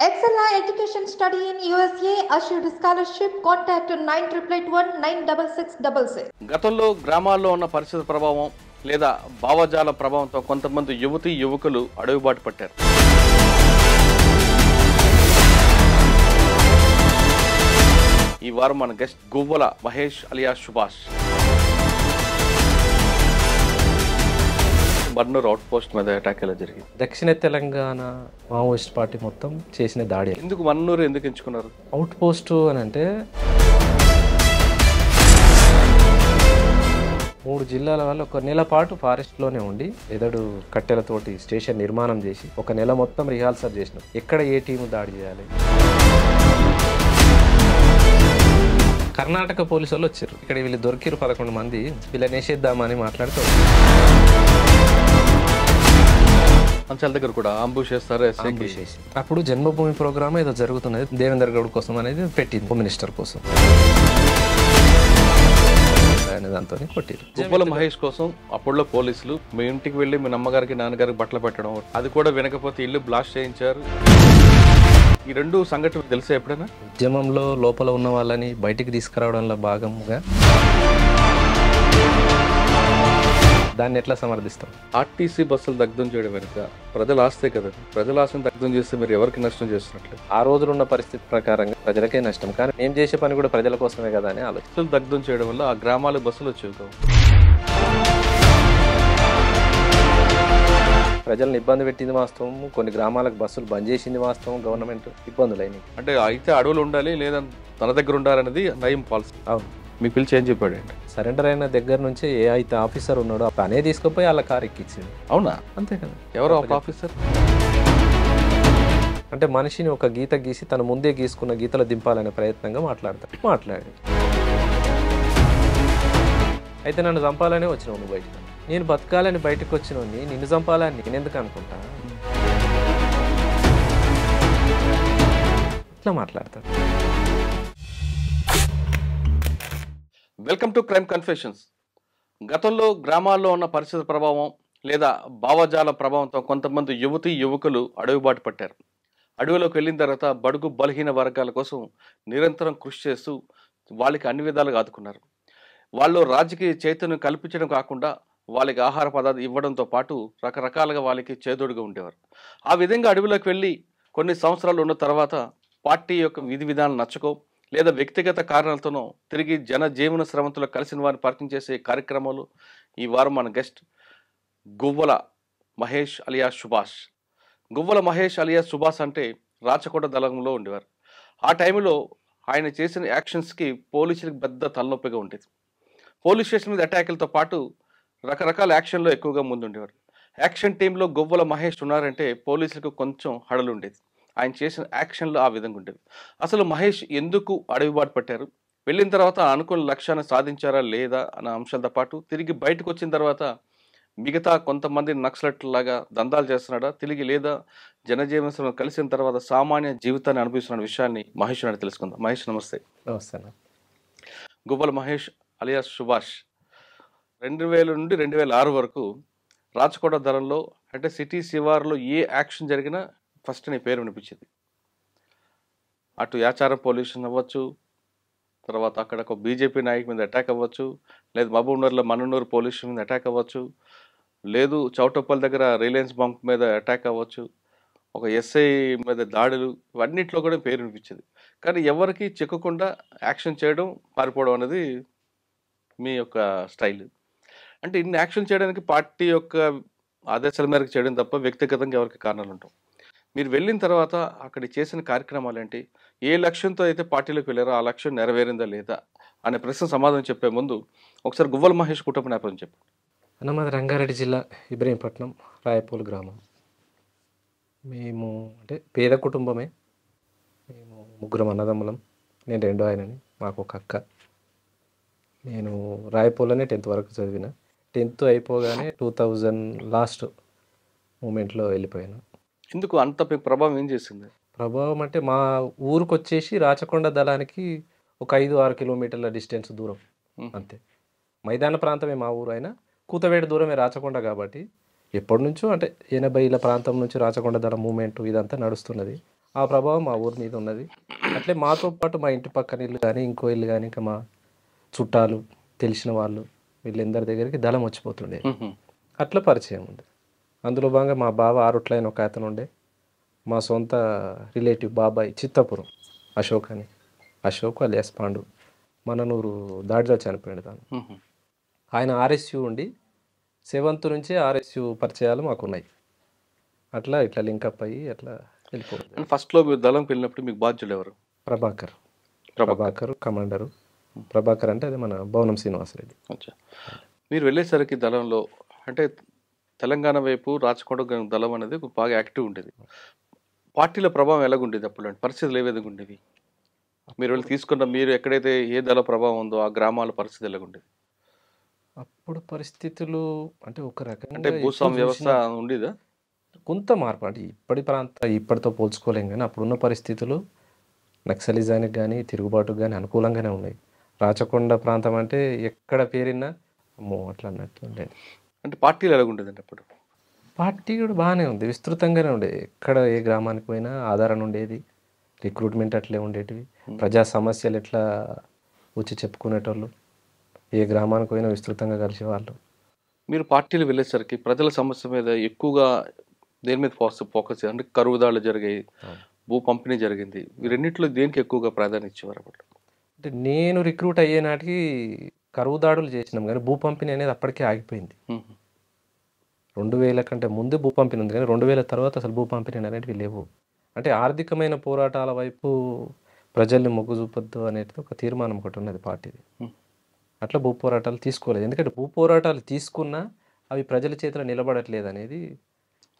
XLI Education Study in USA assured scholarship. Contact 9881 96666. గతంలో గ్రామాల్లో ఉన్న పరిస్థితి ప్రభావం లేదా భావజాల ప్రభావంతో కొంతమంది యువతి యువకులు అడుగుబాటు పట్టారు ఈ వారం మన guest Guvvala Mahesh Alia Subhash బర్నూర్ outpost మీద అటాక్ ఎలా జరిగింది? దక్షిణ తెలంగాణ మావోయిస్ట్ పార్టీ మొత్తం చేసిన దాడి. ఎందుకు మన్నూరు ఎందుకు ఎంచుకున్నారు? అవుట్ పోస్ట్ అని అంటే మూడు జిల్లాల వల్ల ఒక నెల పాటు ఫారెస్ట్లోనే ఉండి ఎదడు కట్టెలతోటి స్టేషన్ నిర్మాణం చేసి ఒక నెల మొత్తం రిహార్సల్ చేసినాం. ఎక్కడ ఏ టీము దాడి చేయాలి? కర్ణాటక పోలీసు వాళ్ళు వచ్చారు. ఇక్కడ వీళ్ళు దొరికిరు పదకొండు మంది. వీళ్ళని వేసేద్దామని మాట్లాడుతూ అంచాల దగ్గర కూడా అంబుష్ చేస్తారు. అప్పుడు జన్మభూమి ప్రోగ్రామ్ ఏదో జరుగుతున్నది. దేవేందర్ గౌడ్ కోసం అనేది పెట్టింది. హోమ్ మినిస్టర్ కోసం. అనే దాంతో కొట్టిరు. గుబ్బల మహేష్ కోసం అప్పుడులో పోలీసులు మీ ఇంటికి వెళ్ళి మీ అమ్మగారికి నాన్నగారికి బట్టలు పెట్టడం అది కూడా వినకపోతే ఇల్లు బ్లాస్ట్ చేయించారు. ఈ రెండు సంఘటనలు తెలిసే ఎప్పుడైనా? ఉద్యమంలో లోపల ఉన్న వాళ్ళని బయటికి తీసుకురావడంలో భాగంగా దాన్ని ఎట్లా సమర్థిస్తాం? ఆర్టీసీ బస్సులు దగ్ధం చేయడం వెనుక ప్రజల ఆస్తే కదా. ప్రజల ఆస్తిని దగ్ధం చేస్తే మీరు ఎవరికి నష్టం చేస్తున్నట్లు? ఆ రోజులు ఉన్న పరిస్థితి ప్రకారంగా ప్రజలకే నష్టం. కానీ మేము చేసే పని కూడా ప్రజల కోసమే కదా అని ఆలోచన. దగ్ధం చేయడం వల్ల ఆ గ్రామాలకు బస్సులు వచ్చేవి. ప్రజలను ఇబ్బంది పెట్టింది వాస్తవం. కొన్ని గ్రామాలకు బస్సులు బంద్ చేసింది వాస్తవం. గవర్నమెంట్ ఇబ్బందులు అయినాయి. అంటే అయితే అడవులు ఉండాలి లేదా తన దగ్గర ఉండాలనేది నయం పాలసీ. అవును. మీకు పిలిచి ఏం చెప్పాడు? అండి సరెండర్ అయిన దగ్గర నుంచే ఏ అయితే ఆఫీసర్ ఉన్నాడో ఆ పనే తీసుకుపోయి వాళ్ళ కారు ఎక్కించింది. అవునా? అంతే కదా. ఎవరో ఒక ఆఫీసర్? అంటే మనిషిని ఒక గీత గీసి తను ముందే గీసుకున్న గీతలో దింపాలనే ప్రయత్నంగా మాట్లాడతాడు. మాట్లాడి అయితే నన్ను చంపాలనే వచ్చినావు నువ్వు బయటకు. నేను బతకాలని బయటకు వచ్చినోని నిన్ను చంపాలని నేను ఎందుకు అనుకుంటా? ఇట్లా మాట్లాడతాడు. వెల్కమ్ టు క్రైమ్ కన్ఫెషన్స్ గతంలో గ్రామాల్లో ఉన్న పరిస్థితి ప్రభావం లేదా భావజాల ప్రభావంతో కొంతమంది యువతి యువకులు అడవిబాటు పట్టారు. అడవిలోకి వెళ్ళిన తర్వాత బడుగు బలహీన వర్గాల కోసం నిరంతరం కృషి చేస్తూ వాళ్ళకి అన్ని విధాలుగా ఆదుకున్నారు. వాళ్ళు రాజకీయ చైతన్యం కల్పించడం కాకుండా వాళ్ళకి ఆహార పదార్థాలు ఇవ్వడంతో పాటు రకరకాలుగా వాళ్ళకి చేదోడుగా ఉండేవారు. ఆ విధంగా అడవిలోకి వెళ్ళి కొన్ని సంవత్సరాలు ఉన్న తర్వాత పార్టీ యొక్క విధి విధానాలు నచ్చకో లేదా వ్యక్తిగత కారణాలతోనో తిరిగి జన జీవన శ్రమంతో కలిసిన వారిని పరిచయం చేసే కార్యక్రమాలు ఈ వారం మన గెస్ట్ గువ్వల మహేష్ అలియా సుభాష్. గువ్వల మహేష్ అలియా సుభాష్ అంటే రాచకోట దళంలో ఉండేవారు. ఆ టైంలో ఆయన చేసిన యాక్షన్స్కి పోలీసులకు పెద్ద తలనొప్పిగా ఉండేది. పోలీస్ స్టేషన్ మీద అటాకులతో పాటు రకరకాల యాక్షన్లో ఎక్కువగా ముందుండేవారు. యాక్షన్ టీంలో గువ్వల మహేష్ ఉన్నారంటే పోలీసులకు కొంచెం హడలు ఉండేది ఆయన చేసిన యాక్షన్లు ఆ విధంగా ఉండేవి. అసలు మహేష్ ఎందుకు అడవిబాటు పట్టారు? వెళ్ళిన తర్వాత అనుకున్న లక్ష్యాన్ని సాధించారా లేదా అన్న అంశాలతో పాటు తిరిగి బయటకు వచ్చిన తర్వాత మిగతా కొంతమంది నక్సలట్లాగా దందాలు చేస్తున్నాడా? తిరిగి లేదా జనజీవన కలిసిన తర్వాత సామాన్య జీవితాన్ని అనుభవిస్తున్న విషయాన్ని మహేష్ అని తెలుసుకుందాం. మహేష్ నమస్తే. నమస్తే. గుబ్బల మహేష్ అలియాస్ సుభాష్ రెండు వేల నుండి రెండు వేల ఆరు వరకు రాచకోట ధరల్లో అంటే సిటీ శివారులో ఏ యాక్షన్ జరిగినా ఫస్ట్ నీ పేరు వినిపించింది. అటు యాచారం పొల్యూషన్ అవ్వచ్చు తర్వాత అక్కడ ఒక బీజేపీ నాయకు మీద అటాక్ అవ్వచ్చు లేదు మహబూబ్నగర్లో మన్నూరు పొల్యూషన్ మీద అటాక్ అవ్వచ్చు లేదు చౌటప్పల్ దగ్గర రిలయన్స్ బంక్ మీద అటాక్ అవ్వచ్చు ఒక ఎస్ఐ మీద దాడులు ఇవన్నిట్లో కూడా పేరు వినిపించింది. కానీ ఎవరికి చిక్కకుండా యాక్షన్ చేయడం పారిపోవడం అనేది మీ యొక్క స్టైల్. అంటే ఇన్ని యాక్షన్ చేయడానికి పార్టీ యొక్క ఆదేశాల మేరకు చేయడం తప్ప వ్యక్తిగతంగా ఎవరికి కారణాలు ఉంటాం మీరు వెళ్ళిన తర్వాత అక్కడ చేసిన కార్యక్రమాలు ఏంటి? ఏ లక్ష్యంతో అయితే పార్టీలోకి వెళ్ళారో ఆ లక్ష్యం నెరవేరిందా లేదా అనే ప్రశ్న సమాధానం చెప్పే ముందు ఒకసారి గువ్వల మహేష్ కుటుంబ నేపథ్యం చెప్పు అన్నమాది రంగారెడ్డి జిల్లా ఇబ్రహీంపట్నం రాయపూల్ గ్రామం. మేము అంటే పేద కుటుంబమే. మేము ముగ్గురం అన్నదమ్ములం. నేను రెండో ఆయనని మాకు ఒక అక్క. నేను రాయపూర్లోనే టెన్త్ వరకు చదివిన. టెన్త్ అయిపోగానే టూ థౌజండ్ లాస్ట్ మూమెంట్లో వెళ్ళిపోయాను. ఎందుకు అంత ప్రభావం ఏం చేసింది? ప్రభావం అంటే మా ఊరికి వచ్చేసి రాచకొండ దళానికి ఒక ఐదు ఆరు కిలోమీటర్ల డిస్టెన్స్ దూరం. అంతే. మైదాన ప్రాంతమే మా ఊరు అయినా కూతవేడు దూరమే రాచకొండ కాబట్టి ఎప్పటి నుంచో అంటే ఎనభైల ప్రాంతం నుంచి రాచకొండ దళ మూమెంట్ ఇదంతా నడుస్తున్నది. ఆ ప్రభావం మా ఊరి మీద ఉన్నది. అట్లే మాతో పాటు మా ఇంటి పక్కన ఇల్లు కానీ ఇంకో ఇల్లు కానీ ఇంకా మా చుట్టాలు తెలిసిన వాళ్ళు వీళ్ళందరి దగ్గరికి దళం వచ్చిపోతుండే. అట్లా పరిచయం ఉంది. అందులో భాగంగా మా బావ ఆరుట్లైన ఒక అతను ఉండే. మా సొంత రిలేటివ్ బాబాయ్ చిత్తపురం అశోక్ అని. అశోక్ అలియాస్ పాండు. మననూరు దాడిలో చనిపోయాడు తాను. ఆయన ఆర్ఎస్యు ఉండి సెవెంత్ నుంచి ఆర్ఎస్యు పరిచయాలు మాకున్నాయి. అట్లా ఇట్లా లింకప్ అయ్యి అట్లా వెళ్ళిపోతుంది అండ్ ఫస్ట్లో మీరు దళంకి వెళ్ళినప్పుడు మీకు బాధ్యులు ఎవరు? ప్రభాకర్. ప్రభాకర్. కమాండరు. ప్రభాకర్ అంటే అది మన భవనం శ్రీనివాసరెడ్డి. మీరు వెళ్ళేసరికి దళంలో అంటే తెలంగాణ వైపు రాచకొండ దళం అనేది బాగా యాక్టివ్ ఉండేది. పార్టీల ప్రభావం ఎలాగుండేది అప్పుడు అంటే పరిస్థితులు ఏ విధంగా ఉండేవి? మీరు వెళ్ళి తీసుకున్న మీరు ఎక్కడైతే ఏ దళ ప్రభావం ఉందో ఆ గ్రామాల పరిస్థితి ఎలాగుండేది? అప్పుడు పరిస్థితులు అంటే ఒక రకంగా అంటే భూస్వామ్య వ్యవస్థ ఉండేదా? కొంత మార్పు అంటే ఇప్పటి ప్రాంత ఇప్పటితో పోల్చుకోలేం కానీ అప్పుడున్న పరిస్థితులు నక్సలిజానికి కానీ తిరుగుబాటుకు కానీ అనుకూలంగానే ఉన్నాయి. రాచకొండ ప్రాంతం అంటే ఎక్కడ పేరినా అమ్మో అట్లా అన్నట్టు ఉండేది. అంటే పార్టీలు ఎలాగుండేదండి అప్పుడు? పార్టీ కూడా బాగానే ఉంది విస్తృతంగానే ఉండేది ఎక్కడ ఏ గ్రామానికి పోయినా ఆధారణ ఉండేది రిక్రూట్మెంట్ అట్లే ఉండేటివి. ప్రజా సమస్యలు ఎట్లా వచ్చి చెప్పుకునేటోళ్ళు ఏ గ్రామానికి పోయినా విస్తృతంగా కలిసేవాళ్ళు. మీరు పార్టీలు వెళ్ళేసరికి ప్రజల సమస్య మీద ఎక్కువగా దేని మీద ఫోకస్ ఫోకస్ అంటే కరువుదాళ్ళు జరిగాయి భూ పంపిణీ జరిగింది. రెండిట్లో దేనికి ఎక్కువగా ప్రాధాన్యత ఇచ్చేవారు అప్పుడు? అంటే నేను రిక్రూట్ అయ్యే నాటికి కరువు దాడులు చేసినాం కానీ భూ పంపిణీ అనేది అప్పటికే ఆగిపోయింది. రెండు వేల కంటే ముందు భూ పంపిణీ ఉంది కానీ రెండు వేల తర్వాత అసలు భూ పంపిణీ అనేటివి లేవు. అంటే ఆర్థికమైన పోరాటాల వైపు ప్రజల్ని మొగ్గు చూపొద్దు అనేది ఒక తీర్మానం ఒకటి ఉన్నది పార్టీది. అట్లా భూ పోరాటాలు తీసుకోలేదు. ఎందుకంటే భూ పోరాటాలు తీసుకున్నా అవి ప్రజల చేతిలో నిలబడట్లేదు అనేది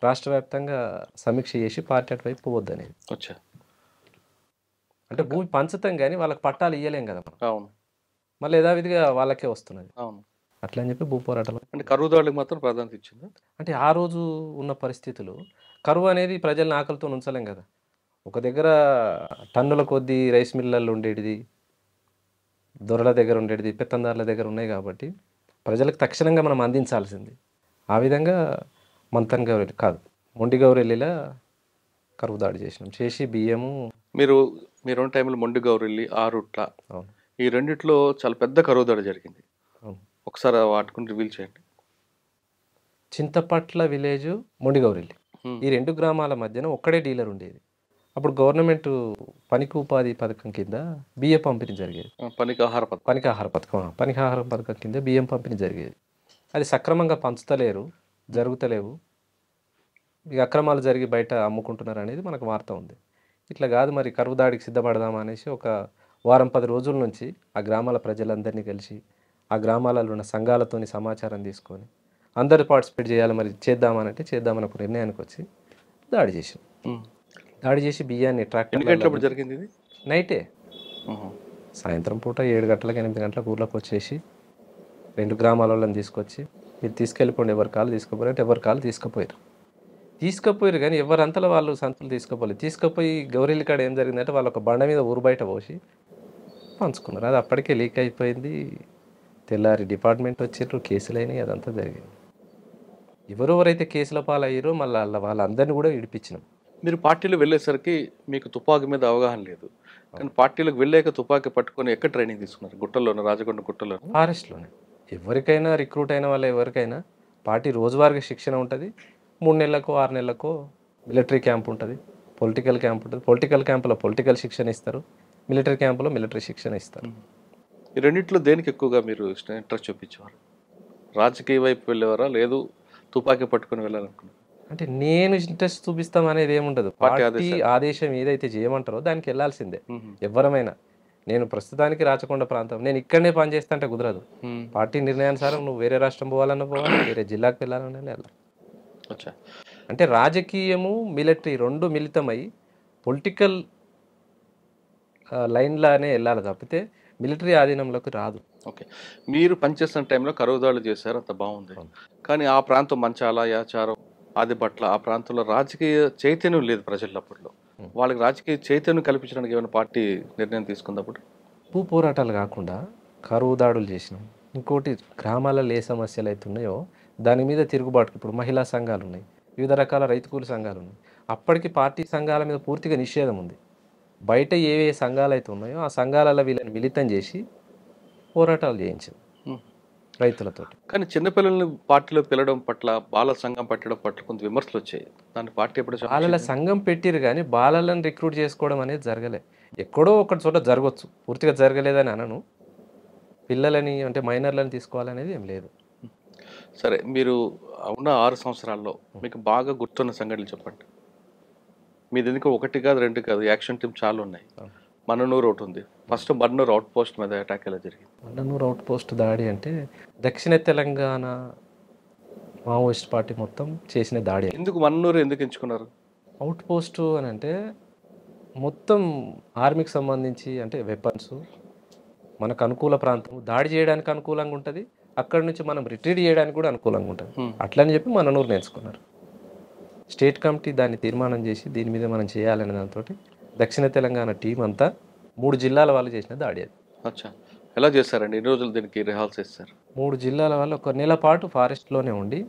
రాష్ట్ర వ్యాప్తంగా సమీక్ష చేసి పార్టీ అటువైపు పోవద్దు అనేది అంటే భూమి పంచుతాం కానీ వాళ్ళకి పట్టాలు ఇవ్వలేం కదా అవును. మళ్ళీ యథావిధిగా వాళ్ళకే వస్తున్నది. అవును. అట్లా అని చెప్పి భూ పోరాటాలు. అంటే కరువుదాళ్ళకి మాత్రం ప్రాధాన్యత ఇచ్చిందా? అంటే ఆ రోజు ఉన్న పరిస్థితులు కరువు అనేది ప్రజల్ని ఆకలితో ఉంచలేం కదా. ఒక దగ్గర టన్నుల కొద్దీ రైస్ మిల్లర్లు ఉండేటిది దొరల దగ్గర ఉండేటిది పెత్తందారుల దగ్గర ఉన్నాయి కాబట్టి ప్రజలకు తక్షణంగా మనం అందించాల్సింది. ఆ విధంగా మంతన్ గౌరెల్లి కాదు మొండి గౌరెల్లిలా కరువు దాడి చేసినాం. చేసి బియ్యము మీరు మీరు టైంలో మొండి గౌరెల్లి ఆరుట్ల అవును. ఈ రెండిట్లో చాలా పెద్ద కరువుదాడి జరిగింది. అవును. ఒకసారి వాటిని రివీల్ చేయండి. చింతపట్ల విలేజ్ మొండి గౌరెల్లి Hmm. ఈ రెండు గ్రామాల మధ్యన ఒక్కడే డీలర్ ఉండేది. అప్పుడు గవర్నమెంట్ పనికి ఉపాధి పథకం కింద బియ్య పంపిణీ జరిగేది. పనికి ఆహార పథకం. పనికి ఆహార పథకం పనికి ఆహార పథకం కింద బియ్యం పంపిణీ జరిగేది. అది సక్రమంగా పంచుతలేరు జరుగుతలేవు. ఇక అక్రమాలు జరిగి బయట అమ్ముకుంటున్నారు అనేది మనకు వార్త ఉంది. ఇట్లా కాదు మరి కరువు దాడికి సిద్ధపడదామా అనేసి ఒక వారం పది రోజుల నుంచి ఆ గ్రామాల ప్రజలందరినీ కలిసి ఆ గ్రామాలలో ఉన్న సంఘాలతోని సమాచారం తీసుకొని అందరు పార్టిసిపేట్ చేయాలి మరి చేద్దామనంటే చేద్దామని ఒక నిర్ణయానికి వచ్చి దాడి చేసాం. దాడి చేసి బియ్యాన్ని ట్రాక్టర్ జరిగింది నైటే. సాయంత్రం పూట ఏడు గంటలకు ఎనిమిది గంటలకు ఊర్లోకి వచ్చేసి రెండు గ్రామాల వాళ్ళని తీసుకొచ్చి మీరు తీసుకెళ్ళిపోండి ఎవరి కాలు తీసుకుపోయారు ఎవరి కాలు తీసుకుపోయారు తీసుకుపోయారు కానీ ఎవరంతలో వాళ్ళు సంతులు తీసుకుపోలేదు. తీసుకుపోయి గౌరీల కాడ ఏం జరిగిందంటే వాళ్ళు ఒక బండ మీద ఊరు బయట పోసి పంచుకున్నారు. అది అప్పటికే లీక్ అయిపోయింది. తెల్లారి డిపార్ట్మెంట్ వచ్చిర్రు కేసులు అయినాయి అదంతా జరిగింది. ఎవరెవరైతే కేసుల పాలయ్యారో మళ్ళీ వాళ్ళ వాళ్ళందరినీ కూడా విడిపించినాం. మీరు పార్టీలో వెళ్ళేసరికి మీకు తుపాకీ మీద అవగాహన లేదు. కానీ పార్టీలకు వెళ్ళాక తుపాకీ పట్టుకొని ఎక్కడ ట్రైనింగ్ తీసుకున్నారు? గుట్టల్లోనే రాజకొండ గుట్టలోనే ఫారెస్ట్లోనే. ఎవరికైనా రిక్రూట్ అయిన వాళ్ళ ఎవరికైనా పార్టీ రోజువారీగా శిక్షణ ఉంటుంది. మూడు నెలలకు ఆరు నెలలకు మిలిటరీ క్యాంప్ ఉంటుంది. పొలిటికల్ క్యాంప్ ఉంటుంది. పొలిటికల్ క్యాంపులో పొలిటికల్ శిక్షణ ఇస్తారు. మిలిటరీ క్యాంపులో మిలిటరీ శిక్షణ ఇస్తారు. ఈ రెండిట్లో దేనికి ఎక్కువగా మీరు ఇంట్రెస్ట్ చూపించేవారు? రాజకీయ వైపు వెళ్ళేవారా? లేదు తుపాకీ పట్టుకొని వెళ్ళాలనుకున్నారు? అంటే నేను ఇంట్రెస్ట్ చూపిస్తాం అనేది ఏముండదు. పార్టీ ఆదేశం ఏదైతే చేయమంటారో దానికి వెళ్ళాల్సిందే. మ్మ్. ఎవరమైనా. నేను ప్రస్తుతానికి రాచకొండ ప్రాంతం. నేను ఇక్కడనే పని చేస్తా అంటే కుదరదు. పార్టీ నిర్ణయానుసారం నువ్వు వేరే రాష్ట్రం పోవాలన్నా పోవాలి వేరే జిల్లాకు వెళ్ళాలన్నా వెళ్ళాలి. అంటే రాజకీయము మిలిటరీ రెండు మిళితమై పొలిటికల్ లైన్లానే వెళ్ళాలి తప్పితే మిలిటరీ ఆధీనంలోకి రాదు. ఓకే. మీరు పనిచేస్తున్న టైంలో కరువుదాడులు చేశారు అంత బాగుంది. కానీ ఆ ప్రాంతం మంచాల యాచారం ఆదిపట్ల ఆ ప్రాంతంలో రాజకీయ చైతన్యం లేదు ప్రజల్లో అప్పట్లో. వాళ్ళకి రాజకీయ చైతన్యం కల్పించడానికి ఏమైనా పార్టీ నిర్ణయం తీసుకున్నప్పుడు భూ పోరాటాలు కాకుండా కరువు దాడులు చేసినాం. ఇంకోటి గ్రామాలలో ఏ సమస్యలు అయితే ఉన్నాయో దాని మీద తిరుగుబాటు ఇప్పుడు మహిళా సంఘాలు ఉన్నాయి. వివిధ రకాల రైతు కూలి సంఘాలు ఉన్నాయి. అప్పటికి పార్టీ సంఘాల మీద పూర్తిగా నిషేధం ఉంది. బయట ఏ ఏ సంఘాలు అయితే ఉన్నాయో ఆ సంఘాలలో వీళ్ళని మిళితం చేసి పోరాటాలు చేయించింది ఉమ్. రైతులతోటి. కానీ చిన్నపిల్లల్ని పార్టీలో పిలవడం పట్ల బాల సంఘం పెట్టడం పట్ల కొంత విమర్శలు వచ్చాయి. దాని పార్టీ ఎప్పుడు బాలల సంఘం పెట్టిరు కానీ బాలలను రిక్రూట్ చేసుకోవడం అనేది జరగలే. ఎక్కడో ఒక చోట జరగవచ్చు పూర్తిగా జరగలేదని అనను. పిల్లలని అంటే మైనర్లను తీసుకోవాలనేది ఏం లేదు. సరే మీరు ఉన్న ఆరు సంవత్సరాల్లో మీకు బాగా గుర్తున్న సంఘటనలు చెప్పండి. మీది ఎందుకు ఒకటి కాదు రెండు కాదు యాక్షన్ టీం చాలా ఉన్నాయి. మన్ననూరు ఒకటి ఉంది. ఫస్ట్ మన్నూరు అవుట్ పోస్ట్ మీద అటాక్ ఎలా జరిగింది? మండనూరు అవుట్ పోస్ట్ దాడి అంటే దక్షిణ తెలంగాణ మావోయిస్ట్ పార్టీ మొత్తం చేసిన దాడి. ఎందుకు మన్నూరు ఎందుకు ఎంచుకున్నారు? అవుట్ పోస్ట్ అని అంటే మొత్తం ఆర్మీకి సంబంధించి అంటే వెపన్స్ మనకు అనుకూల ప్రాంతం. దాడి చేయడానికి అనుకూలంగా ఉంటుంది. అక్కడ నుంచి మనం రిట్రీట్ చేయడానికి కూడా అనుకూలంగా ఉంటుంది. అట్లని చెప్పి మననూరు నేర్చుకున్నారు. స్టేట్ కమిటీ దాన్ని తీర్మానం చేసి దీని మీద మనం చేయాలనే దాంతో దక్షిణ తెలంగాణ టీం అంతా మూడు జిల్లాల వాళ్ళు చేసిన దాడి అది అచ్చా. ఎలా చేశారండి ఎన్ని రోజులు దీనికి రిహార్స్ చేస్తారు? మూడు జిల్లాల వాళ్ళు ఒక నెల పాటు ఫారెస్ట్లోనే ఉండి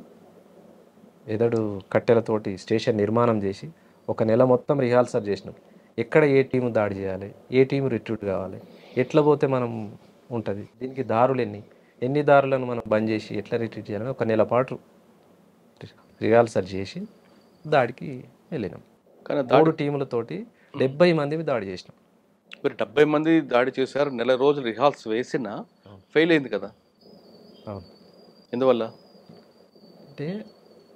ఎదడు కట్టెలతోటి స్టేషన్ నిర్మాణం చేసి ఒక నెల మొత్తం రిహార్సల్ చేసినాం ఎక్కడ ఏ టీం దాడి చేయాలి? ఏ టీం రిట్రూట్ కావాలి? ఎట్లా పోతే మనం ఉంటుంది? దీనికి దారులు ఎన్ని ఎన్ని దారులను మనం బంద్ చేసి ఎట్లా రిట్రీట్ చేయాలని ఒక నెల పాటు రిహార్సల్ చేసి దాడికి వెళ్ళినాం. కానీ దాడి టీములతోటి డెబ్బై మంది దాడి చేసినాం. మీరు డెబ్బై మంది దాడి చేశారు నెల రోజులు రిహార్స్ వేసినా ఫెయిల్ అయింది కదా? అవును. ఎందువల్ల? అంటే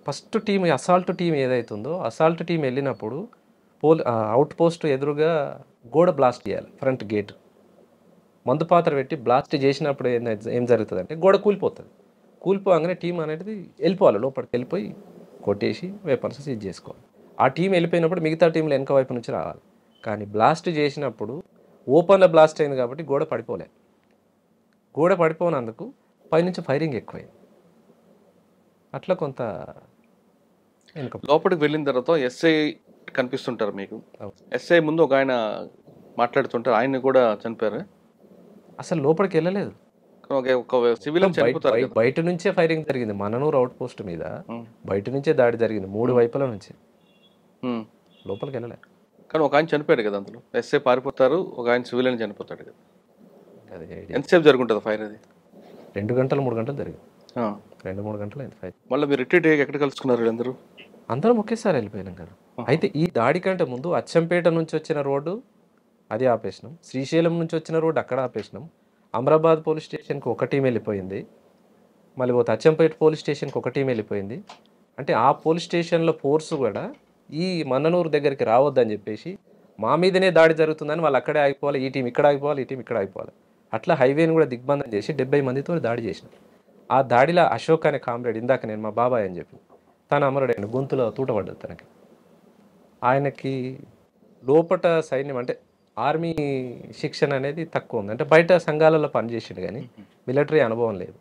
ఫస్ట్ టీం అసాల్ట్ టీం ఏదైతుందో అసాల్ట్ టీం వెళ్ళినప్పుడు పోల్ అవుట్ పోస్ట్ ఎదురుగా గోడ బ్లాస్ట్ చేయాలి ఫ్రంట్ గేట్ మందు పాత్ర పెట్టి బ్లాస్ట్ చేసినప్పుడు ఏం ఏం జరుగుతుంది అంటే గోడ కూలిపోతుంది. కూలిపోగానే టీం అనేది వెళ్ళిపోవాలి. లోపలికి వెళ్ళిపోయి కొట్టేసి వెపన్స్ సీజ్ చేసుకోవాలి. ఆ టీం వెళ్ళిపోయినప్పుడు మిగతా టీంలు వెనక వైపు నుంచి రావాలి. కానీ బ్లాస్ట్ చేసినప్పుడు ఓపెన్లో బ్లాస్ట్ అయింది కాబట్టి గోడ పడిపోలే. గోడ పడిపోయినందుకు పైనుంచి ఫైరింగ్ ఎక్కువైంది. అట్లా కొంత లోపలికి వెళ్ళిన తర్వాత ఎస్ఐ కనిపిస్తుంటారు మీకు. ఎస్ఐ ముందు ఒక ఆయన మాట్లాడుతుంటారు. ఆయన్ని కూడా చనిపోయారు? అసలు లోపలికి వెళ్ళలేదు. బయట నుంచే ఫైరింగ్ జరిగింది. మననూరు అవుట్ పోస్ట్ మీద బయట నుంచే దాడి జరిగింది. మూడు వైపుల నుంచి. లోపలికి వెళ్ళలేదు కానీ ఒక ఆయన చనిపోయాడు కదా అందులో. ఎస్ఐ పారిపోతారు ఒక ఆయన సివిలియన్ చనిపోతాడు కదా. ఎంతసేపు జరుగుంటుంది ఫైర్ అది? రెండు గంటలు మూడు గంటలు జరిగింది. రెండు మూడు గంటలు అయింది ఫైర్. మళ్ళీ మీరు రిట్రీట్ ఎక్కడ కలుసుకున్నారు వీళ్ళందరూ? అందరం ఒకేసారి వెళ్ళిపోయినాం కదా. అయితే ఈ దాడి కంటే ముందు అచ్చంపేట నుంచి వచ్చిన రోడ్డు అది ఆపేసినాం. శ్రీశైలం నుంచి వచ్చిన రోడ్డు అక్కడ ఆపేసినాం. అమరాబాద్ పోలీస్ స్టేషన్కి ఒక టీం వెళ్ళిపోయింది. మళ్ళీ పోతే అచ్చంపేట పోలీస్ స్టేషన్కి ఒక టీం వెళ్ళిపోయింది. అంటే ఆ పోలీస్ స్టేషన్లో ఫోర్స్ కూడా ఈ మన్ననూరు దగ్గరికి రావద్దని చెప్పేసి మా మీదనే దాడి జరుగుతుందని వాళ్ళు అక్కడే ఆగిపోవాలి ఈ టీం ఇక్కడ ఆగిపోవాలి ఈ టీం ఇక్కడ ఆగిపోవాలి. అట్లా హైవేని కూడా దిగ్బంధం చేసి డెబ్బై మందితో దాడి చేసినాం. ఆ దాడిలో అశోక్ అనే కామ్రేడ్ ఇందాక నేను మా బాబాయ్ అని చెప్పి తన అమరుడైన గొంతులో తూటపడ్డది తనకి. ఆయనకి లోపట సైన్యం అంటే ఆర్మీ శిక్షణ అనేది తక్కువ ఉంది. అంటే బయట సంఘాలలో పనిచేసిండు కానీ మిలిటరీ అనుభవం లేదు.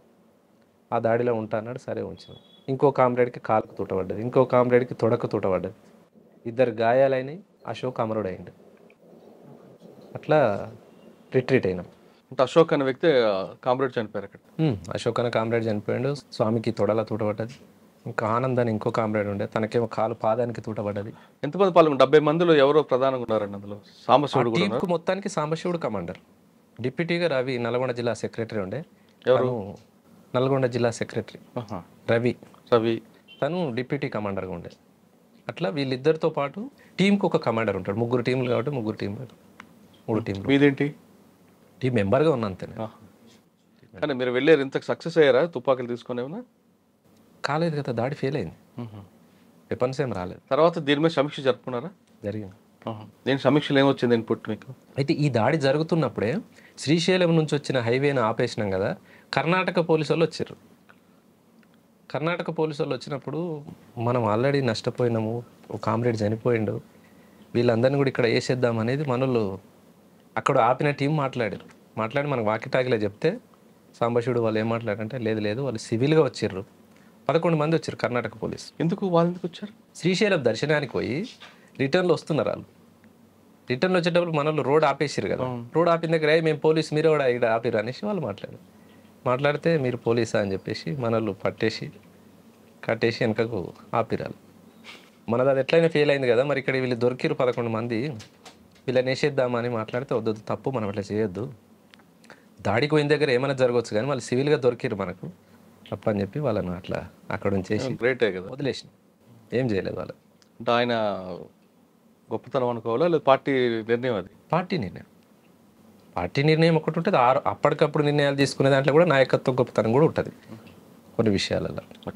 ఆ దాడిలో ఉంటా అన్నాడు సరే ఉంచాం ఇంకో కామ్రేడ్కి కాలుకు తూటపడ్డది ఇంకో కామ్రేడ్కి తొడకు తూటపడ్డది. ఇద్దరు గాయాలైనవి అశోక్ అమరుడైండు. అట్లా రిట్రీట్ అయినాం. అంటే అశోక్ అనే వ్యక్తి కామ్రేడ్ చనిపోయారు అక్కడ. అశోక్ అనే కామ్రేడ్ చనిపోయాడు స్వామికి తొడల తూటపడ్డది. ఇంకా ఆనంద్ అని ఇంకో కామ్రేడ్ ఉండే. తనకేమో కాలు పాదానికి తూటపడ్డది ఎంతమంది పాల్గొన్నారు? డెబ్బై మందిలో ఎవరో ప్రధానంగా ఉన్నారండి అందులో? సాంబశివుడు టీంకు మొత్తానికి సాంబశివుడు కమాండర్. డిప్యూటీగా రవి నల్గొండ జిల్లా సెక్రటరీ ఉండే. ఎవరు? నల్గొండ జిల్లా సెక్రటరీ. రవి. రవి. తను డిప్యూటీ కమాండర్గా ఉండే. అట్లా వీళ్ళిద్దరితో పాటు టీంకి ఒక కమాండర్ ఉంటాడు. ముగ్గురు టీంలు కాబట్టి ముగ్గురు టీంలు. మూడు టీంలు. మీదేంటి? టీం మెంబర్గా ఉన్నా ఆహా. కానీ మీరు వెళ్ళారు ఇంత సక్సెస్ అయ్యారా? తుపాకులు తీసుకుని ఏమన్నా? కాలేదు కదా దాడి ఫెయిల్ అయింది. వెపన్స్ ఏం రాలేదు. తర్వాత దీని మీద సమీక్ష జరుపుకున్నారా? జరిగింది. దీని సమీక్షలు ఏమొచ్చింది ఇన్పుట్ మీకు? అయితే ఈ దాడి జరుగుతున్నప్పుడే శ్రీశైలం నుంచి వచ్చిన హైవేని ఆపేసినాం కదా కర్ణాటక పోలీసు వాళ్ళు వచ్చారు. కర్ణాటక పోలీసు వాళ్ళు వచ్చినప్పుడు మనం ఆల్రెడీ నష్టపోయినాము ఒక కామ్రేడ్ చనిపోయిండు వీళ్ళందరినీ కూడా ఇక్కడ వేసేద్దాం అనేది మనోళ్ళు అక్కడ ఆపిన టీం మాట్లాడారు. మాట్లాడి మనకు వాకిటాకిలో చెప్తే సాంబశివుడు వాళ్ళు ఏం మాట్లాడారంటే లేదు లేదు వాళ్ళు సివిల్గా వచ్చిర్రు. పదకొండు మంది వచ్చారు కర్ణాటక పోలీసు. ఎందుకు? వాళ్ళు ఎందుకు వచ్చారు? శ్రీశైలం దర్శనానికి పోయి రిటర్న్లో వస్తున్నారు వాళ్ళు. రిటర్న్ వచ్చేటప్పుడు మన వాళ్ళు రోడ్ ఆపేసారు కదా. రోడ్ ఆపిన దగ్గర "ఏయ్, మేము పోలీస్ మీరు కూడా ఇక్కడ ఆపిరు అనేసి వాళ్ళు మాట్లాడారు. మాట్లాడితే మీరు పోలీసా అని చెప్పేసి మన వాళ్ళు పట్టేసి కట్టేసి వెనకకు ఆపిరాలు మనది అది ఎట్లయినా ఫెయిల్ అయింది కదా మరి ఇక్కడ వీళ్ళు దొరికిరు పదకొండు మంది. వీళ్ళని వేసేద్దామని మాట్లాడితే వద్దు తప్పు మనం అట్లా చేయొద్దు. దాడికి పోయిన దగ్గర ఏమైనా జరగవచ్చు కానీ వాళ్ళు సివిల్గా దొరికిరు మనకు. అని చెప్పి వాళ్ళని అట్లా అక్కడ ఉంచేసి గ్రేటే కదా. వదిలేసిన ఏం చేయలేదు వాళ్ళు. అంటే ఆయన గొప్పతనం అనుకోవాలా? లేదా పార్టీ నిర్ణయం అది? పార్టీ నిర్ణయం. పార్టీ నిర్ణయం ఒకటి ఉంటుంది. ఆ- అప్పటికప్పుడు నిర్ణయాలు తీసుకునే దాంట్లో కూడా నాయకత్వ గొప్పతనం కూడా ఉంటుంది. కొన్ని విషయాలలో.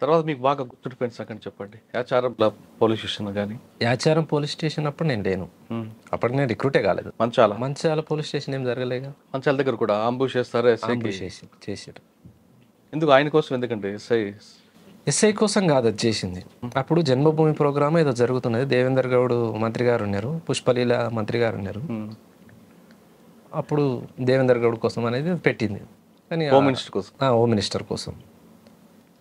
తర్వాత మీకు బాగా గుర్తుండిపోయిన సంగతి చెప్పండి. యాచారం పోలీస్ స్టేషన్ కానీ? యాచారం పోలీస్ స్టేషన్ అప్పుడు నేను లేను. అప్పటికి నేను రిక్రూటే కాలేదు. మంచాల? మంచాల పోలీస్ స్టేషన్ ఏం జరగలేగా? మంచాల దగ్గర కూడా అంబుష్ చేస్తారు? ఎస్ఐకి? అంబుష్ చేసి చేసాడు ఎందుకు ఆయన కోసం ఎందుకంటే ఎస్ఐ? ఎస్ఐ కోసం కాదు అది చేసింది. అప్పుడు జన్మభూమి ప్రోగ్రామ్ ఏదో జరుగుతున్నది. దేవేందర్ గౌడ్ మంత్రి గారు ఉన్నారు పుష్పలీల మంత్రి గారు ఉన్నారు. అప్పుడు దేవేందర్ గౌడ్ కోసం అనేది పెట్టింది. కానీ హోమ్ మినిస్టర్ కోసం. హోమ్ మినిస్టర్ కోసం.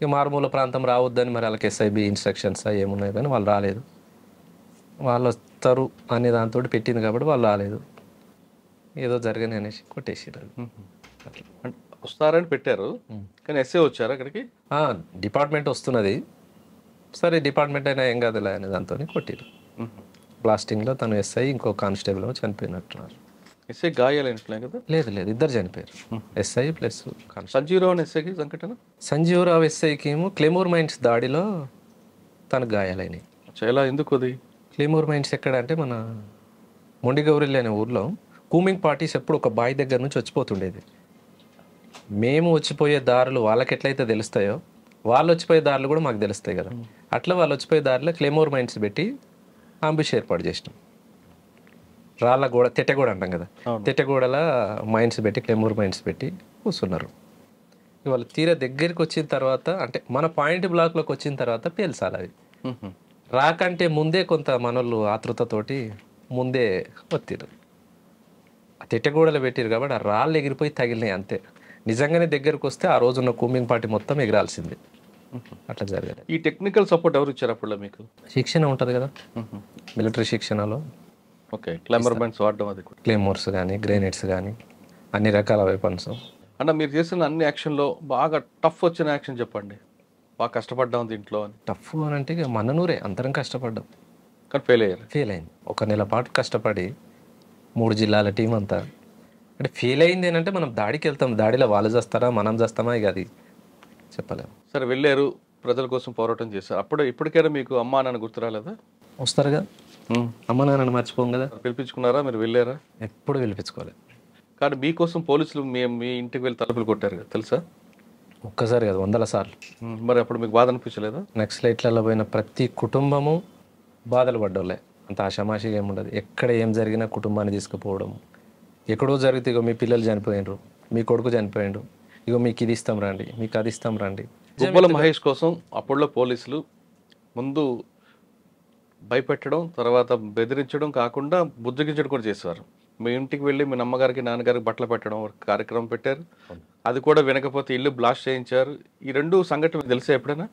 ఇక మారుమూల ప్రాంతం రావద్దని మరి వాళ్ళకి ఎస్ఐబి ఇన్స్ట్రక్షన్స్ ఏమున్నాయి కానీ వాళ్ళు రాలేదు. వాళ్ళు వస్తారు అనే దాంతో పెట్టింది కాబట్టి వాళ్ళు రాలేదు. ఏదో జరగని అనేసి కొట్టేసారు. అట్లా. వస్తారని పెట్టారు. కానీ ఎస్ఐ వచ్చారు అక్కడికి? డిపార్ట్మెంట్ వస్తున్నది. సరే డిపార్ట్మెంట్ అయినా ఏం కాదులే అనే దాంతో కొట్టిరు. బ్లాస్టింగ్లో తను ఎస్ఐ ఇంకో కానిస్టేబుల్ చనిపోయినట్టున్నారు. ఎస్ఐ గాయాలైనట్లే కదా? లేదు లేదు ఇద్దరు చనిపోయారు. ఎస్ఐ ప్లస్ సంజీవరావు అని ఎస్ఐకి సంఘటన? సంజీవరావు ఎస్ఐకి ఏమో క్లెమోర్ మైన్స్ దాడిలో తనకు గాయాలైనాయి. ఎలా ఎందుకు అది? క్లెమోర్ మైన్స్ ఎక్కడ అంటే మన మొండిగౌరిల్లి అనే ఊర్లో కూమింగ్ పార్టీస్ ఎప్పుడు ఒక బాయ్ దగ్గర నుంచి వచ్చిపోతుండేది. మేము వచ్చిపోయే దారులు వాళ్ళకి ఎట్లయితే తెలుస్తాయో వాళ్ళు వచ్చిపోయే దారులు కూడా మాకు తెలుస్తాయి కదా. అట్లా వాళ్ళు వచ్చిపోయే దారిలో క్లెమోర్ మైన్స్ పెట్టి అంబుష్ ఏర్పాటు చేసినాం. రాళ్ళ గోడ తెట్టెగోడ అంటాం కదా. తెట్టెగోడల మైన్స్ పెట్టి క్లెమోర్ మైన్స్ పెట్టి కూర్చున్నారు. ఇవాళ తీరా దగ్గరికి వచ్చిన తర్వాత అంటే మన పాయింట్ బ్లాక్లోకి వచ్చిన తర్వాత పేల్చాలి అవి. మ్మ్. రాకంటే ముందే కొంత మనోళ్ళు ఆతృతతోటి ముందే ఒత్తిరు. ఆ తిట్టగూడలు పెట్టారు కాబట్టి ఆ రాళ్ళు ఎగిరిపోయి తగిలినాయి అంతే. నిజంగానే దగ్గరకు వస్తే ఆ రోజున్న కూమింగ్ పార్టీ మొత్తం ఎగిరాల్సిందే. అట్లా జరగలేదు ఈ టెక్నికల్ సపోర్ట్ ఎవరు ఇచ్చారు అప్పుడు మీకు? శిక్షణ ఉంటుంది కదా. మిలిటరీ శిక్షణలో. ఓకే క్లైమర్ బండ్స్ వాడడం అది క్లేమోర్స్ కానీ గ్రెనేడ్స్ కానీ అన్ని రకాల వెపన్స్. అన్న మీరు చేసిన అన్ని యాక్షన్లో బాగా టఫ్ వచ్చిన యాక్షన్ చెప్పండి. బాగా కష్టపడ్డాం దీంట్లో అని. టఫ్ అని అంటే ఇక మన నూరే అందరం కష్టపడ్డాం. కానీ ఫెయిల్ అయ్యారు. ఫెయిల్ అయింది. ఒక నెల పాటు కష్టపడి మూడు జిల్లాల టీం అంతా అంటే ఫెయిల్ అయింది ఏంటంటే మనం దాడికి వెళ్తాం. దాడిలో వాళ్ళు చేస్తారా మనం చేస్తామా? ఇక అది చెప్పలేము సరే వెళ్ళారు. ప్రజల కోసం పోరాటం చేశారు. అప్పుడు ఇప్పటికైనా మీకు అమ్మా నాన్న గుర్తు రాలేదా? వస్తారు కదా. అమ్మ నాన్నని మర్చిపోం కదా. పిలిపించుకున్నారా? మీరు వెళ్ళారా? ఎప్పుడు పిలిపించుకోలేదు. కానీ మీకోసం పోలీసులు మీ మీ ఇంటికి వెళ్ళి తలుపులు కొట్టారు కదా. తెలుసా? ఒక్కసారి కదా వందల సార్లు. మరి అప్పుడు మీకు బాధ అనిపించలేదా? నక్సలైట్లలో పోయిన ప్రతి కుటుంబము బాధలు పడ్డోళ్ళే. అంత ఆషామాషిగా ఏముండదు. ఎక్కడ ఏం జరిగినా కుటుంబాన్ని తీసుకుపోవడం ఎక్కడో జరిగితే ఇగో మీ పిల్లలు చనిపోయినరు మీ కొడుకు చనిపోయిండు ఇగో మీకు ఇది ఇస్తాం రండి మీకు అది ఇస్తాం రండి. గుబ్బల మహేష్ కోసం అప్పుడులో పోలీసులు ముందు భయపెట్టడం తర్వాత బెదిరించడం కాకుండా బుజ్జగించడం కూడా చేసేవారు. మీ ఇంటికి వెళ్ళి మీ అమ్మగారికి నాన్నగారికి బట్టలు పెట్టడం ఒక కార్యక్రమం పెట్టారు. అది కూడా వినకపోతే ఇల్లు బ్లాస్ట్ చేయించారు. ఈ రెండు సంఘటన తెలిసే ఎప్పుడైనా?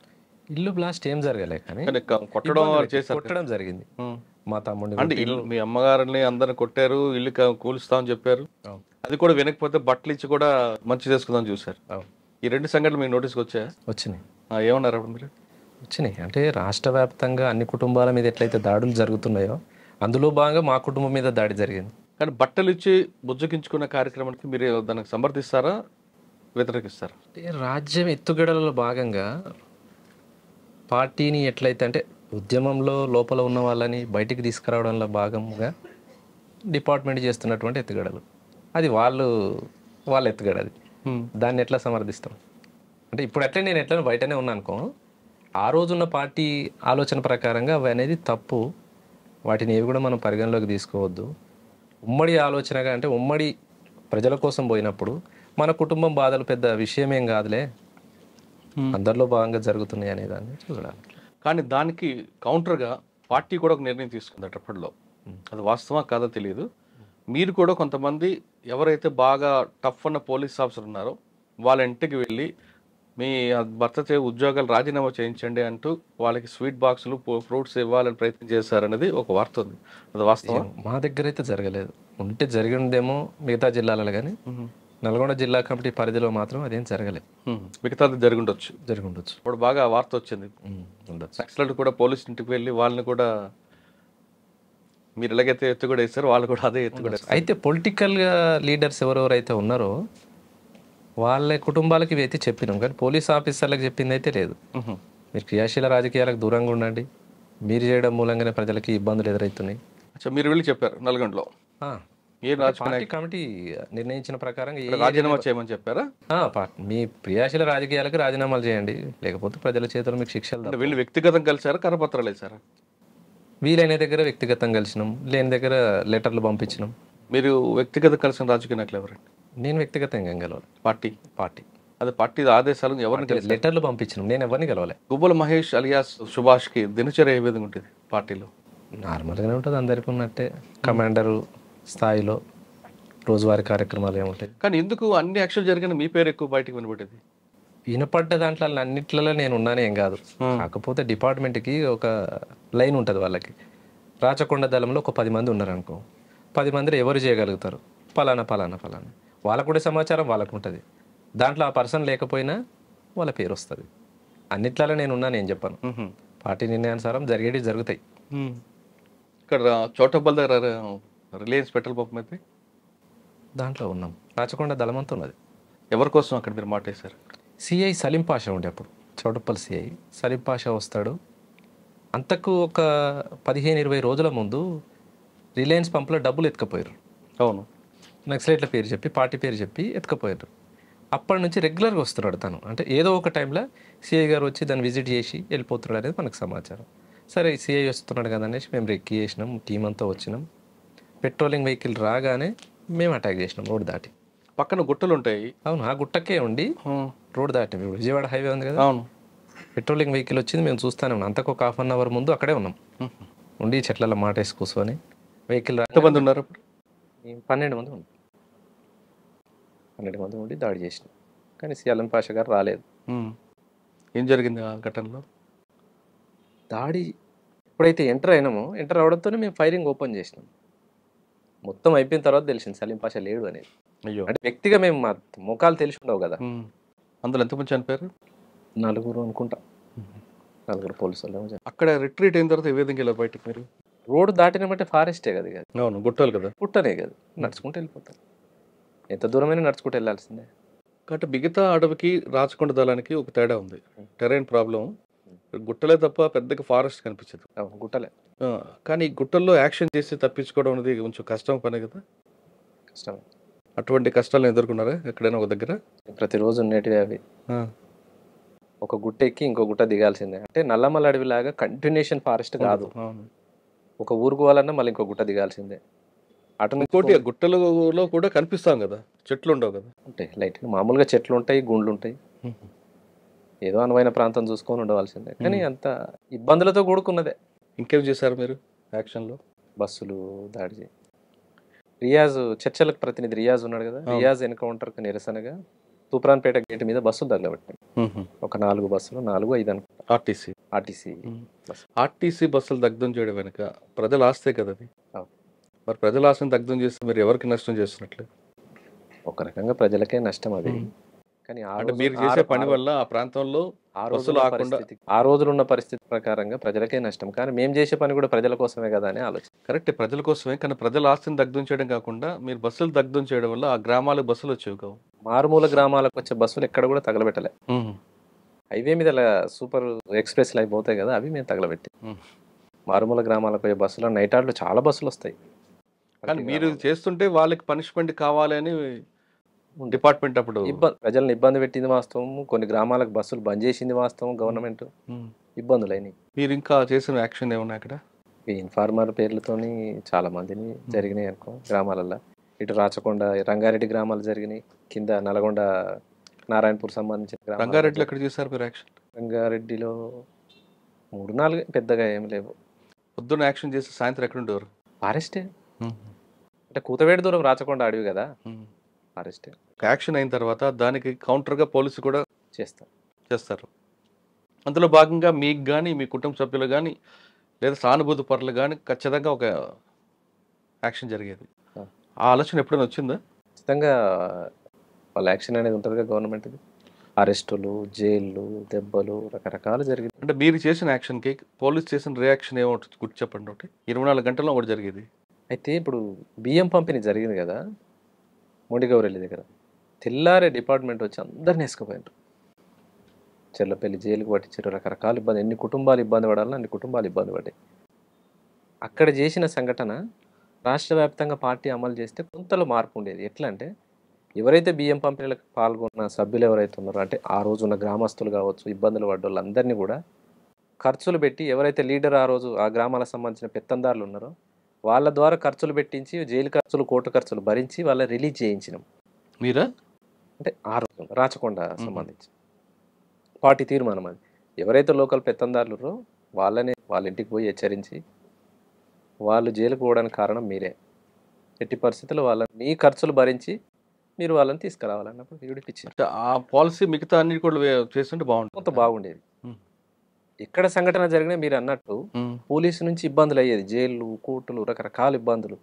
ఇల్లు బ్లాస్ట్ ఏం జరగలే కానీ కొట్టడం చేశారు. కొట్టడం జరిగింది. మా తమ్ముడిని అంటే ఇల్లు మీ అమ్మగారిని అందరిని కొట్టారు ఇల్లు కూలుస్తామని చెప్పారు. అది కూడా వినకపోతే బట్టలు ఇచ్చి కూడా మంచి చేసుకుందాం అవును. ఈ రెండు సంఘటనలు మీకు నోటీస్కి వచ్చాయా? వచ్చినాయి. ఏమన్నారు అప్పుడు మీరు? వచ్చినాయి. అంటే రాష్ట్ర వ్యాప్తంగా అన్ని కుటుంబాల మీద ఎట్లయితే దాడులు జరుగుతున్నాయో అందులో భాగంగా మా కుటుంబం మీద దాడి జరిగింది. కానీ బట్టలు ఇచ్చి బుజ్జగించుకున్న కార్యక్రమానికి మీరు దానికి సమర్థిస్తారా? వ్యతిరేకిస్తారా? రాజ్యం ఎత్తుగడలలో భాగంగా పార్టీని ఎట్లయితే అంటే ఉద్యమంలో లోపల ఉన్న వాళ్ళని బయటికి తీసుకురావడంలో భాగంగా డిపార్ట్మెంట్ చేస్తున్నటువంటి ఎత్తుగడలు. అది వాళ్ళు వాళ్ళ ఎత్తుగడది దాన్ని ఎట్లా సమర్థిస్తాం? అంటే ఇప్పుడు ఎట్లా నేను ఎట్లా బయటనే ఉన్నా అనుకో ఆ రోజున్న పార్టీ ఆలోచన ప్రకారంగా అవి అనేది తప్పు. వాటిని ఏవి కూడా మనం పరిగణలోకి తీసుకోవద్దు. ఉమ్మడి ఆలోచనగా అంటే ఉమ్మడి ప్రజల కోసం పోయినప్పుడు మన కుటుంబం బాధలు పెద్ద విషయమేం కాదులే. అందరిలో భాగంగా జరుగుతున్నాయి అనే దాన్ని చూడాలి. కానీ దానికి కౌంటర్గా పార్టీ కూడా ఒక నిర్ణయం తీసుకుంది అప్పట్లో. అది వాస్తవా కాదో తెలియదు. మీరు కూడా కొంతమంది ఎవరైతే బాగా టఫ్ అన్న పోలీస్ ఆఫీసర్ ఉన్నారో వాళ్ళ ఇంటికి వెళ్ళి మీ భర్త చే ఉద్యోగాలు రాజీనామా చేయించండి అంటూ వాళ్ళకి స్వీట్ బాక్సులు ఫ్రూట్స్ ఇవ్వాలని ప్రయత్నం చేశారనేది ఒక వార్త ఉంది. అది వాస్తవం మా దగ్గర అయితే జరగలేదు. ఉంటే జరిగిందేమో మిగతా జిల్లాలలో కానీ. నల్గొండ జిల్లా కమిటీ పరిధిలో మాత్రం అదేం జరగలేదు. మిగతాది జరిగి ఉండొచ్చు జరిగి ఉండొచ్చు ఇప్పుడు బాగా వార్త వచ్చింది. ఉండొచ్చు. నక్సలైట్ కూడా పోలీస్ ఇంటికి వెళ్ళి వాళ్ళని కూడా మీరు ఎలాగైతే ఎత్తు కూడా వేస్తారు వాళ్ళు కూడా అదే ఎత్తు కూడా. అయితే పొలిటికల్గా లీడర్స్ ఎవరెవరైతే ఉన్నారో వాళ్ళ కుటుంబాలకి అయితే చెప్పినాం. కానీ పోలీస్ ఆఫీసర్లకు చెప్పింది అయితే లేదు. మీరు క్రియాశీల రాజకీయాలకు దూరంగా ఉండండి. మీరు చేయడం మూలంగానే ప్రజలకి ఇబ్బందులు ఎదురవుతున్నాయి అచ్చా మీరు వెళ్ళి చెప్పారు నల్గొండలో. ఏ రాజకీయ కమిటీ నిర్ణయించిన ప్రకారంగా ఏ- రాజీనామా చేయమని చెప్పారా? మీ క్రియాశీల రాజకీయాలకు రాజీనామాలు చేయండి. లేకపోతే ప్రజల చేతుల్లో మీకు శిక్షలు. వీళ్ళు వ్యక్తిగతం కలిసారా కరపత్రాలు వేసారా వీలైన దగ్గర వ్యక్తిగతంగా కలిసినాం. లేని దగ్గర లెటర్లు పంపించినాం. మీరు వ్యక్తిగతం కలిసిన రాజకీయ నాయకులు ఎవరండి? నేను వ్యక్తిగతంగా గెలవాలి? పార్టీ. పార్టీ. అదే పార్టీ ఆదేశాలు ఎవరిని లెటర్లు పంపించినాం. నేను ఎవరిని గెలవాలి. గుబ్బల మహేష్ అలియాస్ సుభాష్కి దినచర్య ఏ విధంగా ఉంటుంది పార్టీలో? నార్మల్గానే ఉంటుంది అందరికీ ఉన్నట్టే. కమాండరు స్థాయిలో రోజువారీ కార్యక్రమాలు ఏముంటాయి? కానీ ఎందుకు అన్ని యాక్షన్ జరిగిన మీ పేరు ఎక్కువ బయటకు వినబడేది? వినపడ్డ దాంట్లో అన్నిట్లలో నేను ఉన్నాను ఏం కాదు. కాకపోతే డిపార్ట్మెంట్కి ఒక లైన్ ఉంటుంది వాళ్ళకి. రాచకొండ దళంలో ఒక పది మంది ఉన్నారు అనుకో పది మందిలో ఎవరు చేయగలుగుతారు? పలానా పలానా పలానా. వాళ్ళకు కూడా సమాచారం వాళ్ళకు ఉంటుంది. దాంట్లో ఆ పర్సన్ లేకపోయినా వాళ్ళ పేరు వస్తుంది. అన్నిట్లలో నేను ఉన్నాను ఏం చెప్పాను. పార్టీ నిర్ణయానుసారం జరిగేవి జరుగుతాయి. ఇక్కడ చోటబ్బల్ దగ్గర రిలయన్స్ పెట్రోల్ పంప్ అయితే దాంట్లో ఉన్నాం. రాచకొండ దళం అంతా ఉన్నది. ఎవరి కోసం అక్కడ మీరు మాటేశారు సిఐ సలీం పాషా ఉండే అప్పుడు. చౌటప్పల్ సిఐ. సలీం పాషా వస్తాడు. అంతకు ఒక పదిహేను ఇరవై రోజుల ముందు రిలయన్స్ పంపులో డబ్బులు ఎత్తుకపోయారు. అవును. నక్సలైట్ల పేరు చెప్పి పార్టీ పేరు చెప్పి ఎత్తుకపోయారు. అప్పటి నుంచి రెగ్యులర్గా వస్తున్నాడు తను. అంటే ఏదో ఒక టైంలో సిఐ గారు వచ్చి దాన్ని విజిట్ చేసి వెళ్ళిపోతున్నాడు అనేది మనకు సమాచారం. సరే సిఐ వస్తున్నాడు కదా అనేసి మేము రెక్కి చేసినాం. టీం అంతా వచ్చినాం. పెట్రోలింగ్ వెహికల్ రాగానే మేము అటాక్ చేసినాం రోడ్ దాటి. పక్కన గుట్టలు ఉంటాయి. అవును ఆ గుట్టకే ఉండి. రోడ్ దాటి ఇప్పుడు విజయవాడ హైవే ఉంది కదా. అవును. పెట్రోలింగ్ వెహికల్ వచ్చింది మేము చూస్తానే ఉన్నాం. అంతకు ఒక హాఫ్ అన్ అవర్ ముందు అక్కడే ఉన్నాం. ఉండి చెట్లలో మాట వేసి కూర్చొని వెహికల్ ఎంతమంది ఉన్నారు అప్పుడు? పన్నెండు మంది ఉన్నాం పన్నెండు మంది ఉండి దాడి చేసినాం. కానీ సియాలం పాష గారు రాలేదు. ఏం జరిగింది ఆ ఘటనలో? దాడి ఎప్పుడైతే ఎంటర్ అయినామో ఎంటర్ అవడంతోనే మేము ఫైరింగ్ ఓపెన్ చేసినాం. మొత్తం అయిపోయిన తర్వాత తెలిసింది సలీం పాష లేడు అనేది. అయ్యో. అంటే వ్యక్తిగా మేము మా ముఖాలు తెలిసి ఉండవు కదా. అందులో ఎంతమంది చనిపోయారు? నలుగురు అనుకుంటా. నలుగురు పోలీసు వాళ్ళు అక్కడ రిట్రీట్ అయిన తర్వాత ఏ విధంగా ఇలా బయటకు మీరు? రోడ్డు దాటినామంటే ఫారెస్టే కదా ఇక. అవును గుట్టలు కదా. పుట్టనే కదా. నడుచుకుంటూ వెళ్ళిపోతారు. ఎంత దూరమైనా నడుచుకుంటూ వెళ్ళాల్సిందే. కాబట్టి మిగతా అడవికి రాచకొండ దళానికి ఒక తేడా ఉంది. టెరైన్ ప్రాబ్లం గుట్టలే తప్ప పెద్దగా ఫారెస్ట్ కనిపించదు. గుట్టలే. కానీ గుట్టల్లో యాక్షన్ చేసి తప్పించుకోవడం అనేది కొంచెం కష్టం పని కదా? కష్టమే. అటువంటి కష్టాలను ఎదుర్కొన్నారా ఎక్కడైనా ఒక దగ్గర? ప్రతిరోజు ఉండేటివి అవి. ఒక గుట్ట ఎక్కి ఇంకో గుట్ట దిగాల్సిందే. అంటే నల్లమల్ల అడవిలాగా కంటిన్యూషన్ ఫారెస్ట్ కాదు. ఒక ఊరుకు పోవాలన్నా మళ్ళీ ఇంకో గుట్ట దిగాల్సిందే. అటు ఇంకోటి గుట్టలలో కూడా కనిపిస్తాం కదా. చెట్లు ఉండవు కదా? ఉంటాయి లైట్ మామూలుగా చెట్లు ఉంటాయి గుండ్లు ఉంటాయి. ఏదో అనువైన ప్రాంతం చూసుకొని ఉండవలసిందే. కానీ అంత ఇబ్బందులతో కూడుకున్నదే. ఇంకేం చేశారు మీరు యాక్షన్లో? బస్సులు దాడి రియాజ్ చర్చలకు ప్రతినిధి రియాజ్ ఉన్నాడు కదా? రియాజ్ ఎన్కౌంటర్కి నిరసనగా తూప్రాన్పేట గేట్ మీద బస్సులు తగలబెట్టాం ఒక నాలుగు బస్సులు నాలుగు ఐదు అనుకుంటా ఆర్టీసీ. ఆర్టీసీ ఆర్టీసీ బస్సులు దగ్ధం చేయడం వెనుక ప్రజల ఆస్తే కదా అది. మరి ప్రజల ఆస్తిని దగ్ధం చేస్తే మీరు ఎవరికి నష్టం చేస్తున్నట్లు? ఒక రకంగా ప్రజలకే నష్టం అది. కానీ అంటే మీరు చేసే పని వల్ల ఆ ప్రాంతంలో ఆ పరిస్థితి ఆ రోజులు ఉన్న పరిస్థితి ప్రకారంగా ప్రజలకే నష్టం. కానీ మేము చేసే పని కూడా ప్రజల కోసమే కదా అని ఆలోచన. కరెక్ట్ ప్రజల కోసమే. కానీ ప్రజల ఆస్తిని దగ్ధం చేయడం కాకుండా మీరు బస్సులు దగ్ధం చేయడం వల్ల ఆ గ్రామాలకు బస్సులు వచ్చేవి కావు. మారుమూల గ్రామాలకు వచ్చే బస్సులు ఎక్కడ కూడా తగలబెట్టలే. హైవే మీద సూపర్ ఎక్స్ప్రెస్ లైఫ్ పోతాయి కదా అవి మేము తగలబెట్టి. మారుమూల గ్రామాలకు పోయే బస్సులు నైట్ ఆర్లు చాలా బస్సులు వస్తాయి. కానీ మీరు చేస్తుంటే వాళ్ళకి పనిష్మెంట్ కావాలి అని డిపార్ట్మెంట్ అప్పుడు ప్రజలను ఇబ్బంది పెట్టింది వాస్తవం కొన్ని గ్రామాలకు బస్సులు బంద్ చేసింది వాస్తవం గవర్నమెంట్. ఉమ్. ఇబ్బందులు అయినాయి. మీరు ఇంకా చేసిన యాక్షన్ ఏమన్నా అక్కడ ఈ ఇన్ఫార్మర్ పేర్లతోని చాలా మందిని జరిగినాయి అనుకో గ్రామాలలో ఇటు రాచకొండ రంగారెడ్డి గ్రామాలు జరిగినాయి కింద నల్గొండ నారాయణపూర్ సంబంధించిన రంగారెడ్డిలో ఎక్కడ చేశారు మీరు యాక్షన్? రంగారెడ్డిలో మూడు నాలుగు పెద్దగా ఏం లేవు. పొద్దున్న యాక్షన్ చేసి సాయంత్రం ఎక్కడ ఉండేవారు? ఫారెస్టే. అంటే కూతవేడి దూరం రాచకొండ అడవి కదా. ఫారెస్టే. ఒక యాక్షన్ అయిన తర్వాత దానికి కౌంటర్గా పోలీసు కూడా చేస్తాం చేస్తారు. అందులో భాగంగా మీకు కానీ మీ కుటుంబ సభ్యులు కానీ లేదా సానుభూతి పరులు కానీ ఖచ్చితంగా ఒక యాక్షన్ జరిగేది. ఆ. ఆలోచన ఎప్పుడైనా వచ్చిందా? ఖచ్చితంగా వాళ్ళ యాక్షన్ అనేది ఉంటుందిగా గవర్నమెంట్ది. అరెస్టులు జైళ్ళు దెబ్బలు రకరకాలు జరిగింది. అంటే మీరు చేసిన యాక్షన్కి పోలీస్ చేసిన రియాక్షన్ ఏమో గుర్తు చెప్పండి ఒకటి. ఇరవై నాలుగు గంటల్లో ఒకటి జరిగేది. అయితే ఇప్పుడు బియ్యం పంపిణీ జరిగింది కదా. మొండిగౌరెల్లి దగ్గర. తెల్లారే డిపార్ట్మెంట్ వచ్చి అందరిని వేసుకుపోయారు చెల్లపల్లి జైలుకి పట్టించారు రకరకాల ఇబ్బంది ఎన్ని కుటుంబాలు ఇబ్బంది పడాలని అన్ని కుటుంబాలు ఇబ్బంది పడ్డాయి. అక్కడ చేసిన సంఘటన రాష్ట్ర వ్యాప్తంగా పార్టీ అమలు చేస్తే కొంతలో మార్పు ఉండేది. ఎట్లా అంటే ఎవరైతే బియ్యం పంపిణీలకు పాల్గొన్న సభ్యులు ఎవరైతే ఉన్నారో అంటే ఆ రోజు ఉన్న గ్రామస్తులు కావచ్చు ఇబ్బందులు పడ్డ అందరినీ కూడా ఖర్చులు పెట్టి ఎవరైతే లీడర్ ఆ రోజు ఆ గ్రామాలకు సంబంధించిన పెత్తందారులు ఉన్నారో వాళ్ళ ద్వారా ఖర్చులు పెట్టించి జైలు ఖర్చులు కోర్టు ఖర్చులు భరించి వాళ్ళ రిలీజ్ చేయించినాం. మీరా? అంటే ఆ రోజు రాచకొండ సంబంధించి. పార్టీ తీర్మానం అది. ఎవరైతే లోకల్ పెత్తందారులు వాళ్ళని వాళ్ళ ఇంటికి పోయి హెచ్చరించి వాళ్ళు జైలుకు పోవడానికి కారణం మీరే. ఎట్టి పరిస్థితుల్లో వాళ్ళని మీ ఖర్చులు భరించి మీరు వాళ్ళని తీసుకురావాలన్నప్పుడు అంటే ఆ పాలసీ మిగతా అన్ని కూడా చేస్తుంటే బాగుంటుంది. కొంత బాగుండేది. ఎక్కడ సంఘటన జరిగినా మీరు అన్నట్టు. పోలీసు నుంచి ఇబ్బందులు అయ్యేది. జైళ్ళు కోర్టులు రకరకాల ఇబ్బందులు.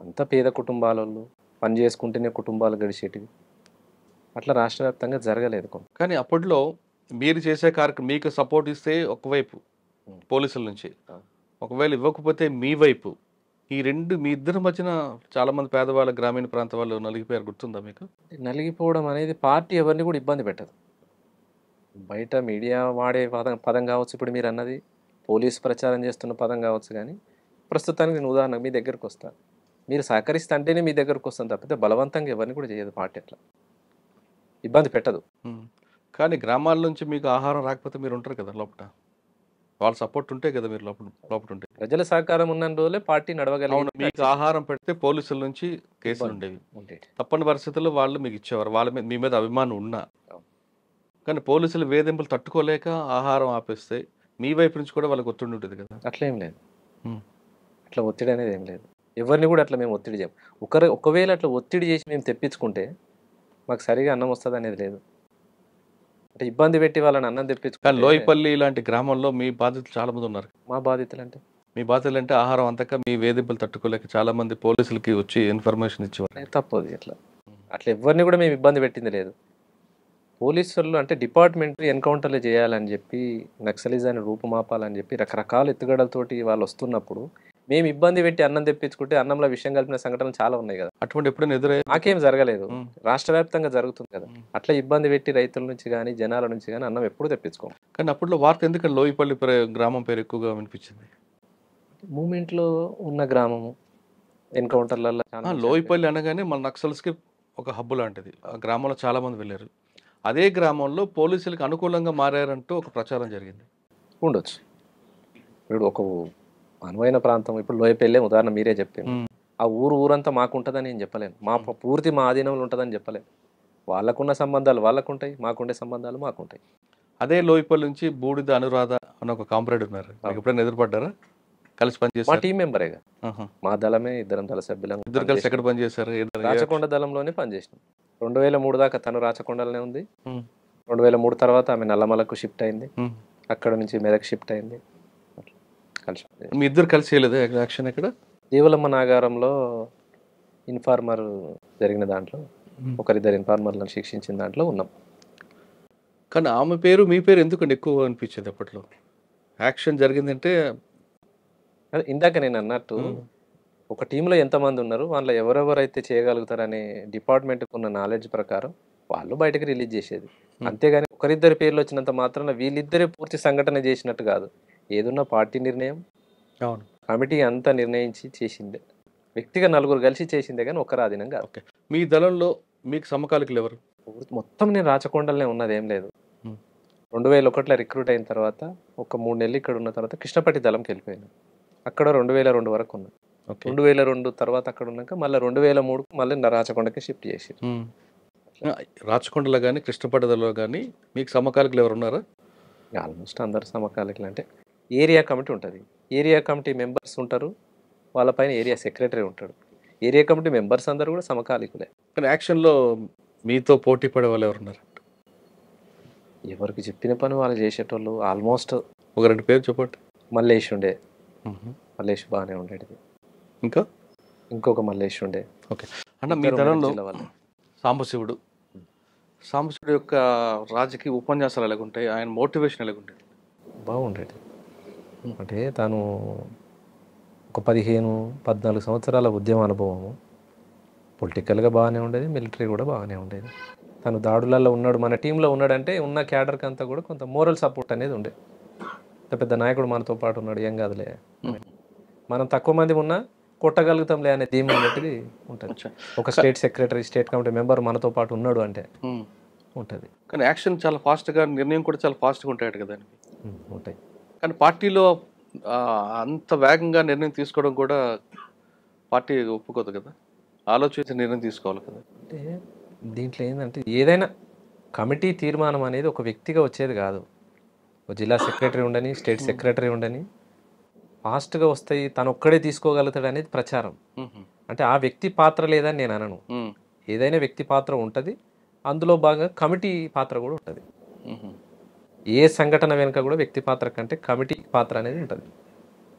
అంతా పేద కుటుంబాల వాళ్ళు పని చేసుకుంటేనే కుటుంబాలు గడిచేటివి. అట్లా రాష్ట్ర వ్యాప్తంగా జరగలేదు కానీ అప్పట్లో మీరు చేసే కార్యక్రమం మీకు సపోర్ట్ ఇస్తే ఒకవైపు. పోలీసుల నుంచి. ఒకవేళ ఇవ్వకపోతే మీ వైపు. ఈ రెండు మీ ఇద్దరి మధ్యన చాలా మంది పేదవాళ్ళ గ్రామీణ ప్రాంత వాళ్ళు నలిగిపోయారు. గుర్తుందా మీకు? నలిగిపోవడం అనేది పార్టీ ఎవరిని కూడా ఇబ్బంది పెట్టదు. బయట మీడియా వాడే పదం పదం కావచ్చు. ఇప్పుడు మీరు అన్నది పోలీసు ప్రచారం చేస్తున్న పదం కావచ్చు కానీ ప్రస్తుతానికి నేను ఉదాహరణ మీ దగ్గరకు వస్తాను మీరు సహకరిస్తే అంటేనే మీ దగ్గరకు వస్తాను తప్పితే బలవంతంగా ఎవరిని కూడా చేయదు పార్టీ అట్లా. ఇబ్బంది పెట్టదు. కానీ గ్రామాల నుంచి మీకు ఆహారం రాకపోతే మీరు ఉంటారు కదా లోపల వాళ్ళ సపోర్ట్ ఉంటే కదా మీరు లోపల లోపల ఉంటే ప్రజల సహకారం ఉన్న రోజులే పార్టీ అవును నడవగలిగి మీకు ఆహారం పెడితే పోలీసుల నుంచి కేసులు ఉండేవి. తప్పని పరిస్థితుల్లో వాళ్ళు మీకు ఇచ్చేవారు. వాళ్ళ మీద మీ మీద అభిమానం ఉన్నా. కానీ పోలీసులు వేధింపులు తట్టుకోలేక ఆహారం ఆపేస్తే మీ వైపు నుంచి కూడా వాళ్ళకి ఒత్తిడి ఉంటుంది కదా. అట్లా ఏం లేదు. అట్లా ఒత్తిడి అనేది ఏం లేదు. ఎవరిని కూడా అట్లా మేము ఒత్తిడి చేయం. ఒకరు ఒకవేళ అట్లా ఒత్తిడి చేసి మేము తెప్పించుకుంటే మాకు సరిగా అన్నం వస్తుంది అనేది లేదు. అంటే ఇబ్బంది పెట్టి వాళ్ళని అన్నం కానీ తెప్పించుకుంటే లోయపల్లి ఇలాంటి గ్రామంలో మీ బాధితులు చాలా మంది ఉన్నారు. మా బాధితులు అంటే మీ బాధితులు అంటే ఆహారం అంతక మీ వేధింపులు తట్టుకోలేక చాలా మంది పోలీసులకి వచ్చి ఇన్ఫర్మేషన్ ఇచ్చేవారు తప్పదు ఇట్లా. అట్లా ఎవరిని కూడా మేము ఇబ్బంది పెట్టింది లేదు. పోలీసులు అంటే డిపార్ట్మెంట్ ఎన్కౌంటర్లు చేయాలని చెప్పి నక్సలిజాన్ని రూపుమాపాలని చెప్పి రకరకాల ఎత్తుగడలతోటి వాళ్ళు వస్తున్నప్పుడు మేము ఇబ్బంది పెట్టి అన్నం తెప్పించుకుంటే అన్నంలో విషయం కలిపిన సంఘటనలు చాలా ఉన్నాయి కదా. అటువంటి ఎప్పుడైనా ఎదురై మాకేం జరగలేదు. రాష్ట్ర వ్యాప్తంగా జరుగుతుంది కదా. అట్లా ఇబ్బంది పెట్టి రైతుల నుంచి కానీ జనాల నుంచి కానీ అన్నం ఎప్పుడు తెప్పించుకోం కానీ అప్పట్లో వార్త ఎందుకంటే లోయపల్లి ప్ర- గ్రామం పేరు ఎక్కువగా వినిపించింది? మూమెంట్లో ఉన్న గ్రామము ఎన్కౌంటర్లలో లోయపల్లి అనగానే మన నక్సల్స్కి ఒక హబ్బు లాంటిది. ఆ గ్రామంలో చాలా మంది వెళ్ళారు. అదే గ్రామంలో పోలీసులకు అనుకూలంగా మారారంటూ ఒక ప్రచారం జరిగింది. ఉండొచ్చు. ఇప్పుడు ఒక అనువైన ప్రాంతం ఇప్పుడు లోయపల్లె ఉదాహరణ మీరే ఉమ్. ఆ ఊరు ఊరంతా మాకు ఉంటుందని నేను చెప్పలేను మా పూర్తి మా ఆధీనంలో ఉంటుందని చెప్పలేను వాళ్ళకున్న సంబంధాలు వాళ్ళకు ఉంటాయి మాకుండే సంబంధాలు మాకుంటాయి. అదే లోయపల్లి నుంచి బూడిద అనురాధ అని ఒక కాంపరేడ్ ఉన్నారు. ఎప్పుడైనా ఎదురుపడ్డారా? కలిసి మా పనిచేస్తారు టీం మెంబరేగా. మా దళమే ఇద్దరం దళ సభ్యులం ఇద్దరు కలిసి ఎక్కడ పనిచేశారు? రాచకొండ దళంలోనే పనిచేసినాం. రెండు వేల మూడు దాకా తను రాచకొండలోనే ఉంది. రెండు వేల మూడు తర్వాత ఆమె నల్లమలకు షిఫ్ట్ అయింది. అక్కడ నుంచి మెదక్ షిఫ్ట్ అయింది కలిసి. మీ ఇద్దరు కలిసి చేయలేదు యాక్షన్ ఇక్కడ దేవులమ్మ నాగారంలో ఇన్ఫార్మర్ జరిగిన దాంట్లో. ఒకరిద్దరు ఇన్ఫార్మర్లను శిక్షించిన దాంట్లో ఉన్నాం కానీ ఆమె పేరు మీ పేరు ఎందుకండి ఎక్కువ అనిపించేది అప్పట్లో యాక్షన్ జరిగిందంటే ఇందాక నేను అన్నట్టు ఒక టీంలో ఎంతమంది ఉన్నారు? వాళ్ళ ఎవరెవరైతే చేయగలుగుతారనే డిపార్ట్మెంట్కి ఉన్న నాలెడ్జ్ ప్రకారం వాళ్ళు బయటకు రిలీజ్ చేసేది. అంతేగాని ఒకరిద్దరి పేర్లు వచ్చినంత మాత్రాన వీళ్ళిద్దరే పూర్తి సంఘటన చేసినట్టు కాదు. ఏదున్నా పార్టీ నిర్ణయం అవును. కమిటీ అంతా నిర్ణయించి చేసిందే. వ్యక్తిగా నలుగురు కలిసి చేసిందే కానీ ఒక్కరు ఆధీనం కాదు. ఓకే. మీ దళంలో మీకు సమకాలికులు ఎవరు? మొత్తం నేను రాచకొండలనే ఉన్నది ఏం లేదు. రెండు వేల ఒకటిలో రిక్రూట్ అయిన తర్వాత ఒక మూడు నెలలు ఇక్కడ ఉన్న తర్వాత కృష్ణపట్టి దళంకి వెళ్ళిపోయాను. అక్కడ రెండు వేల రెండు వరకు ఉన్నా. ఓకే రెండు వేల రెండు తర్వాత అక్కడ ఉన్నాక మళ్ళీ రెండు వేల మూడుకు మళ్ళీ రాచకొండకి షిఫ్ట్ చేసి రాచకొండలో కానీ కృష్ణపట్టదలో కానీ మీకు సమకాలికులు ఎవరు ఉన్నారా? ఆల్మోస్ట్ అందరు సమకాలికలు అంటే ఏరియా కమిటీ ఉంటుంది. ఏరియా కమిటీ మెంబర్స్ ఉంటారు. వాళ్ళపైన ఏరియా సెక్రటరీ ఉంటాడు. ఏరియా కమిటీ మెంబర్స్ అందరూ కూడా సమకాలికులే. కానీ యాక్షన్లో మీతో పోటీ పడే వాళ్ళు ఎవరు ఉన్నారు? ఎవరికి చెప్పిన పని వాళ్ళు చేసేటోళ్ళు ఆల్మోస్ట్ ఒక రెండు పేరు చెప్పండి. మల్లేష్ ఉండే. మల్లేష్ బాగానే ఉండేది ఇంకా? ఇంకొక మల్లేష్ ఉండే. ఓకే. అన్న మీ వాళ్ళే. సాంబశివుడు. సాంబశివుడు యొక్క రాజకీయ ఉపన్యాసాలు ఎలాగుంటాయి? ఆయన మోటివేషన్ ఎలాగుంటాయి బాగుండేది. అంటే తాను ఒక పదిహేను పద్నాలుగు సంవత్సరాల ఉద్యమ అనుభవము. పొలిటికల్గా బాగానే ఉండేది మిలిటరీ కూడా బాగానే ఉండేది. తను దాడులలో ఉన్నాడు మన టీంలో ఉన్నాడంటే ఉన్న క్యాడర్కి అంతా కూడా కొంత మోరల్ సపోర్ట్ అనేది ఉండే. పెద్ద నాయకుడు మనతో పాటు ఉన్నాడు ఏం కాదులే. మనం తక్కువ మంది ఉన్నా కొట్టగలుగుతాంలే అనే ధీమా అనేది ఉంటుంది. ఒక state secretary state committee member మనతో పాటు ఉన్నాడు అంటే. ఉంటుంది. కానీ యాక్షన్ చాలా ఫాస్ట్గా నిర్ణయం కూడా చాలా ఫాస్ట్గా ఉంటాయట కదా ఉంటాయి. కానీ పార్టీలో అంత వేగంగా నిర్ణయం తీసుకోవడం కూడా పార్టీ ఒప్పుకోదు కదా. ఆలోచించి నిర్ణయం తీసుకోవాలి కదా. అంటే దీంట్లో ఏంటంటే ఏదైనా కమిటీ తీర్మానం అనేది ఒక వ్యక్తిగా వచ్చేది కాదు. ఒక జిల్లా సెక్రటరీ ఉండని స్టేట్ సెక్రటరీ ఉండని ఫాస్ట్గా వస్తాయి తను ఒక్కడే తీసుకోగలుగుతాడు అనేది ప్రచారం. అంటే ఆ వ్యక్తి పాత్ర లేదని నేను అనను. ఏదైనా వ్యక్తి పాత్ర ఉంటుంది అందులో భాగంగా కమిటీ పాత్ర కూడా ఉంటుంది. ఏ సంఘటన వెనుక కూడా వ్యక్తి పాత్ర కంటే కమిటీ పాత్ర అనేది ఉంటుంది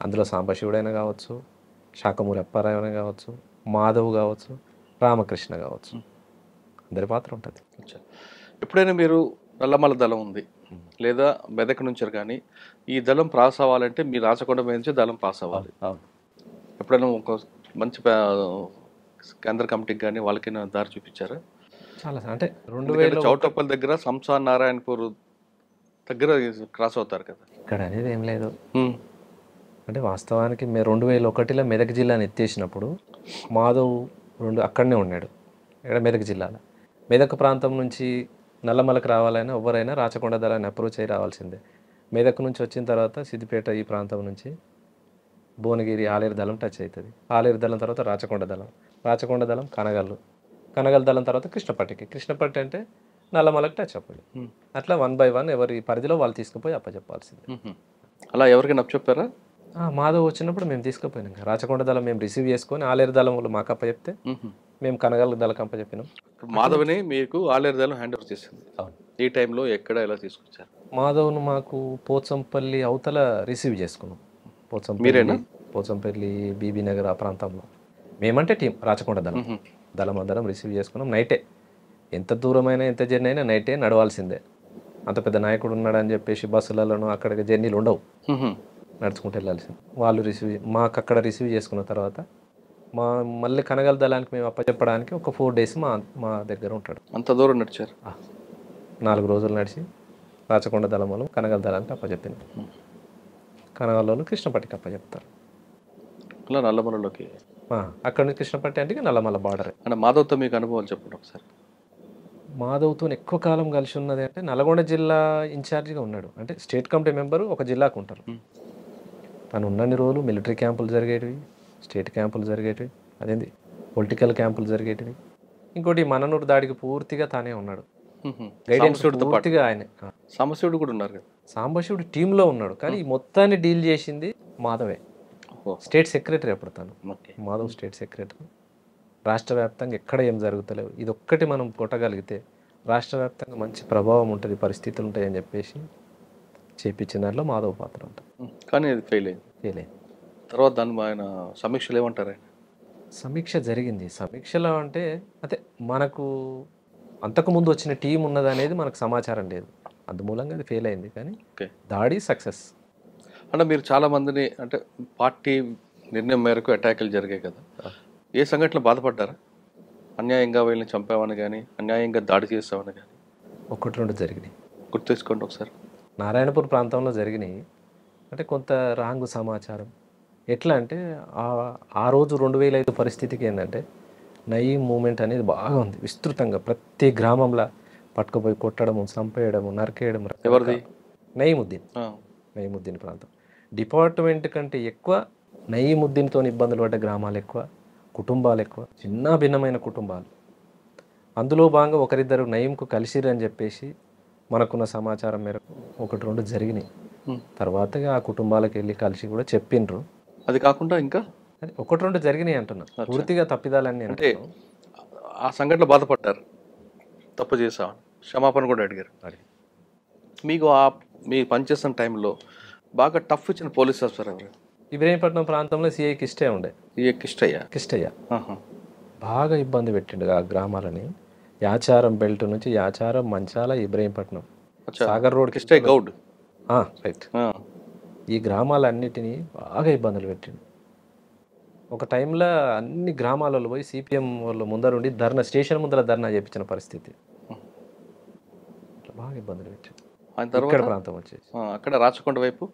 అందులో సాంబశివుడైనా కావచ్చు శాఖమూరి అప్పారావు అయినా కావచ్చు మాధవ్ కావచ్చు రామకృష్ణ కావచ్చు అందరి పాత్ర ఉంటుంది. ఎప్పుడైనా మీరు నల్లమల దళం ఉంది లేదా మెదక్ నుంచి కానీ ఈ దళం పాస్ అవ్వాలంటే మీ రాచకొండ మీద నుంచి దళం పాస్ అవ్వాలి. అవును ఎప్పుడైనా ఒక మంచి కేంద్ర కమిటీకి కానీ వాళ్ళకి దారి చూపించారా? చాలా అంటే రెండు వేల చౌటప్పల్ దగ్గర సంసార్ నారాయణపూర్ దగ్గర క్రాస్ అవుతారు కదా. ఇక్కడ అనేది ఏం లేదు. అంటే వాస్తవానికి మే రెండు వేల ఒకటిలో మెదక్ జిల్లాని ఎత్తేసినప్పుడు మాధవ్ రెండు అక్కడనే ఉన్నాడు ఇక్కడ మెదక్ జిల్లాలో. మెదక్ ప్రాంతం నుంచి నల్లమలకు రావాలైనా ఎవరైనా రాచకొండ దళాన్ని అప్రోచ్ అయ్యి రావాల్సిందే. మెదక్ నుంచి వచ్చిన తర్వాత సిద్దిపేట ఈ ప్రాంతం నుంచి భువనగిరి ఆలేరు దళం టచ్ అవుతుంది ఆలేరు దళం తర్వాత రాచకొండ దళం. రాచకొండ దళం కనగల్లు. కనగల్ దళం తర్వాత కృష్ణపట్టికి. కృష్ణపట్టి అంటే నల్లమలకు టచ్ అప్పుడు. అట్లా వన్ బై వన్ ఎవరి పరిధిలో వాళ్ళు తీసుకుపోయి అప్పచెప్పాల్సిందే. అలా ఎవరికి నప్పు చెప్పారా? ఆ, మాధవ్ వచ్చినప్పుడు మేము తీసుకుపోయినాం. రాచకొండ దళం మేము రిసీవ్ చేసుకొని ఆలేరు దళం వాళ్ళు మాకు అప్పచెప్తే మేము కనగల దళం అప్పచెప్పినాం మాధవని మీకు ఆలేరు దళం హ్యాండ్ ఓవర్ చేసింది. ఈ టైంలో ఎక్కడ ఎలా తీసుకొచ్చారు? మాధవ్ను మాకు పోచంపల్లి అవతల రిసీవ్ చేసుకున్నాం. పోచంపల్లి మీరేనా? పోచంపల్లి బీబీ నగర్ ఆ ప్రాంతంలో. మేమంటే టీం రాచకొండ దళం. దళం అందరం రిసీవ్ చేసుకున్నాం. నైటే ఎంత దూరమైనా ఎంత జర్నీ అయినా నైటే నడవాల్సిందే. అంత పెద్ద నాయకుడు ఉన్నాడని చెప్పేసి బస్సులలోనూ అక్కడికి జర్నీలు ఉండవు. నడుచుకుంటూ వెళ్ళాల్సింది. వాళ్ళు రిసీవ్ మాకు అక్కడ రిసీవ్ చేసుకున్న తర్వాత మా మళ్ళీ కనగల దళానికి మేము అప్పచెప్పడానికి ఒక ఫోర్ డేస్ మా మా దగ్గర ఉంటాడు. అంత దూరం నడిచారు? నాలుగు రోజులు నడిచి రాచకొండ దళం వాళ్ళు కనగల దళానికి అప్పచెప్పింది. కనగల వాళ్ళు కృష్ణపట్టికి అప్పచెప్తారు. అలా నల్లమలలోకి? అక్కడ నుంచి కృష్ణపట్టి అంటే ఇక నల్లమల్ల బార్డరే అంటే మాధవ్తో మీకు అనుభవాలు చెప్పండి ఒకసారి. మాధవ్తో ఎక్కువ కాలం కలిసి ఉన్నది అంటే నల్గొండ జిల్లా ఇన్ఛార్జిగా ఉన్నాడు. అంటే స్టేట్ కమిటీ మెంబరు ఒక జిల్లాకు ఉంటారు. తను ఉన్నన్ని రోజులు మిలిటరీ క్యాంపులు జరిగేటివి. స్టేట్ క్యాంపులు జరిగేటివి అదేంది? పొలిటికల్ క్యాంపులు జరిగేటివి. ఇంకోటి మననూరు దాడికి పూర్తిగా తానే ఉన్నాడు. గైడెన్స్ పూర్తిగా ఆయనే. సాంబశివుడు కూడా ఉన్నారు కదా? సాంబశివుడు టీంలో ఉన్నాడు కానీ మొత్తాన్ని డీల్ చేసింది మాధవే. స్టేట్ సెక్రటరీ అప్పుడు తను. Madhav state secretary. రాష్ట్ర వ్యాప్తంగా ఎక్కడ ఏం జరుగుతలేవు. ఇది ఒక్కటి మనం కొట్టగలిగితే రాష్ట్ర వ్యాప్తంగా మంచి ప్రభావం ఉంటుంది పరిస్థితులు ఉంటాయని చెప్పేసి చేపించిన దాంట్లో మాధవ్ పాత్ర ఉంటుంది. కానీ అది ఫెయిల్ అయింది. ఫెయిల్ తర్వాత దాని ఆయన సమీక్షలు ఏమంటారు ఆయన? సమీక్ష జరిగింది. సమీక్షలో అంటే అదే మనకు అంతకుముందు వచ్చిన టీం ఉన్నది అనేది మనకు సమాచారం లేదు. అందుమూలంగా అది ఫెయిల్ అయింది. కానీ ఓకే. దాడి సక్సెస్. అంటే మీరు చాలా మందిని అంటే పార్టీ నిర్ణయం మేరకు అటాకులు జరిగాయి కదా. ఏ సంఘటనలు బాధపడ్డారా? అన్యాయంగా వీళ్ళని చంపామని కానీ అన్యాయంగా దాడి చేస్తామని కానీ ఒకటి రెండు జరిగినాయి. గుర్తు తెచ్చుకోండి ఒకసారి. నారాయణపూర్ ప్రాంతంలో జరిగినాయి. అంటే కొంత రాంగు సమాచారం. ఎట్లా అంటే ఆ- ఆ రోజు రెండు వేల ఐదు పరిస్థితికి ఏంటంటే నయీం మూమెంట్ అనేది బాగా ఉంది. విస్తృతంగా ప్రతి గ్రామంలో పట్టుకుపోయి కొట్టడము చంపేయడము నరికేయడం ఎవరిది? నయీముద్దీన్. నయీముద్దీన్ ప్రాంతం. డిపార్ట్మెంట్ కంటే ఎక్కువ నయీముద్దీన్తో ఇబ్బందులు పడ్డ గ్రామాలు ఎక్కువ కుటుంబాలు ఎక్కువ చిన్న భిన్నమైన కుటుంబాలు. అందులో భాగంగా ఒకరిద్దరు నయీంకు కలిసిరని చెప్పేసి మనకున్న సమాచారం మేరకు ఒకటి రెండు జరిగినాయి. తర్వాత ఆ కుటుంబాలకు వెళ్ళి కలిసి కూడా చెప్పిండ్రు. అది కాకుండా ఇంకా ఒకటి రెండు జరిగినాయి అంటున్నా. పూర్తిగా తప్పిదాలని నేను అంటే. ఆ సంఘటన బాధపడ్డారు. తప్పు చేసామని క్షమాపణ కూడా అడిగారు. మీకు ఆ మీ పనిచేస్తున్న టైంలో బాగా టఫ్ ఇచ్చిన పోలీస్ ఆఫీసర్ ఎవరు? ఇబ్రహీంపట్నం ప్రాంతంలో సిఐ కిష్టే ఉండే. ఈ కిష్టయ్య కిష్టయ్య. బాగా ఇబ్బంది పెట్టిండు ఆ గ్రామాలని. యాచారం బెల్ట్ నుంచి యాచారం మంచాల ఇబ్రహీంపట్నం. సాగర్ రోడ్ కిష్టయ్య గౌడ్? రైట్. ఈ గ్రామాలన్నిటినీ బాగా ఇబ్బందులు పెట్టిండు. ఒక టైంలో అన్ని గ్రామాలలో పోయి సిపిఎం వాళ్ళు ముందరుండి ధర్నా స్టేషన్ ముందర ధర్నా చేపించిన పరిస్థితి. బాగా ఇబ్బందులు ఇక్కడ తర్వాత? ప్రాంతం వచ్చేసి. అక్కడ రాచకొండ వైపు?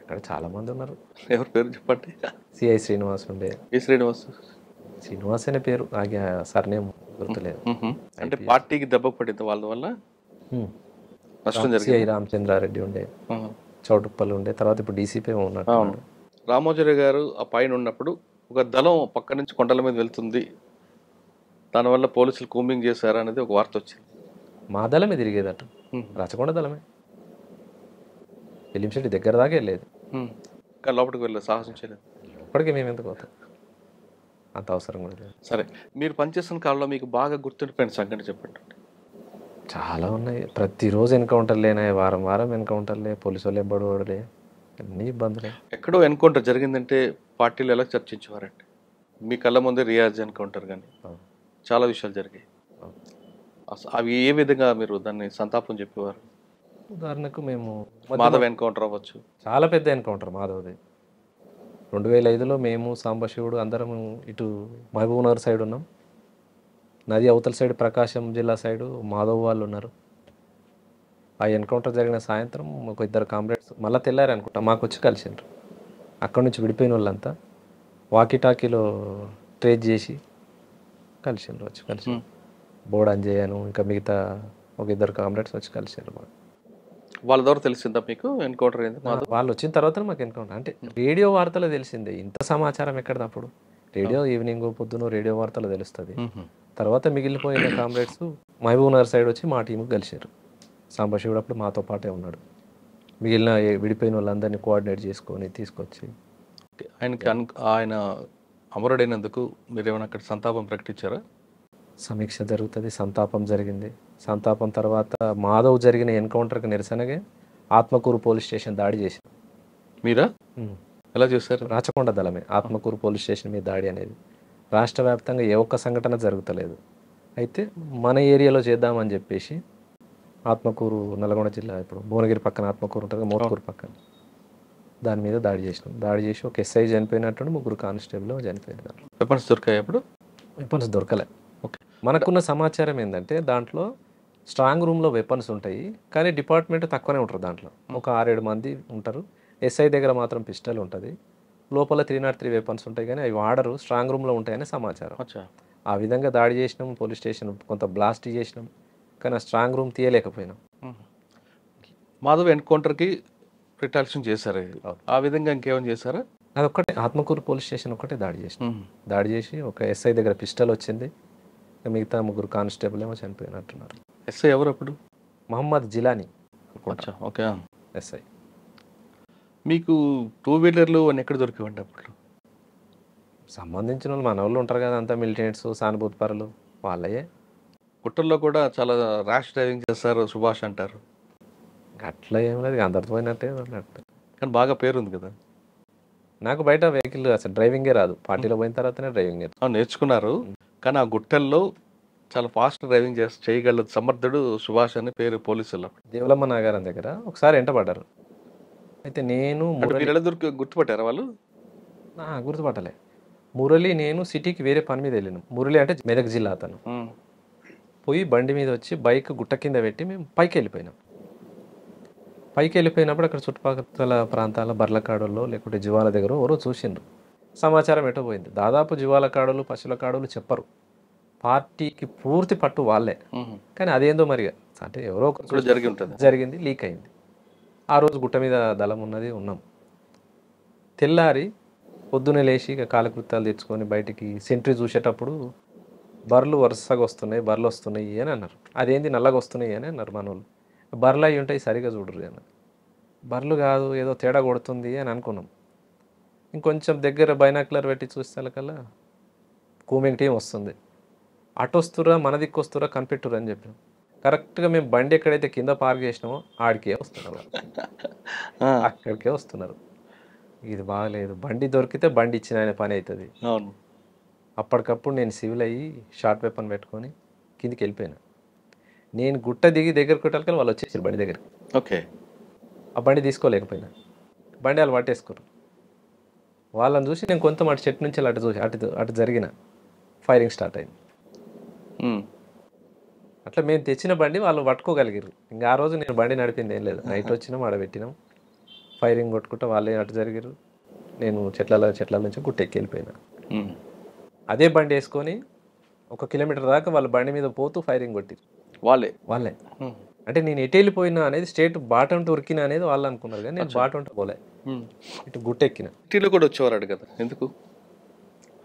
అక్కడ చాలా మంది ఉన్నారు. ఎవరి పేరు చెప్పండి? సిఐ శ్రీనివాస్ ఉండే. ఈ శ్రీనివాస్? శ్రీనివాస్ అనే పేరు. నాకు సర్నేమ్ గుర్తులేదు. అంటే పార్టీకి దెబ్బ పడింది వాళ్ళ వల్ల? సిఐ రామచంద్రారెడ్డి ఉండే. చౌటుప్పల్ ఉండే తర్వాత ఇప్పుడు డీసీపీ ఉన్నట్టు అవును. రామోజీరావు గారు ఆ పైన ఉన్నప్పుడు ఒక దళం పక్క నుంచి కొండల మీద వెళ్తుంది. దానివల్ల పోలీసులు కూంబింగ్ చేశారు అనేది ఒక వార్త వచ్చింది. మా దళమే తిరిగేదట. రచకొండ దళమే. ఫిలింసిటీ దగ్గర దాకా వెళ్ళేది. ఇంకా లోపలికి వెళ్ళే సాహసం చేయలేదు. ఇప్పటికీ మేము ఎందుకు పోతాం? అంత అవసరం కూడా లేదు. సరే మీరు పనిచేస్తున్న కాలంలో మీకు బాగా గుర్తుండిపోయిన సంఘటన చెప్పండి. చాలా ఉన్నాయి. ప్రతిరోజు ఎన్కౌంటర్లేనే వారం వారం ఎన్కౌంటర్లే పోలీసు వాళ్ళు ఎబ్బడోడలే అన్ని ఇబ్బందులే. ఎక్కడో ఎన్కౌంటర్ జరిగిందంటే పార్టీలు ఎలా చర్చించేవారండి? మీ కళ్ళ ముందే రియాజ్ ఎన్కౌంటర్ కానీ. చాలా విషయాలు జరిగాయి. అవి ఏ విధంగా మీరు దాన్ని సంతాపం చెప్పేవారు? ఉదాహరణకు మేము మాధవ్ ఎన్కౌంటర్ అవ్వచ్చు. చాలా పెద్ద ఎన్కౌంటర్ మాధవ్ది. రెండు వేల ఐదులో మేము సాంబశివుడు అందరం ఇటు మహబూబ్ నగర్ సైడ్ ఉన్నాం. నది అవతల సైడ్ ప్రకాశం జిల్లా సైడు మాధవ్ వాళ్ళు ఉన్నారు. ఆ ఎన్కౌంటర్ జరిగిన సాయంత్రం ఒక ఇద్దరు కామ్రేడ్స్ మళ్ళీ తెల్లారు అనుకుంటా మాకు వచ్చి కలిసిండ్రు. అక్కడి నుంచి విడిపోయిన వాళ్ళంతా వాకీ టాకీలో ట్రేస్ చేసి కలిసిండ్రు వచ్చి కలిసి. బోర్డ్ అంజయ్యను ఇంకా మిగతా ఒక ఇద్దరు కామ్రేడ్స్ వచ్చి కలిసిండ్రు మాకు. వాళ్ళ ద్వారా తెలిసిందా మీకు ఎన్కౌంటర్ అయింది వాళ్ళు వచ్చిన తర్వాత మాకు ఎన్కౌంటర్. అంటే రేడియో వార్తలో తెలిసిందే ఇంత సమాచారం ఎక్కడిది అప్పుడు? రేడియో ఈవినింగ్ పొద్దున రేడియో వార్తలో తెలుస్తుంది. తర్వాత మిగిలిపోయిన కామ్రేడ్స్ మహబూబ్ నగర్ సైడ్ వచ్చి మా టీంకి కలిసారు సాంబశివుడు అప్పుడు మాతో పాటే ఉన్నాడు. మిగిలిన విడిపోయిన వాళ్ళందరినీ కోఆర్డినేట్ చేసుకొని తీసుకొచ్చి ఆయనకి ఆయన అమరుడైనందుకు మీరు ఏమైనా అక్కడ సంతాపం ప్రకటించారా? సమీక్ష జరుగుతుంది సంతాపం జరిగింది. సంతాపం తర్వాత మాధవ్ జరిగిన ఎన్కౌంటర్కి నిరసనగా ఆత్మకూరు పోలీస్ స్టేషన్ దాడి చేసి మీరా? ఎలా చేశారు? రాచకొండ దళమే ఆత్మకూరు పోలీస్ స్టేషన్ మీద దాడి అనేది. రాష్ట్ర వ్యాప్తంగా ఏ ఒక్క సంఘటన జరుగుతలేదు. అయితే మన ఏరియాలో చేద్దామని చెప్పేసి ఆత్మకూరు నల్గొండ జిల్లా ఇప్పుడు భువనగిరి పక్కన ఆత్మకూరు ఉంటుంది మోత్కూరు పక్కన. దాని మీద దాడి చేసినాం. దాడి చేసి ఒక ఎస్ఐ చనిపోయినట్టు ముగ్గురు కానిస్టేబుల్ చనిపోయినారు. వెపన్స్ దొరికాయి అప్పుడు వెపన్స్ దొరకలే. ఓకే. మనకున్న సమాచారం ఏంటంటే దాంట్లో స్ట్రాంగ్ రూమ్లో వెపన్స్ ఉంటాయి కానీ డిపార్ట్మెంట్ తక్కువనే ఉంటారు దాంట్లో. ఒక ఆరేడు మంది ఉంటారు. ఎస్ఐ దగ్గర మాత్రం పిస్టల్ ఉంటుంది. లోపల త్రీ నాట్ త్రీ వెపన్స్ ఉంటాయి కానీ అవి వాడరు స్ట్రాంగ్ రూమ్లో ఉంటాయని సమాచారం. ఆ విధంగా దాడి చేసినాం పోలీస్ స్టేషన్ కొంత బ్లాస్ట్ చేసినాం కానీ ఆ స్ట్రాంగ్ రూమ్ తీయలేకపోయినాం. మాధవ్ ఎన్కౌంటర్కి రిటాలిషన్ చేశారు. ఆ విధంగా ఇంకేమైనా చేశారా? అదొక్కటే ఆత్మకూరు పోలీస్ స్టేషన్ ఒకటే దాడి చేసినాం దాడి చేసి ఒక ఎస్ఐ దగ్గర పిస్టల్ వచ్చింది. మిగతా ముగ్గురు కానిస్టేబుల్ ఏమో చనిపోయినట్టున్నారు. ఎస్ఐ ఎవరు అప్పుడు? మహమ్మద్ జిలానీ. ఓకే. ఎస్ఐ మీకు టూ వీలర్లు అని ఎక్కడ దొరికేవండి అప్పుడు సంబంధించిన వాళ్ళు మన వాళ్ళు ఉంటారు కదా అంతా మిలిటెంట్స్ సానుభూతి పరులు వాళ్ళయే. పుట్టల్లో కూడా చాలా ర్యాష్ డ్రైవింగ్ చేస్తారు సుభాష్ అంటారు. అట్లా ఏం లేదు అందరితో పోయినట్టే అన్నట్టు. కానీ బాగా పేరుంది కదా. నాకు బయట వెహికల్ అసలు డ్రైవింగే రాదు. పార్టీలో పోయిన తర్వాతనే డ్రైవింగ్ నేర్చుకున్నారు. కానీ ఆ గుట్టల్లో చాలా ఫాస్ట్ డ్రైవింగ్ చేసి చేయగల సమర్థుడు సుభాష్ అని పేరు పోలీసులు దేవలమ్మ నాగారం దగ్గర ఒకసారి ఎంటపడ్డారు అయితే నేను దొరికి గుర్తుపట్టారా వాళ్ళు? ఆ, గుర్తుపట్టలే. మురళి నేను సిటీకి వేరే పని మీద వెళ్ళినాం. మురళి అంటే మెదక్ జిల్లా అతను. పోయి బండి మీద వచ్చి బైక్ గుట్ట కింద పెట్టి మేము పైకి వెళ్ళిపోయినాం. పైకి వెళ్ళిపోయినప్పుడు అక్కడ చుట్టుపక్కల ప్రాంతాల బర్లకాడుల్లో లేకుంటే జీవాల దగ్గర ఎవరో చూసిండ్రు. సమాచారం ఎటో పోయింది. దాదాపు జీవాల కాడులు పశువుల కాడులు చెప్పరు. పార్టీకి పూర్తి పట్టు వాళ్ళే. కానీ అదేందో మరి అంటే ఎవరో జరిగి ఉంటుంది. జరిగింది లీక్ అయింది. ఆ రోజు గుట్ట మీద దళం ఉన్నది ఉన్నాం. తెల్లారి పొద్దునే లేచి ఇక కాలకృత్యాలు తెచ్చుకొని బయటికి సెంట్రీ చూసేటప్పుడు బర్రెలు వరుసగా వస్తున్నాయి బర్రెలు వస్తున్నాయి అని అన్నారు. అదేంది నల్లగా వస్తున్నాయి అని అన్నారు మనోళ్ళు. బర్రెలు అయి ఉంటాయి సరిగా చూడరు అని. బర్రెలు కాదు ఏదో తేడా కొడుతుంది అని అనుకున్నాం. ఇంకొంచెం దగ్గర బైనాక్యులర్ పెట్టి చూస్తే కూమింగ్ టీం వస్తుంది. అటు వస్తురా మన దిక్కు వస్తురా కనిపెట్టురా అని చెప్పాం. కరెక్ట్గా మేము బండి ఎక్కడైతే కింద పార్క్ చేసినామో ఆడికే వస్తున్నారు అక్కడికే వస్తున్నారు. ఇది బాగలేదు బండి దొరికితే బండి ఇచ్చిన ఆయన పని అవుతుంది అవును. అప్పటికప్పుడు నేను సివిల్ అయ్యి షార్ట్ వెపన్ పెట్టుకొని కిందికి వెళ్ళిపోయినా. నేను గుట్ట దిగి దగ్గర కొట్టాలి వాళ్ళు వచ్చేసారు బండి దగ్గరికి. ఓకే. ఆ బండి తీసుకోలేకపోయినా. బండి వాళ్ళు పట్టేసుకోరు. వాళ్ళని చూసి నేను కొంత అటు చెట్టు నుంచి అటు చూసి అటు అటు జరిగిన. ఫైరింగ్ స్టార్ట్ అయింది. అట్లా మేము తెచ్చిన బండి వాళ్ళు పట్టుకోగలిగారు ఇంకా ఆ రోజు నేను బండి నడిపింది ఏం లేదు. నైట్ వచ్చినాం ఆడ పెట్టినాం. ఫైరింగ్ కొట్టుకుంటా వాళ్ళే అటు జరిగారు నేను చెట్ల చెట్ల నుంచి గుట్టెక్కి వెళ్ళిపోయినా. అదే బండి వేసుకొని ఒక కిలోమీటర్ దాకా వాళ్ళ బండి మీద పోతూ ఫైరింగ్ కొట్టిరు వాళ్ళే? వాళ్ళే. అంటే నేను ఎటు వెళ్ళిపోయినా అనేది స్టేట్ బాటంట ఉరికినా అనేది వాళ్ళు అనుకున్నారు కానీ నేను బాటంట పోలే. ఇటు గుట్టెక్కిన. సిటీలో కూడా వచ్చేవారాడు కదా? ఎందుకు?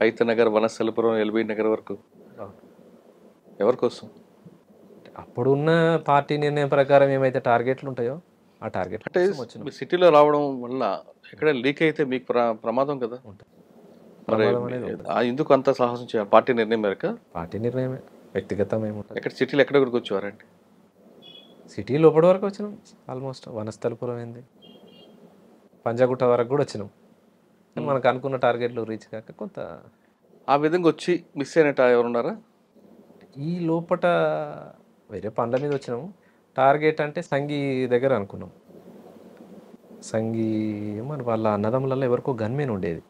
హైత నగర్ వనస్థలపురం ఎల్బీ నగర్ వరకు? ఎవరి కోసం అప్పుడున్న పార్టీ నిర్ణయం ప్రకారం ఏమైతే టార్గెట్లు ఉంటాయో ఆ టార్గెట్ అంటే సిటీలో రావడం వల్ల ఎక్కడ లీక్ అయితే మీకు ప్ర- ప్రమాదం కదా? ఉంటుంది. మరి ఎందుకు అంత సాహసం చేయాలి పార్టీ నిర్ణయం మేరకు? పార్టీ నిర్ణయమే. వ్యక్తిగతం ఏముంటుంది ఎక్కడ సిటీలో ఎక్కడెక్కడికి వచ్చేవారండి సిటీ లోపల వరకు వచ్చినాం. ఆల్మోస్ట్ వనస్థలపురం ఏంది? పంజాగుట్ట వరకు కూడా వచ్చినాం. మనకు అనుకున్న టార్గెట్లు రీచ్ కాక కొంత ఆ విధంగా వచ్చి మిస్ అయినట్టు ఎవరున్నారా? ఈ లోపట వేరే పనుల మీద వచ్చినాము. టార్గెట్ అంటే సంగీ దగ్గర అనుకున్నాం. సంగీ మరి వాళ్ళ అన్నదమ్ములలో ఎవరికో గన్మెన్ ఉండేది.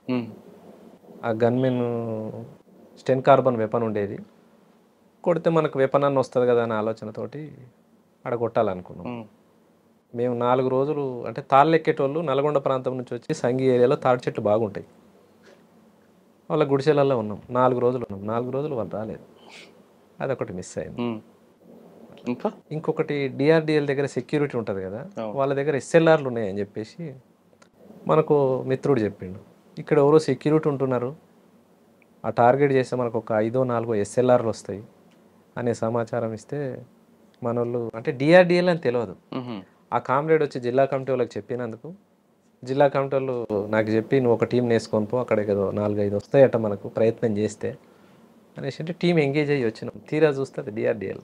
ఆ గన్మెన్ స్టెన్ కార్బన్ వెపన్ ఉండేది. కొడితే మనకు వెపన్ అన్న వస్తుంది కదా అనే ఆలోచనతోటి ఆడ కొట్టాలనుకున్నాం. మేము నాలుగు రోజులు అంటే తాళ్ళు ఎక్కేటోళ్ళు నల్గొండ ప్రాంతం నుంచి వచ్చి సంగి ఏరియాలో తాడి చెట్లు బాగుంటాయి. వాళ్ళ గుడిసెలలో ఉన్నాం. నాలుగు రోజులు ఉన్నాం. నాలుగు రోజులు వాళ్ళు రాలేదు. అదొకటి మిస్ అయింది. ఇంకా ఇంకొకటి డిఆర్డిఎల్ దగ్గర సెక్యూరిటీ ఉంటుంది కదా. వాళ్ళ దగ్గర ఎస్ఎల్ఆర్లు ఉన్నాయని చెప్పేసి మనకు మిత్రుడు చెప్పిండు ఇక్కడ ఎవరో సెక్యూరిటీ ఉంటున్నారు ఆ టార్గెట్ చేస్తే మనకు ఒక ఐదో నాలుగో ఎస్ఎల్ఆర్లు వస్తాయి అనే సమాచారం ఇస్తే మన వాళ్ళు అంటే డిఆర్డిఎల్ అని తెలియదు. ఆ కామ్రేడ్ వచ్చి జిల్లా కమిటీ వాళ్ళకి చెప్పినందుకు జిల్లా కమిటీ వాళ్ళు నాకు చెప్పి నువ్వు ఒక టీం వేసుకొని పో అక్కడ ఏదో నాలుగైదు వస్తాయట మనకు ప్రయత్నం చేస్తే అనేసి అంటే టీం ఎంగేజ్ అయ్యి వచ్చినాం తీరా చూస్తే డిఆర్డిఎల్.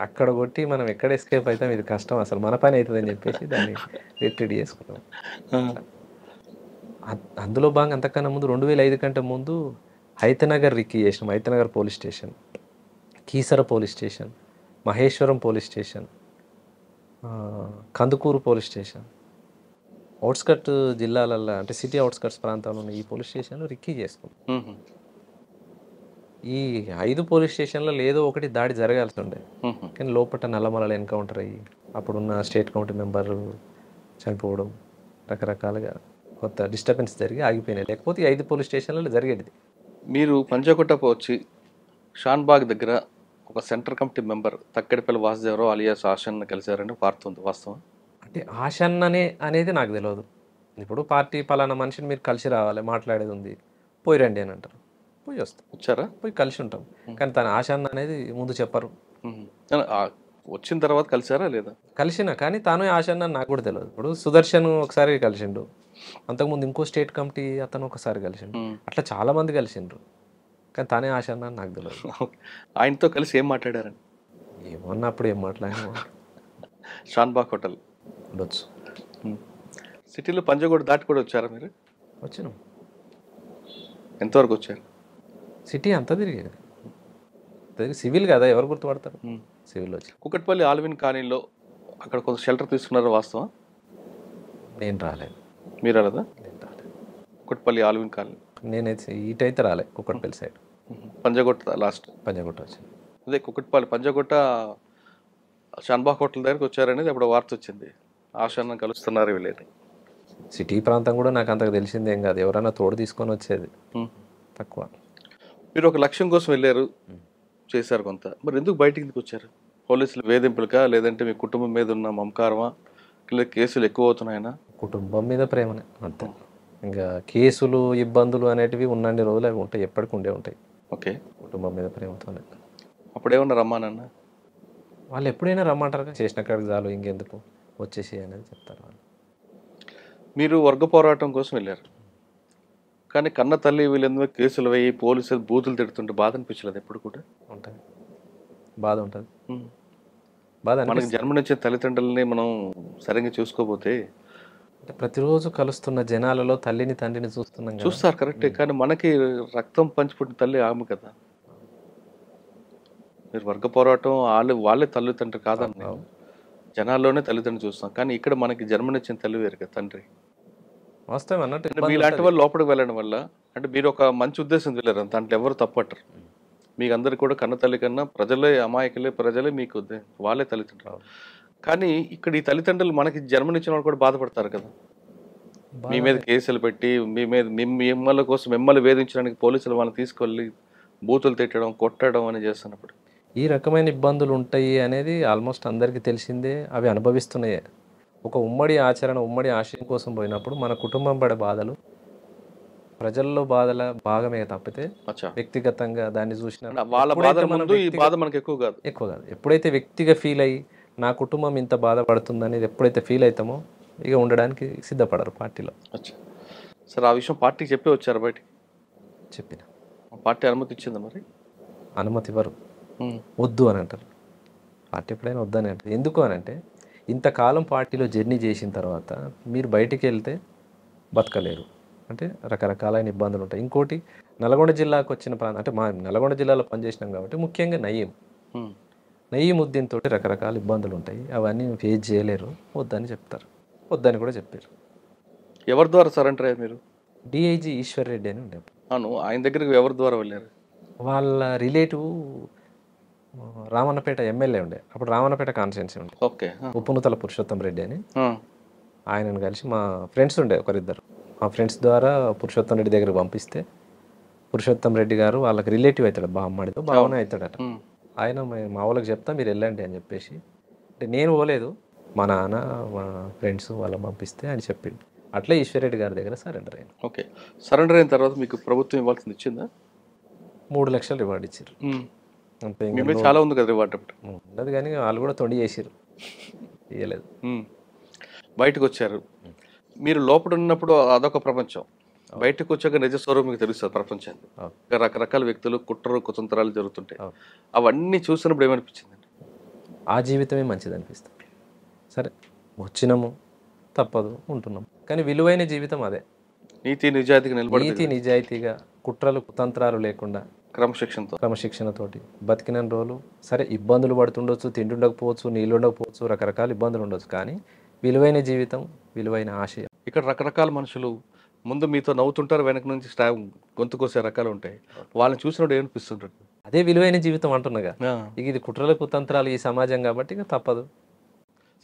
అక్కడ కొట్టి మనం ఎక్కడ ఎస్కేప్ అవుతాం ఇది కష్టం అసలు. మన పని అవుతుందని చెప్పేసి దాన్ని రిట్రీట్ చేసుకున్నాం. అందులో భాగంగా అంతకన్నా ముందు రెండు వేల ఐదు కంటే ముందు హైతనగర్ రిక్కీ చేసినాం. Hayathnagar police station. Keesara police station. Maheshwaram police station. Kandukur police station. Outskirt జిల్లాలల్లో అంటే సిటీ అవుట్స్కట్స్ ప్రాంతాల్లో ఉన్న ఈ పోలీస్ స్టేషన్లో రిక్కీ చేసుకున్నాం. ఈ ఐదు పోలీస్ స్టేషన్లలో ఏదో ఒకటి దాడి జరగాల్సి ఉండే. కానీ లోపల నల్లమలలు ఎన్కౌంటర్ అయ్యి అప్పుడున్న స్టేట్ కమిటీ మెంబర్ చనిపోవడం రకరకాలుగా కొత్త డిస్టర్బెన్స్ జరిగి ఆగిపోయినాయి. లేకపోతే ఈ ఐదు పోలీస్ స్టేషన్లలో జరిగేది. మీరు పంజాగుట్టపు వచ్చి షాన్బాగ్ దగ్గర ఒక centre committee member Takkadipalli Vasudevarao alias Ashan కలిశారని వార్త ఉంది వాస్తవం అంటే ఆశన్ అనే అనేది నాకు తెలియదు ఇప్పుడు పార్టీ పలానా మనిషిని మీరు కలిసి రావాలి మాట్లాడేది ఉంది పోయి రండి అని అంటారు. పోయి వస్తాం. వచ్చారా? పోయి కలిసి ఉంటాం. కానీ తన ఆశన్ అనేది ముందు చెప్పరు. వచ్చిన తర్వాత కలిసారా లేదా? కలిసిన కానీ తాను ఆశన్ అని నాకు కూడా తెలియదు ఇప్పుడు సుదర్శన్ ఒకసారి కలిసిండు. అంతకుముందు ఇంకో స్టేట్ కమిటీ అతను ఒకసారి కలిసిండు. అట్లా చాలా మంది కలిసిండ్రు. కానీ తానే ఆశన్ అని నాకు తెలియదు ఆయనతో కలిసి ఏం మాట్లాడారని ఏమన్నా అప్పుడు ఏం మాట్లాడినా. షాన్బాగ్ హోటల్. ఉండొచ్చు. సిటీలో పంజాగూడ దాటి కూడా వచ్చారా మీరు? వచ్చినాం. ఎంతవరకు వచ్చారు? సిటీ అంతా తిరిగేది. తిరిగి సివిల్ కదా ఎవరు గుర్తుపడతారు. సివిల్ వచ్చి. కుకట్పల్లి ఆల్విన్ కాలనీలో అక్కడ కొంత షెల్టర్ తీసుకున్నారా వాస్తవం? నేను రాలేదు. మీరు అలాదా నేను రాలేదు. కుకట్పల్లి ఆల్విన్ కాలనీ. నేనైతే ఈటైతే రాలే కుక్కట్పల్లి సైడ్. పంజాగుట్ట లాస్ట్. పంజాగుట్ట వచ్చింది. అదే కుకట్పల్లి పంజాగుట్ట షాన్బాగ్ హోటల్ దగ్గరికి వచ్చారనేది అప్పుడు వార్త వచ్చింది. ఆశాన్ని కలుస్తున్నారు వీళ్ళని సిటీ ప్రాంతం కూడా నాకు అంతకు తెలిసిందేం కాదు. ఎవరైనా తోడు తీసుకొని వచ్చేది. తక్కువ. మీరు ఒక లక్ష్యం కోసం వెళ్ళారు చేశారు కొంత. మరి ఎందుకు బయటికి వచ్చారు? పోలీసులు వేధింపులకా లేదంటే మీ కుటుంబం మీద ఉన్న మమకారమా? లేదా కేసులు ఎక్కువ అవుతున్నాయనా? కుటుంబం మీద ప్రేమనే అంతే. ఇంకా కేసులు ఇబ్బందులు అనేటివి ఉన్నన్ని రోజులు అవి ఉంటాయి ఎప్పటికి ఉండే ఉంటాయి. ఓకే. కుటుంబం మీద ప్రేమతోనే. అప్పుడేమన్నా రమ్మానన్న? వాళ్ళు ఎప్పుడైనా రమ్మంటారు కదా, చేసిన కాడికి చాలు ఇంకెందుకు? వచ్చేసి అనేది చెప్తారు వాళ్ళు. మీరు వర్గ పోరాటం కోసం వెళ్ళారు. కానీ కన్న తల్లి వీళ్ళందరూ కేసులు వేయి పోలీసులు బూతులు తిడుతుంటే బాధ అనిపించలేదు ఎప్పుడు కూడా? ఉంటుంది. బాధ ఉంటుంది. బాధ మనకి. జన్మనిచ్చే తల్లిదండ్రులని మనం సరిగ్గా చూసుకోకపోతే అంటే ప్రతిరోజు కలుస్తున్న జనాలలో తల్లిని తండ్రిని చూస్తున్నాం చూస్తారు కరెక్టే. కానీ మనకి రక్తం పంచిపుట్టిన తల్లి ఆమె కదా. మీరు వర్గ పోరాటం వాళ్ళు వాళ్ళే తల్లిదండ్రులు కాదని నేను. జనాల్లోనే తల్లిదండ్రులు చూస్తాం కానీ ఇక్కడ మనకి జన్మనిచ్చిన తల్లి వేరు కదా తండ్రి. వాస్తవం అన్నట్టు మీలాంటి. వాళ్ళు లోపలికి వెళ్ళడం వల్ల అంటే మీరు ఒక మంచి ఉద్దేశం వెళ్ళారు దాంట్లో ఎవరు తప్పట్టరు మీకు అందరికి కూడా కన్న తల్లి కన్నా ప్రజలే అమాయకులే ప్రజలే మీకు వాళ్ళే తల్లిదండ్రులు. కానీ ఇక్కడ ఈ తల్లిదండ్రులు మనకి జన్మనిచ్చిన వాళ్ళు కూడా బాధపడతారు కదా. మీ మీద కేసులు పెట్టి మీ మీద మిమ్- మిమ్మల్ని కోసం మిమ్మల్ని వేధించడానికి పోలీసులు వాళ్ళని తీసుకెళ్ళి బూతులు తిట్టడం కొట్టడం అని చేస్తున్నప్పుడు. ఈ రకమైన ఇబ్బందులు ఉంటాయి అనేది ఆల్మోస్ట్ అందరికీ తెలిసిందే అవి అనుభవిస్తున్నాయే. ఒక ఉమ్మడి ఆచరణ ఉమ్మడి ఆశయం కోసం పోయినప్పుడు మన కుటుంబం పడే బాధలు ప్రజల్లో బాధల భాగమే తప్పితే వ్యక్తిగతంగా దాన్ని చూసిన వాళ్ళ ముందు ఈ బాధ మనకి ఎక్కువ కాదు. ఎక్కువ కాదు. ఎప్పుడైతే వ్యక్తిగా ఫీల్ అయ్యి నా కుటుంబం ఇంత బాధపడుతుంది అనేది ఎప్పుడైతే ఫీల్ అవుతామో ఇక ఉండడానికి సిద్ధపడరు పార్టీలో. సరే ఆ విషయం పార్టీకి చెప్పి వచ్చారు బయటికి. చెప్పిన. పార్టీ అనుమతి ఇచ్చిందా మరి? అనుమతి ఇవ్వరు. వద్దు అని అంటారు. పార్టీ ఎప్పుడైనా వద్దని అంటారు. ఎందుకు అని అంటే ఇంతకాలం పార్టీలో జర్నీ చేసిన తర్వాత మీరు బయటికి వెళ్తే బతకలేరు. అంటే రకరకాలైన ఇబ్బందులు ఉంటాయి. ఇంకోటి నల్గొండ జిల్లాకు వచ్చిన ప్రాంతం అంటే మా నల్గొండ జిల్లాలో పనిచేసినాం కాబట్టి ముఖ్యంగా నయ్యం ఉమ్. నయ్యం ఉద్యమంతో రకరకాల ఇబ్బందులు ఉంటాయి. అవన్నీ ఫేస్ చేయలేరు. వద్దని చెప్తారు. వద్దని కూడా చెప్పారు. ఎవరి ద్వారా సరెండర్ అయ్యారు మీరు? డిఐజీ ఈశ్వర్ రెడ్డి అని ఉండే అవును. ఆయన దగ్గరికి ఎవరి ద్వారా వెళ్ళారు? వాళ్ళ రిలేటివ్ రామన్నపేట ఎమ్మెల్యే ఉండే. అప్పుడు రామన్నపేట కాన్స్టిట్యున్సీ ఉండే. ఓకే. ఉప్పునుతల పురుషోత్తం రెడ్డి అని. ఆయనను కలిసి మా ఫ్రెండ్స్ ఉండే ఒకరిద్దరు. మా ఫ్రెండ్స్ ద్వారా పురుషోత్తం రెడ్డి దగ్గరికి పంపిస్తే పురుషోత్తం రెడ్డి గారు వాళ్ళకి రిలేటివ్ అవుతాడు బామ్మడితో బావనే అవుతాడట. ఆయన మా- వాళ్ళకి చెప్తా మీరు వెళ్ళండి అని చెప్పేసి. అంటే నేను పోలేదు. మా నాన్న మా ఫ్రెండ్స్ వాళ్ళని పంపిస్తే ఆయన చెప్పిండు. అట్లా ఈశ్వరెడ్డి గారి దగ్గర సరెండర్ అయ్యాను ఓకే. సరెండర్ అయిన తర్వాత మీకు ప్రభుత్వం ఇవ్వాల్సింది ఇచ్చిందా? మూడు లక్షలు రివార్డ్ ఇచ్చారు. అంతే చాలా ఉంది కదా రివార్డ్ అప్పుడు. ఉండదు కానీ వాళ్ళు కూడా తొండి చేసిరు ఉమ్. బయటకు వచ్చారు మీరు లోపల ఉన్నప్పుడు అదొక ప్రపంచం. బయటకు వచ్చాక నిజ స్వరూపం మీకు తెలుస్తుంది ప్రపంచాన్ని రకరకాల వ్యక్తులు కుట్రలు కుతంత్రాలు జరుగుతుంటాయి. అవును. అవన్నీ చూసినప్పుడు ఏమనిపించింది? ఆ జీవితమే మంచిది అనిపిస్తుంది సరే వచ్చినాము తప్పదు ఉంటున్నాం కానీ విలువైన జీవితం అదే. నీతి నిజాయితీకి నిలబడి నీతి నిజాయితీగా కుట్రలు కుతంత్రాలు లేకుండా క్రమశిక్షణతో. క్రమశిక్షణతోటి. బతికిన రోజులు. సరే ఇబ్బందులు పడుతుండొచ్చు తిండి ఉండకపోవచ్చు నీళ్ళు ఉండకపోవచ్చు రకరకాల ఇబ్బందులు ఉండొచ్చు. కానీ విలువైన జీవితం విలువైన ఆశయం. ఇక్కడ రకరకాల మనుషులు ముందు మీతో నవ్వుతుంటారు వెనక నుంచి స్టా గొంతు కోసే రకాలు ఉంటాయి. వాళ్ళని చూసినప్పుడు ఏమనిపిస్తుంటారు? అదే విలువైన జీవితం అంటున్నగా. ఇక ఇది కుట్రలు కుతంత్రాలు ఈ సమాజం కాబట్టి ఇక తప్పదు.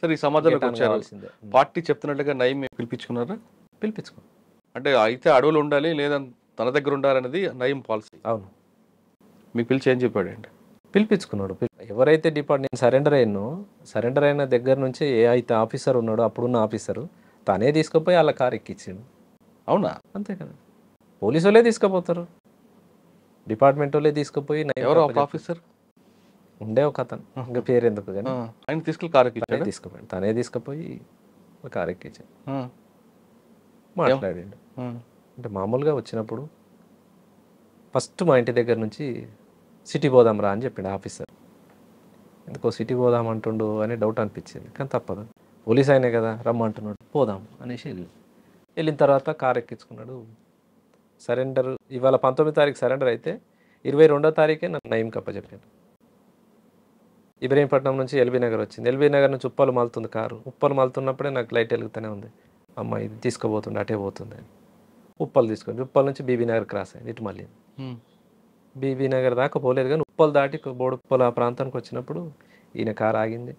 సరే ఈ సమాజంలోకి గెటాన్ వచ్చారు. కావాల్సిందే. పార్టీ చెప్తున్నట్టుగా నయం పిలిపించుకున్నారా? పిలిపించుకో అంటే అయితే అడవులు ఉండాలి లేదా తన దగ్గర ఉండాలనేది నయం పాలసీ. అవును. మీకు పిలిచి ఏం చెప్పాడండి పిలిపించుకున్నాడు. పిల్- ఎవరైతే డిపార్ట్ నేను సరెండర్ అయ్యానో సరెండర్ అయిన దగ్గర నుంచి ఏ అయితే ఆఫీసర్ ఉన్నాడో అప్పుడున్న ఆఫీసరు తనే తీసుకుపోయి వాళ్ళ కారు ఎక్కించిండు. అవునా? అంతే కదా. పోలీసు వాళ్ళే తీసుకుపోతారు. డిపార్ట్మెంట్ వాళ్ళే తీసుకుపోయి ఎవరు ఒక ఆఫీసర్? ఉండే ఒక అతను. ఇంకా పేరు ఎందుకు కానీ. ఆయన తీసుకెళ్ళి కారు ఎక్కించాడు? తీసుకుపోయాడు. తనే తీసుకుపోయి కారు ఎక్కించాడు. మాట్లాడిండు. అంటే మామూలుగా వచ్చినప్పుడు ఫస్ట్ మా ఇంటి దగ్గర నుంచి సిటీ పోదాం రా అని చెప్పిండు ఆఫీసర్. ఎందుకో సిటీ పోదాం అంటుండు అని డౌట్ అనిపించింది కానీ తప్పదు. పోలీస్ ఆయనే కదా రమ్మంటున్నాడు పోదాం అనేసి వెళ్ళి వెళ్ళిన తర్వాత కార్ ఎక్కించుకున్నాడు. సరెండర్ ఇవాళ పంతొమ్మిది తారీఖు సరెండర్ అయితే ఇరవై రెండో తారీఖే నన్ను నయం కప్ప చెప్పాను ఇబ్రహీంపట్నం నుంచి ఎల్బీ నగర్ వచ్చింది. ఎల్బీ నగర్ నుంచి ఉప్పలు మలుతుంది కారు. ఉప్పలు మలుతున్నప్పుడే నాకు లైట్ వెలుగుతూనే ఉంది. అమ్మ ఇది తీసుకుపోతుండే అటే పోతుంది అని ఉప్పలు తీసుకొని ఉప్పల్ నుంచి బీబీ నగర్ క్రాస్ అయింది ఇటు మళ్ళీ. బీబీ నగర్ దాకా పోలేదు కానీ ఉప్పలు దాటి బోడుప్పల ప్రాంతానికి వచ్చినప్పుడు ఈయన కారు ఆగింది.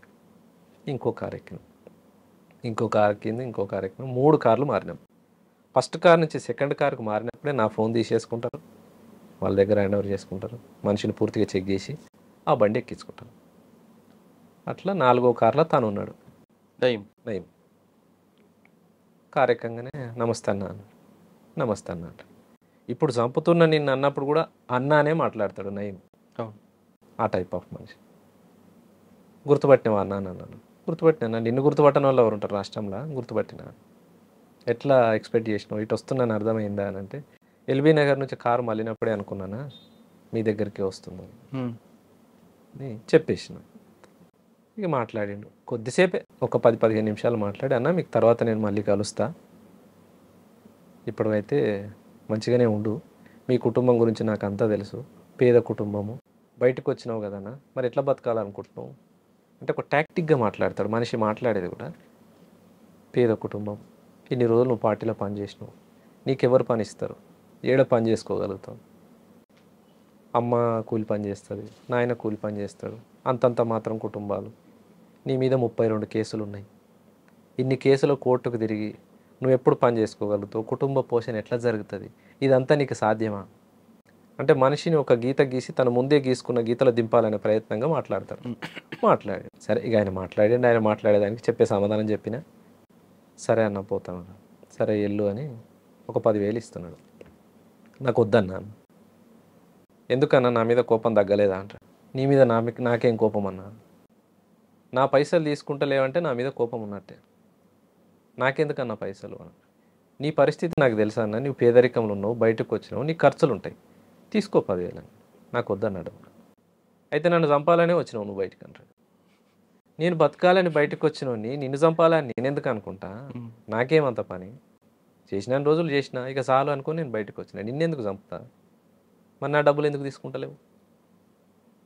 ఇంకో కారు ఎక్కినాం. ఇంకో కారు ఎక్కింది ఇంకో కారు ఎక్కినాం. మూడు కార్లు మారినాం. ఫస్ట్ కార్ నుంచి సెకండ్ కార్కి మారినప్పుడే నా ఫోన్ తీసేసుకుంటారు. వాళ్ళ దగ్గర హ్యాండ్ ఓవర్ చేసుకుంటారు. మనిషిని పూర్తిగా చెక్ చేసి ఆ బండి ఎక్కించుకుంటారు. అట్లా నాలుగో కార్లో తాను ఉన్నాడు. నయం. నయం. కారు ఎక్కంగానే నమస్తే అన్న అన్నాడు. నమస్తే అన్న అంటాడు. ఇప్పుడు చంపుతున్న నిన్ను అన్నప్పుడు కూడా అన్నానే మాట్లాడతాడు నయం. అవును. ఆ టైప్ ఆఫ్ మనిషి. గుర్తుపట్టినవా అన్న అని అన్నాను గుర్తుపట్టినా నిన్ను గుర్తుపట్టని వాళ్ళు ఎవరు ఉంటారు రాష్ట్రంలో? గుర్తుపట్టినా? ఎట్లా ఎక్స్పెక్ట్ చేసినావు? ఇటు వస్తున్నాను అర్థమైందా అని అంటే ఎల్బీ నగర్ నుంచి కారు మళ్ళినప్పుడే అనుకున్నానా? మీ దగ్గరికి వస్తుంది ఉమ్. అని చెప్పేసిన. ఇక మాట్లాడిండు. కొద్దిసేపే ఒక పది పదిహేను నిమిషాలు మాట్లాడి అన్న మీకు తర్వాత నేను మళ్ళీ కలుస్తా. ఇప్పుడైతే మంచిగానే ఉండు. మీ కుటుంబం గురించి నాకు అంతా తెలుసు. పేద కుటుంబము. బయటకు వచ్చినావు కదన్నా మరి ఎట్లా బతకాలనుకుంటున్నావు? అంటే ఒక టాక్టిక్గా మాట్లాడతాడు. మనిషి మాట్లాడేది కూడా పేద కుటుంబం. ఇన్ని రోజులు నువ్వు పార్టీలో పని చేసినావు. నీకెవరు పని ఇస్తారు? ఏడ పని చేసుకోగలుగుతాం అమ్మ కూలి పని చేస్తుంది. నాయన కూలి పని చేస్తాడు. అంతంత మాత్రం కుటుంబాలు. నీ మీద ముప్పై రెండు కేసులు ఉన్నాయి ఇన్ని కేసులు కోర్టుకు తిరిగి నువ్వు ఎప్పుడు పని చేసుకోగలుగుతావు? కుటుంబ పోషణ ఎట్లా జరుగుతుంది? ఇదంతా నీకు సాధ్యమా? అంటే మనిషిని ఒక గీత గీసి తను ముందే గీసుకున్న గీతలో దింపాలనే ప్రయత్నంగా మాట్లాడతారు మాట్లాడాడు సరే ఇక ఆయన మాట్లాడండి. ఆయన మాట్లాడేదానికి చెప్పే సమాధానం చెప్పిన సరే అన్న పోతాను. సరే ఎల్లు అని ఒక పదివేలు ఇస్తున్నాడు. నాకు వద్దన్నా ఎందుకన్నా నా మీద కోపం తగ్గలేదా అంట. నీ మీద నా నాకేం కోపం అన్నా నా పైసలు తీసుకుంటలేవంటే నా మీద కోపం ఉన్నట్టే. నాకెందుకన్నా పైసలు అన్న నీ పరిస్థితి నాకు తెలుసా అన్న నువ్వు పేదరికంలో ఉన్నావు బయటకు వచ్చినావు నీ ఖర్చులు ఉంటాయి తీసుకో పదివేలు అని నాకు వద్దన్నాడు అయితే నన్ను చంపాలనే వచ్చినావు నువ్వు బయటకు అంటాడు. నేను బతకాలని బయటకు వచ్చినోని నిన్ను చంపాలని నేనెందుకు అనుకుంటా? నాకేమంత పని? చేసిన రోజులు చేసిన ఇక చాలు అనుకొని నేను బయటకు వచ్చిన. నిన్నెందుకు చంపుతా? మరి నా డబ్బులు ఎందుకు తీసుకుంటలేవు?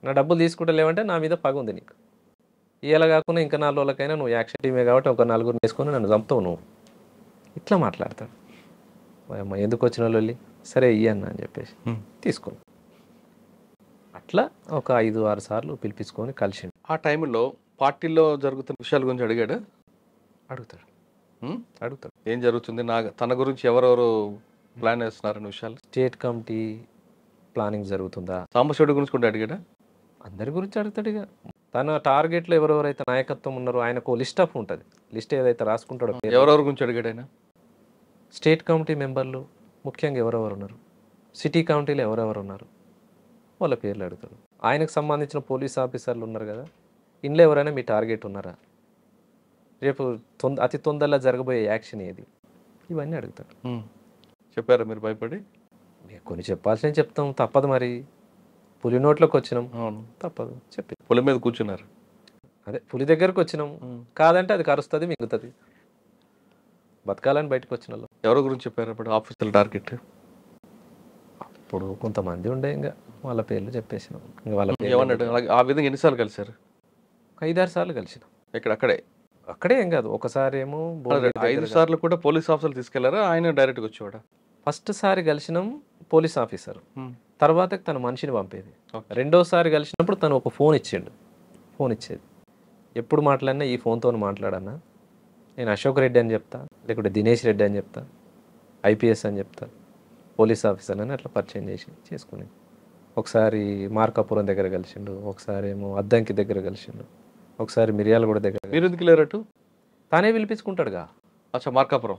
నా డబ్బులు తీసుకుంటలేవంటే నా మీద పగ ఉంది నీకు. ఇలా కాకుండా ఇంకా నాలుగు రోజులకైనా నువ్వు యాక్షన్ టీమే కాబట్టి ఒక నలుగురిని వేసుకొని నన్ను చంపుతావు నువ్వు. ఇట్లా మాట్లాడతాడు అమ్మ ఎందుకు వచ్చిన వాళ్ళు సరే ఇయ్యన్న అని చెప్పేసి. తీసుకో అట్లా ఒక ఐదు ఆరు సార్లు పిలిపించుకొని కలిసిండు. ఆ టైంలో పార్టీలో జరుగుతున్న విషయాల గురించి అడిగాడు? అడుగుతాడు? అడుగుతాడు. ఏం జరుగుతుంది? నా తన గురించి ఎవరెవరు ప్లాన్ వేస్తున్నారని విషయాలు? స్టేట్ కమిటీ ప్లానింగ్ జరుగుతుందా? సాంబశివుడి గురించి కూడా అడిగాడా? అందరి గురించి అడుగుతాడు ఇక. తన టార్గెట్లో ఎవరెవరైతే నాయకత్వం ఉన్నారో ఆయనకు లిస్ట్ ఆఫ్ ఉంటుంది. లిస్ట్ ఏదైతే రాసుకుంటాడో. ఎవరెవరి గురించి అడిగాడు ఆయన? స్టేట్ కమిటీ మెంబర్లు ముఖ్యంగా ఎవరెవరు ఉన్నారు? సిటీ కమిటీలో ఎవరెవరు ఉన్నారు? వాళ్ళ పేర్లు అడుగుతాడు ఆయనకు సంబంధించిన పోలీస్ ఆఫీసర్లు ఉన్నారు కదా ఇంట్లో ఎవరైనా మీ టార్గెట్ ఉన్నారా? రేపు తొంద అతి తొందరలో జరగబోయే యాక్షన్ ఏది? ఇవన్నీ అడుగుతాడు. చెప్పారా మీరు భయపడి? కొన్ని చెప్పాల్సినవి చెప్తాం తప్పదు మరి. పులి నోట్లోకి వచ్చినాం. అవును. తప్పదు చెప్పి పులి మీద కూర్చున్నారు. అదే పులి దగ్గరకు వచ్చినాం. కాదంటే అది కరుస్తుంది మిగుతుంది బతకాలని బయటకు వచ్చిన వాళ్ళు. ఎవరి గురించి చెప్పారు అప్పుడు ఆఫీసర్ టార్గెట్? ఇప్పుడు కొంతమంది ఉండే ఇంకా వాళ్ళ పేర్లు చెప్పేసినాం. ఇంకా వాళ్ళ ఏమన్నాడు? ఆ విధంగా ఎన్నిసార్లు కలిశారు? ఐదారు సార్లు కలిసినాం. ఇక్కడ అక్కడే? అక్కడే ఏం కాదు. ఒకసారి ఏమో ఐదు సార్లు కూడా పోలీస్ ఆఫీసర్లు తీసుకెళ్ళారా? ఆయన డైరెక్ట్గా వచ్చేవాడా? ఫస్ట్ సారి కలిసినాం పోలీస్ ఆఫీసర్. తర్వాత తన మనిషిని పంపేది. రెండోసారి కలిసినప్పుడు తను ఒక ఫోన్ ఇచ్చిండు. ఫోన్ ఇచ్చేది. ఎప్పుడు మాట్లాడినా ఈ ఫోన్తో మాట్లాడన్నా. నేను అశోక్ రెడ్డి అని చెప్తా లేకుంటే దినేష్ రెడ్డి అని చెప్తా ఐపీఎస్ అని చెప్తా పోలీస్ ఆఫీసర్ అని అట్లా పరిచయం చేసి చేసుకుని ఒకసారి మార్కాపురం దగ్గర కలిసిండు ఒకసారి ఏమో అద్దంకి దగ్గర కలిసిండు ఒకసారి మిర్యాలగూడ దగ్గర. మీరు ఎందుకు లేరటు తానే పిలిపించుకుంటాడుగా. అచ్చా మార్కాపురం.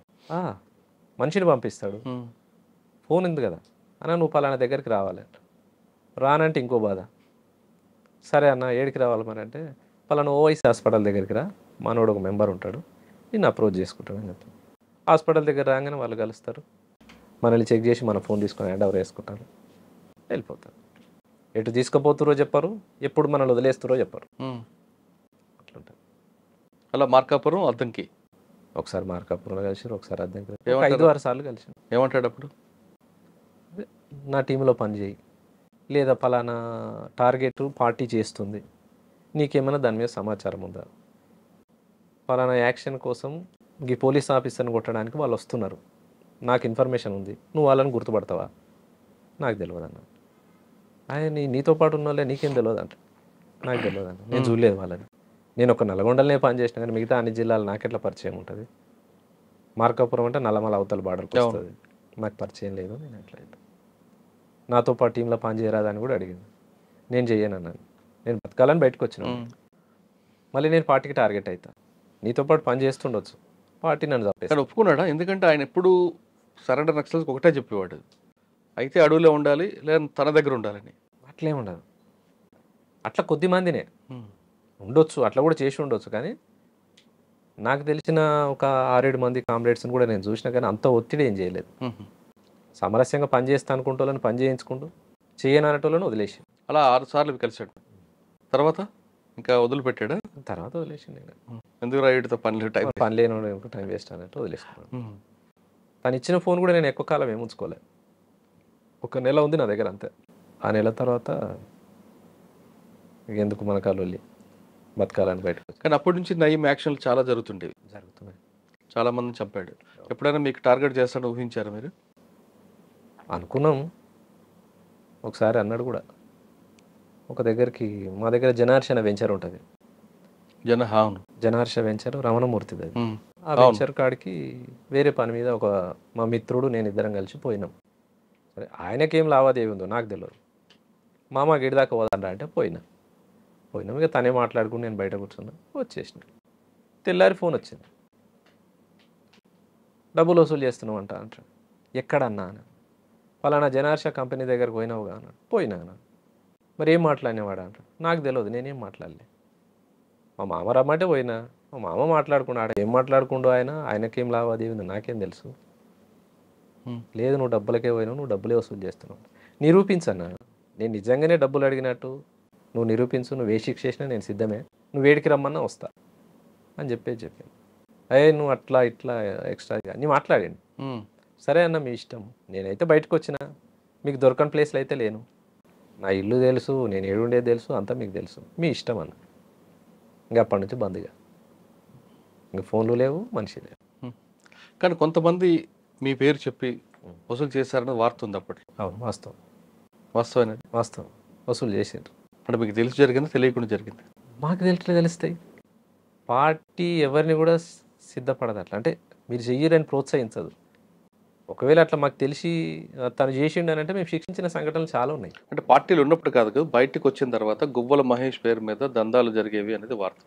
మనిషిని పంపిస్తాడు. ఫోన్ ఉంది కదా. అన్న నువ్వు పలానా దగ్గరికి రావాలి అంట. రానంటే ఇంకో బాధ. సరే అన్న ఏడికి రావాలి మరి? అంటే పలానా ఓవైసీ హాస్పిటల్ దగ్గరికి రా మనోడు ఒక మెంబర్ ఉంటాడు నిన్ను అప్రోచ్ చేసుకుంటాడు అని చెప్తాను హాస్పిటల్ దగ్గర రాగానే వాళ్ళు కలుస్తారు. మనల్ని చెక్ చేసి మన ఫోన్ తీసుకొని హ్యాండ్ ఓవర్ వేసుకుంటారు. వెళ్ళిపోతారు. ఎటు తీసుకుపోతురో చెప్పరు ఎప్పుడు మనల్ని వదిలేస్తురో చెప్పరు. అట్లుంటుంది. అలా మార్కాపురం అద్దంకి. ఒకసారి మార్కాపురంలో కలిసి ఒకసారి అద్దెం ఒక ఏమంటారు? ఐదు ఆరు సార్లు కలిసి ఏమంటాడు అప్పుడు? నా టీంలో పని చేయి లేదా పలానా టార్గెట్ పార్టీ చేస్తుంది. నీకేమైనా దాని మీద సమాచారం ఉందా? పలానా యాక్షన్ కోసం ఈ పోలీస్ ఆఫీసర్ని కొట్టడానికి వాళ్ళు వస్తున్నారు. నాకు ఇన్ఫర్మేషన్ ఉంది. నువ్వు వాళ్ళని గుర్తుపడతావా? నాకు తెలియదు అన్న ఆయన నీ నీతో పాటు ఉన్న వాళ్ళే నీకేం తెలియదు అంట నాకు తెలియదు అన్న నేను చూడలేదు వాళ్ళని. నేను ఒక నల్గొండలనే పని చేసిన కానీ మిగతా అన్ని జిల్లాలు నాకెట్లా పరిచయం ఉంటుంది? మార్కాపురం అంటే నల్లమల అవతల బార్డర్కి. వస్తుంది. నాకు పరిచయం లేదు. నేను అయితే. నాతో పాటు టీంలో పని చేయరాదని కూడా అడిగింది. నేను చెయ్యను అన్నాను నేను బతకాలని బయటకు వచ్చిన మళ్ళీ నేను పార్టీకి టార్గెట్ అవుతా నీతో పాటు పని చేస్తుండొచ్చు. పార్టీ నన్ను కానీ ఒప్పుకున్నాడా? ఎందుకంటే ఆయన ఎప్పుడు సరెండర్ నక్సల్స్ ఒకటే చెప్పేవాడు. అయితే అడవిలో ఉండాలి లేదా తన దగ్గర ఉండాలని. అట్లే ఉండదు. అట్లా కొద్ది మందినే. ఉండొచ్చు అట్లా కూడా చేసి ఉండొచ్చు. కానీ నాకు తెలిసిన ఒక ఆరేడు మంది కామ్రేడ్స్ని కూడా నేను చూసినా కానీ అంత ఒత్తిడి ఏం చేయలేదు. సామరస్యంగా పని చేస్తా అనుకుంటోళ్ళని పని చేయించుకుంటూ చేయను అనేటోళ్ళని వదిలేసి. అలా ఆరు సార్లు కలిశాడు. తర్వాత ఇంకా వదిలిపెట్టాడా? తర్వాత వదిలేసి నేను. ఎందుకు రైడ్తో పని లేదు టైం పని లేని టైం వేస్ట్ అన్నట్టు వదిలేసుకున్నాను తను ఇచ్చిన ఫోన్ కూడా నేను ఎక్కువ కాలం ఏం ఉంచుకోలే ఒక నెల ఉంది నా దగ్గర అంతే. ఆ నెల తర్వాత ఎందుకు మన కాలు బతకాలని బయటకు వచ్చి కానీ అప్పటి నుంచి నయం యాక్షన్లు చాలా జరుగుతుండేవి. జరుగుతున్నాయి. చాలా మందిని చంపాడు. ఎప్పుడైనా మీకు టార్గెట్ చేస్తాడని ఊహించారా మీరు? అనుకున్నాం. ఒకసారి అన్నాడు కూడా ఒక దగ్గరికి మా దగ్గర జనార్షణ వెంచర్ ఉంటుంది. జన అవును. జనార్ష వెంచర్ రమణమూర్తిది అది. ఆ వెంచర్ కాడికి వేరే పని మీద ఒక మా మిత్రుడు నేను ఇద్దరం కలిసి పోయినాం. సరే ఆయనకేం లావాదేవీ ఉందో నాకు తెలియదు మామ గిడి దాకా పోదండా అంటే పోయినా. పోయినాం ఇక తనే మాట్లాడుకుని నేను బయట కూర్చున్నా వచ్చేసిన. తెల్లారి ఫోన్ వచ్చింది. డబ్బులు వసూలు చేస్తున్నావు అంట అంటాడు. ఎక్కడన్నా అని. ఫలానా జనార్ష కంపెనీ దగ్గరకు పోయినావుగా అన్నాడు. పోయినా అన్నాడు. మరి ఏం మాట్లాడినవాడు అంటాడు నాకు తెలియదు నేనేం మాట్లాడలే. మా మామ రమ్మంటే పోయినా. మా మామ మాట్లాడుకున్నాడు. ఏం మాట్లాడుకుండో ఆయన? ఆయనకేం లావాదేవీ ఉంది నాకేం తెలుసు. లేదు నువ్వు డబ్బులకే పోయినావు నువ్వు డబ్బులే వసూలు చేస్తున్నావు. నిరూపించన్నా. నేను నిజంగానే డబ్బులు అడిగినట్టు. నువ్వు నిరూపించు నువ్వు ఏ శిక్ష చేసినా నేను సిద్ధమే. నువ్వు వేడికి రమ్మన్నా వస్తా. అని చెప్పేసి చెప్పాను అయ్యే నువ్వు అట్లా ఇట్లా ఎక్స్ట్రా అని మాట్లాడండి. సరే అన్న మీ ఇష్టం. నేనైతే బయటకు వచ్చిన. మీకు దొరకని ప్లేస్లో అయితే లేను. నా ఇల్లు తెలుసు నేను ఏడుండేది తెలుసు అంతా మీకు తెలుసు. మీ ఇష్టం అన్న. ఇంకా అప్పటి నుంచి బంద్గా ఇంకా. ఫోన్లు లేవు మనిషి లేవు కానీ కొంతమంది మీ పేరు చెప్పి వసూలు చేశారని వార్త ఉంది అప్పట్లో. అవును వాస్తవం. వాస్తవం వాస్తవం. వసూలు చేసిండ్రు. అంటే మీకు తెలిసి జరిగింది? తెలియకుండా జరిగింది? మాకు తెలియట్లే తెలుస్తాయి. పార్టీ ఎవరిని కూడా సిద్ధపడదు అట్లా. అంటే మీరు చెయ్యరని ప్రోత్సహించదు. ఒకవేళ అట్లా మాకు తెలిసి తను చేసిండు అని అంటే మేము శిక్షించిన సంఘటనలు చాలా ఉన్నాయి. అంటే పార్టీలు ఉన్నప్పుడు కాదు కదా బయటకు వచ్చిన తర్వాత గువ్వల మహేష్ పేరు మీద దందాలు జరిగేవి అనేది వార్త.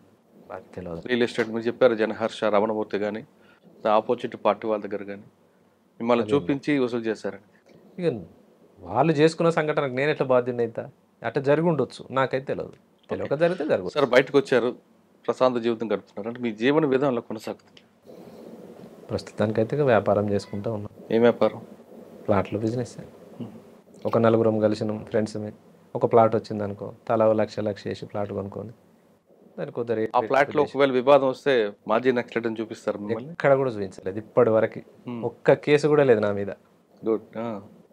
నాకు తెలియదు రియల్ ఎస్టేట్ మీరు చెప్పారు జనహర్ష రమణమూర్తి కానీ ఆపోజిట్ పార్టీ వాళ్ళ దగ్గర కానీ మిమ్మల్ని చూపించి వసూలు చేశారని. ఇక వాళ్ళు చేసుకున్న సంఘటనకు నేను ఎట్లా బాధ్యుని అవుతా అట్లా జరిగి ఉండొచ్చు నాకైతే తెలియదు తెలియక జరిగితే జరగదు సరే బయటకు వచ్చారు ప్రశాంత జీవితం గడుపుతున్నారు. అంటే మీ జీవన విధానంలో కొనసాగుతుంది. ప్రస్తుతానికైతే వ్యాపారం చేసుకుంటూ ఉన్నాం. ఏం వ్యాపారం? ప్లాట్లు బిజినెస్ ఒక నలుగురం కలిసినాం ఫ్రెండ్స్ ఒక ప్లాట్ వచ్చింది అనుకో తలా లక్ష లక్ష వేసి ప్లాట్ కొనుక్కొని దానికి కొద్ది రేట్ ఆ ఫ్లాట్లో ఒకవేళ వివాదం వస్తే మాజీ నక్సలెట్ అని చూపిస్తారు ఎక్కడ కూడా చూపించలేదు ఇప్పటి వరకు ఒక్క కేసు కూడా లేదు నా మీద. గుడ్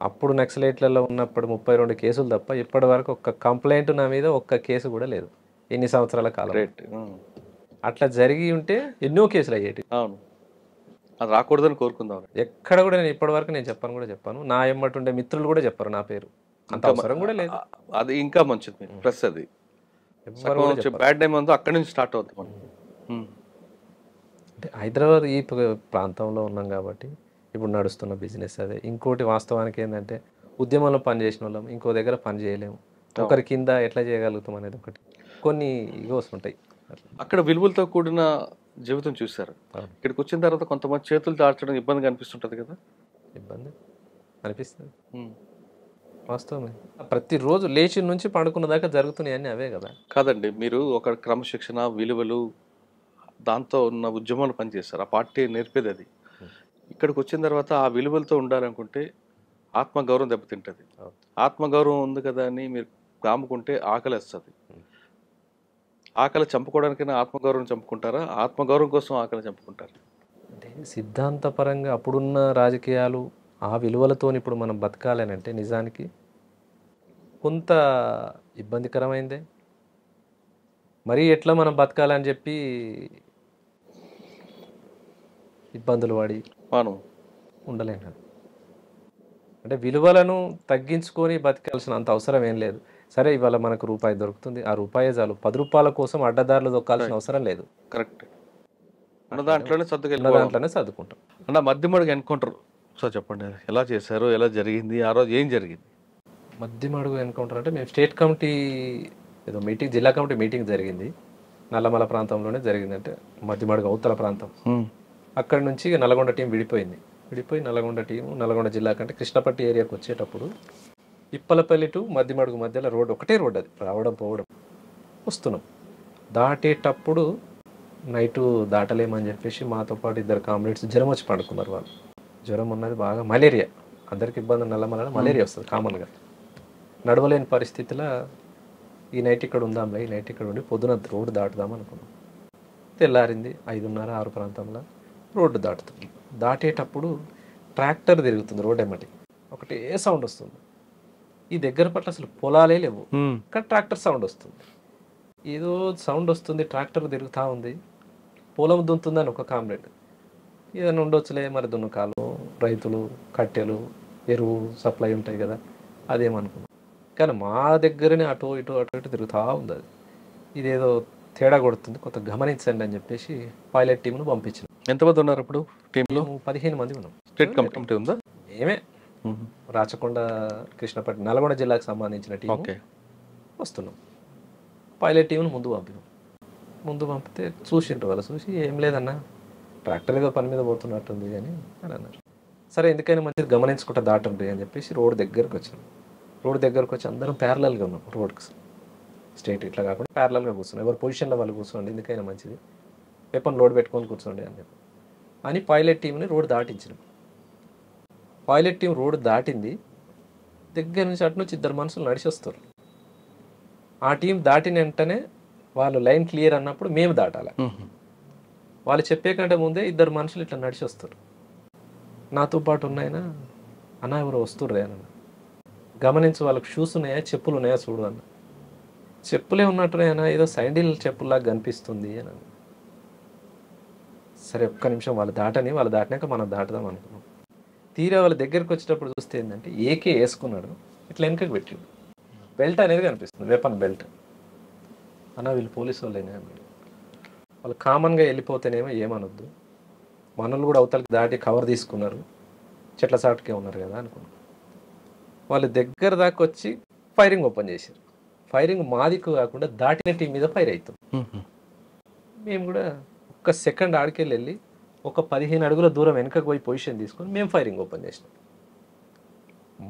అప్పుడు నక్సలైట్లలో ఉన్నప్పుడు ముప్పై రెండు కేసులు తప్ప ఇప్పటి వరకు ఒక్క కంప్లైంట్ నా మీద ఒక్క కేసు కూడా లేదు. ఎన్ని సంవత్సరాల కాలం? అట్లా జరిగి ఉంటే ఎన్నో కేసులు అయ్యేటి అవును. అది రాకూడదని కోరుకుందాం ఎక్కడ కూడా నేను ఇప్పటి వరకు నేను చెప్పాను కూడా చెప్పాను. నా ఎమ్మటి ఉండే మిత్రులు కూడా చెప్పారు నా పేరు. అంత అవసరం కూడా లేదు. అది ఇంకా మంచిది ప్లస్ అది. బ్యాడ్ టైం ఉందో అక్కడి నుంచి స్టార్ట్ అవుతుంది మనం. అంటే హైదరాబాద్ ఈ ప్ర- ప్రాంతంలో ఉన్నాం కాబట్టి ఇప్పుడు నడుస్తున్న బిజినెస్ అదే. ఇంకోటి వాస్తవానికి ఏంటంటే ఉద్యమంలో పని చేసిన వాళ్ళం ఇంకో దగ్గర పని చేయలేము. ఒకరి కింద ఎట్లా చేయగలుగుతాం అనేది ఒకటి. కొన్ని ఈగోస్ ఉంటాయి. అక్కడ విలువలతో కూడిన జీవితం చూశారు. ఇక్కడికి వచ్చిన తర్వాత కొంతమంది చేతులు దాల్చడం ఇబ్బందిగా అనిపిస్తుంటది కదా? ఇబ్బంది అనిపిస్తుంది. వాస్తవమే. ప్రతిరోజు లేచి నుంచి పండుకున్న దాకా జరుగుతున్నాయి అన్నీ అవే కదా. కాదండి మీరు ఒక క్రమశిక్షణ విలువలు దాంతో ఉన్న ఉద్యమాలు పనిచేస్తారు ఆ పార్టీ నేర్పేది అది. ఇక్కడికి వచ్చిన తర్వాత ఆ విలువలతో ఉండాలనుకుంటే ఆత్మగౌరవం దెబ్బతింటది. ఆత్మగౌరవం ఉంది కదా అని మీరు కాముకుంటే ఆకలి వస్తుంది ఆకలి చంపుకోవడానికైనా ఆత్మగౌరవం చంపుకుంటారా? ఆత్మగౌరవం కోసం ఆకలి చంపుకుంటారా? అంటే సిద్ధాంతపరంగా అప్పుడున్న రాజకీయాలు ఆ విలువలతో ఇప్పుడు మనం బతకాలని అంటే నిజానికి కొంత ఇబ్బందికరమైందే. మరి ఎట్లా మనం బతకాలని చెప్పి ఇబ్బందులు పడి అవును. ఉండలేం కదా. అంటే విలువలను తగ్గించుకొని బతకాల్సిన అంత అవసరం ఏం లేదు. సరే ఇవాళ మనకు రూపాయి దొరుకుతుంది. ఆ రూపాయే చాలు. పది రూపాయల కోసం అడ్డదారులు దొక్కాల్సిన అవసరం లేదు. కరెక్ట్ దాంట్లోనే సర్దుకెళ్ళి దాంట్లోనే చదువుకుంటాం అన్న మధ్యమడుగు ఎన్కౌంటర్. సార్ చెప్పండి ఎలా చేశారు ఎలా జరిగింది ఆ రోజు ఏం జరిగింది? మధ్య అడుగు ఎన్కౌంటర్ అంటే మేము స్టేట్ కమిటీ ఏదో మీటింగ్ జిల్లా కమిటీ మీటింగ్ జరిగింది. నల్లమల ప్రాంతంలోనే జరిగింది. అంటే మధ్యమడుగు అవతల ప్రాంతం. అక్కడి నుంచి నల్గొండ టీం విడిపోయింది. విడిపోయి నల్గొండ టీం నల్గొండ జిల్లా కంటే కృష్ణపట్టి ఏరియాకి వచ్చేటప్పుడు ఇప్పలపల్లి టు మధ్యమడుగు మధ్యలో రోడ్ ఒకటే రోడ్ అది. రావడం పోవడం. వస్తున్నాం. దాటేటప్పుడు నైటు దాటలేమని చెప్పేసి మాతో పాటు ఇద్దరు కామ్రేడ్స్ జ్వరం వచ్చి పడుకున్నారు వాళ్ళు. జ్వరం ఉన్నది బాగా మలేరియా. అందరికి ఇబ్బంది నల్లమల మలేరియా వస్తుంది కామన్గా నడవలేని పరిస్థితిలో ఈ నైట్ ఇక్కడ ఉందాంలే ఈ నైట్ ఇక్కడ ఉండి పొద్దున రోడ్డు దాటుదాం అనుకున్నాం. తెల్లారింది ఐదున్నర ఆరు ప్రాంతంలో రోడ్డు దాటుతుంది దాటేటప్పుడు ట్రాక్టర్ తిరుగుతుంది రోడ్ ఎమ్మటి. ఒకటే సౌండ్ వస్తుంది. ఈ దగ్గర పట్ల అసలు పొలాలే లేవు. కానీ ట్రాక్టర్ సౌండ్ వస్తుంది. ఏదో సౌండ్ వస్తుంది ట్రాక్టర్ తిరుగుతూ ఉంది. పొలం దున్తుందని ఒక కామ్రేడ్. ఏదైనా ఉండొచ్చులే మరి దున్నకాలు రైతులు కట్టెలు ఎరువు సప్లై ఉంటాయి కదా అదేమనుకున్నాం. కానీ మా దగ్గరనే అటు ఇటు అటు ఇటు తిరుగుతూ ఉంది అది. ఇదేదో తేడా కొడుతుంది కొంత గమనించండి అని చెప్పేసి పైలట్ టీంను పంపించిన. ఎంతమంది ఉన్నారు ఇప్పుడు టీంలో? పదిహేను మంది ఉన్నాం. స్టేట్ కమిటీ ఉందా? మేమే రాచకొండ కృష్ణపట్నం నల్గొండ జిల్లాకు సంబంధించిన టీం ఓకే. వస్తున్నాం. పైలట్ టీంను ముందు పంపినాం. ముందు పంపితే చూసిండ్రు వాళ్ళు చూసి ఏం లేదన్నా ట్రాక్టర్ ఏదో పని మీద పోతున్నట్టుంది అని అని అన్నారు. సరే ఎందుకైనా మంచిది గమనించుకుంటా దాటండి అని చెప్పేసి రోడ్ దగ్గరకు వచ్చాం రోడ్ దగ్గరకు వచ్చి అందరం ప్యారలల్గా ఉన్నాం రోడ్కి. స్ట్రైట్ ఇట్లా కాకుండా ప్యారలల్గా కూర్చున్నాం. ఎవరి పొజిషన్లో వాళ్ళు కూర్చోండి ఎందుకైనా మంచిది. వెపన్ లోడ్ పెట్టుకొని కూర్చోండి అని చెప్పి. అని పైలట్ టీంని రోడ్ దాటించినాం. పైలట్ టీం రోడ్ దాటింది. దగ్గర నుంచి అటు నుంచి ఇద్దరు మనుషులు నడిచి వస్తారు. ఆ టీం దాటిన వెంటనే వాళ్ళు లైన్ క్లియర్ అన్నప్పుడు మేము దాటాలి. వాళ్ళు చెప్పే కంటే ముందే ఇద్దరు మనుషులు ఇట్లా నడిచి వస్తారు. నాతో పాటు ఉన్నాయన? అన్న ఎవరు వస్తుర్రే అన్న. గమనించు వాళ్ళకి షూస్ ఉన్నాయా? చెప్పులు ఉన్నాయా చూడు అన్న. చెప్పులే ఉన్నట్టున్నాయన ఏదో సైండిల్ చెప్పుల్లాగా కనిపిస్తుంది అని అన్న. సరే ఒక్క నిమిషం వాళ్ళు దాటని వాళ్ళు దాటినాక మనం దాటుదాం అనుకున్నాం. తీరా వాళ్ళ దగ్గరికి వచ్చేటప్పుడు చూస్తే ఏంటంటే ఏకే వేసుకున్నాడు ఇట్లా వెనకకి పెట్టిండు. బెల్ట్ అనేది కనిపిస్తుంది వెపన్ బెల్ట్ అన్న వీళ్ళు పోలీసు వాళ్ళేనే? వాళ్ళు కామన్గా వెళ్ళిపోతేనేమో ఏమనొద్దు. మనల్ని కూడా అవతలకి దాటి కవర్ తీసుకున్నారు. చెట్ల సాటుకే ఉన్నారు కదా అనుకున్నాం. వాళ్ళు దగ్గర దాకా వచ్చి ఫైరింగ్ ఓపెన్ చేశారు. ఫైరింగ్ మాదికు కాకుండా దాటిన టీం మీద ఫైర్ అవుతుంది మేము కూడా ఒక్క సెకండ్ ఆడికెళ్ళి వెళ్ళి ఒక పదిహేను అడుగుల దూరం వెనకకు పోయి పొజిషన్ తీసుకొని మేము ఫైరింగ్ ఓపెన్ చేసినాం.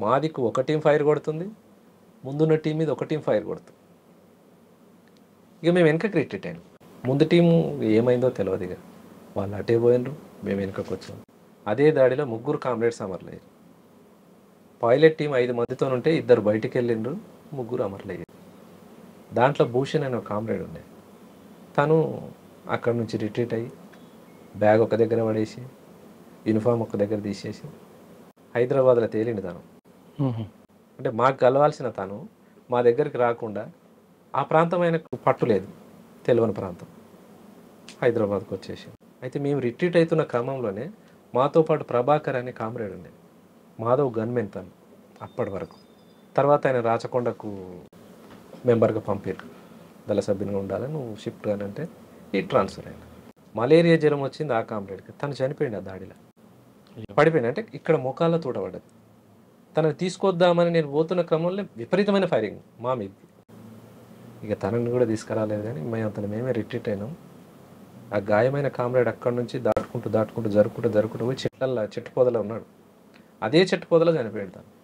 మాదికు ఒక టీం ఫైర్ కొడుతుంది ముందున్న టీం మీద ఒక టీం ఫైర్ కొడుతుంది. ఇక మేము వెనకకి రిట్రీట్ అయినాం. ముందు టీము ఏమైందో తెలియదు ఇక. వాళ్ళు అటే పోయినరు మేము వెనకకు వచ్చాం. అదే దాడిలో ముగ్గురు కామ్రేడ్స్ అమర్లయ్యారు. పైలట్ టీం ఐదు మందితో ఉంటే ఇద్దరు బయటికి వెళ్ళిండ్రు ముగ్గురు అమర్లయ్యారు. దాంట్లో భూషణ్ అనే ఒక కామ్రేడ్ ఉండే. తను అక్కడ నుంచి రిట్రీట్ అయ్యి బ్యాగ్ ఒక దగ్గర పడేసి యూనిఫామ్ ఒక దగ్గర తీసేసి హైదరాబాద్లో తేలిండు తను. అంటే మాకు కలవాల్సిన తను మా దగ్గరికి రాకుండా ఆ ప్రాంతం ఆయనకు పట్టు లేదు తెలియని ప్రాంతం. హైదరాబాద్కి వచ్చేసి. అయితే మేము రిట్రీట్ అవుతున్న క్రమంలోనే మాతో పాటు ప్రభాకర్ అనే కామ్రేడ్ ఉండే. మాధవ్ గన్మెన్ తను అప్పటి వరకు. తర్వాత ఆయన రాచకొండకు మెంబర్గా పంపారు. దళ సభ్యునిగా ఉండాలని నువ్వు షిఫ్ట్ అని అంటే ఈ ట్రాన్స్ఫర్ అయినా. మలేరియా జ్వరం వచ్చింది ఆ కామ్రేడ్కి తను చనిపోయింది ఆ దాడిలో. పడిపోయింది. అంటే ఇక్కడ ముఖాల్లో తూడబడ్డది తనని తీసుకొద్దామని నేను పోతున్న క్రమంలో విపరీతమైన ఫైరింగ్ మా మీద. ఇక తనని కూడా తీసుకురాలేదు కానీ మేము అతను మేమే రిట్రీట్ అయినాం. ఆ గాయమైన కామ్రేడ్ అక్కడి నుంచి దాటుకుంటూ దాటుకుంటూ జరుపుకుంటూ జరుపుకుంటూ పోయి చెట్లల్లో చెట్టు పొదలో ఉన్నాడు. అదే చెట్టు పొదలో చనిపోయాడు తను.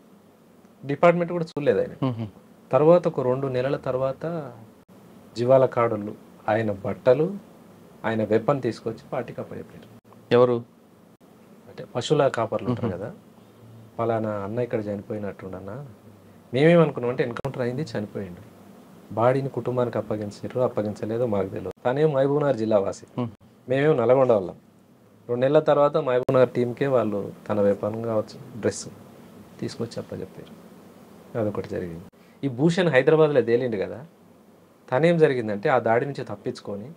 డిపార్ట్మెంట్ కూడా చూడలేదు ఆయన. తర్వాత ఒక రెండు నెలల తర్వాత జీవాల కాడులు ఆయన బట్టలు ఆయన వెపన్ తీసుకొచ్చి పార్టీకి అప్పచెప్పారు ఎవరు? అంటే పశువుల కాపర్లు ఉంటారు కదా పలానా అన్న ఇక్కడ చనిపోయినట్టుండన్న మేమేమనుకున్నాం అంటే ఎన్కౌంటర్ అయింది చనిపోయిండు. బాడీని కుటుంబానికి అప్పగించారు అప్పగించలేదో మాకు తెలియదు తనేం మహబూబ్నగర్ జిల్లా వాసి. మేమేమో నల్గొండ వాళ్ళం. రెండు నెలల తర్వాత మహబూబ్నగర్ టీంకే వాళ్ళు తన వెపన్ కావచ్చు డ్రెస్ తీసుకొచ్చి అప్పచెప్పారు. అదొకటి జరిగింది. ఈ భూషణ్ హైదరాబాద్లో తేలిండు కదా తనేం జరిగిందంటే ఆ దాడి నుంచి తప్పించుకొని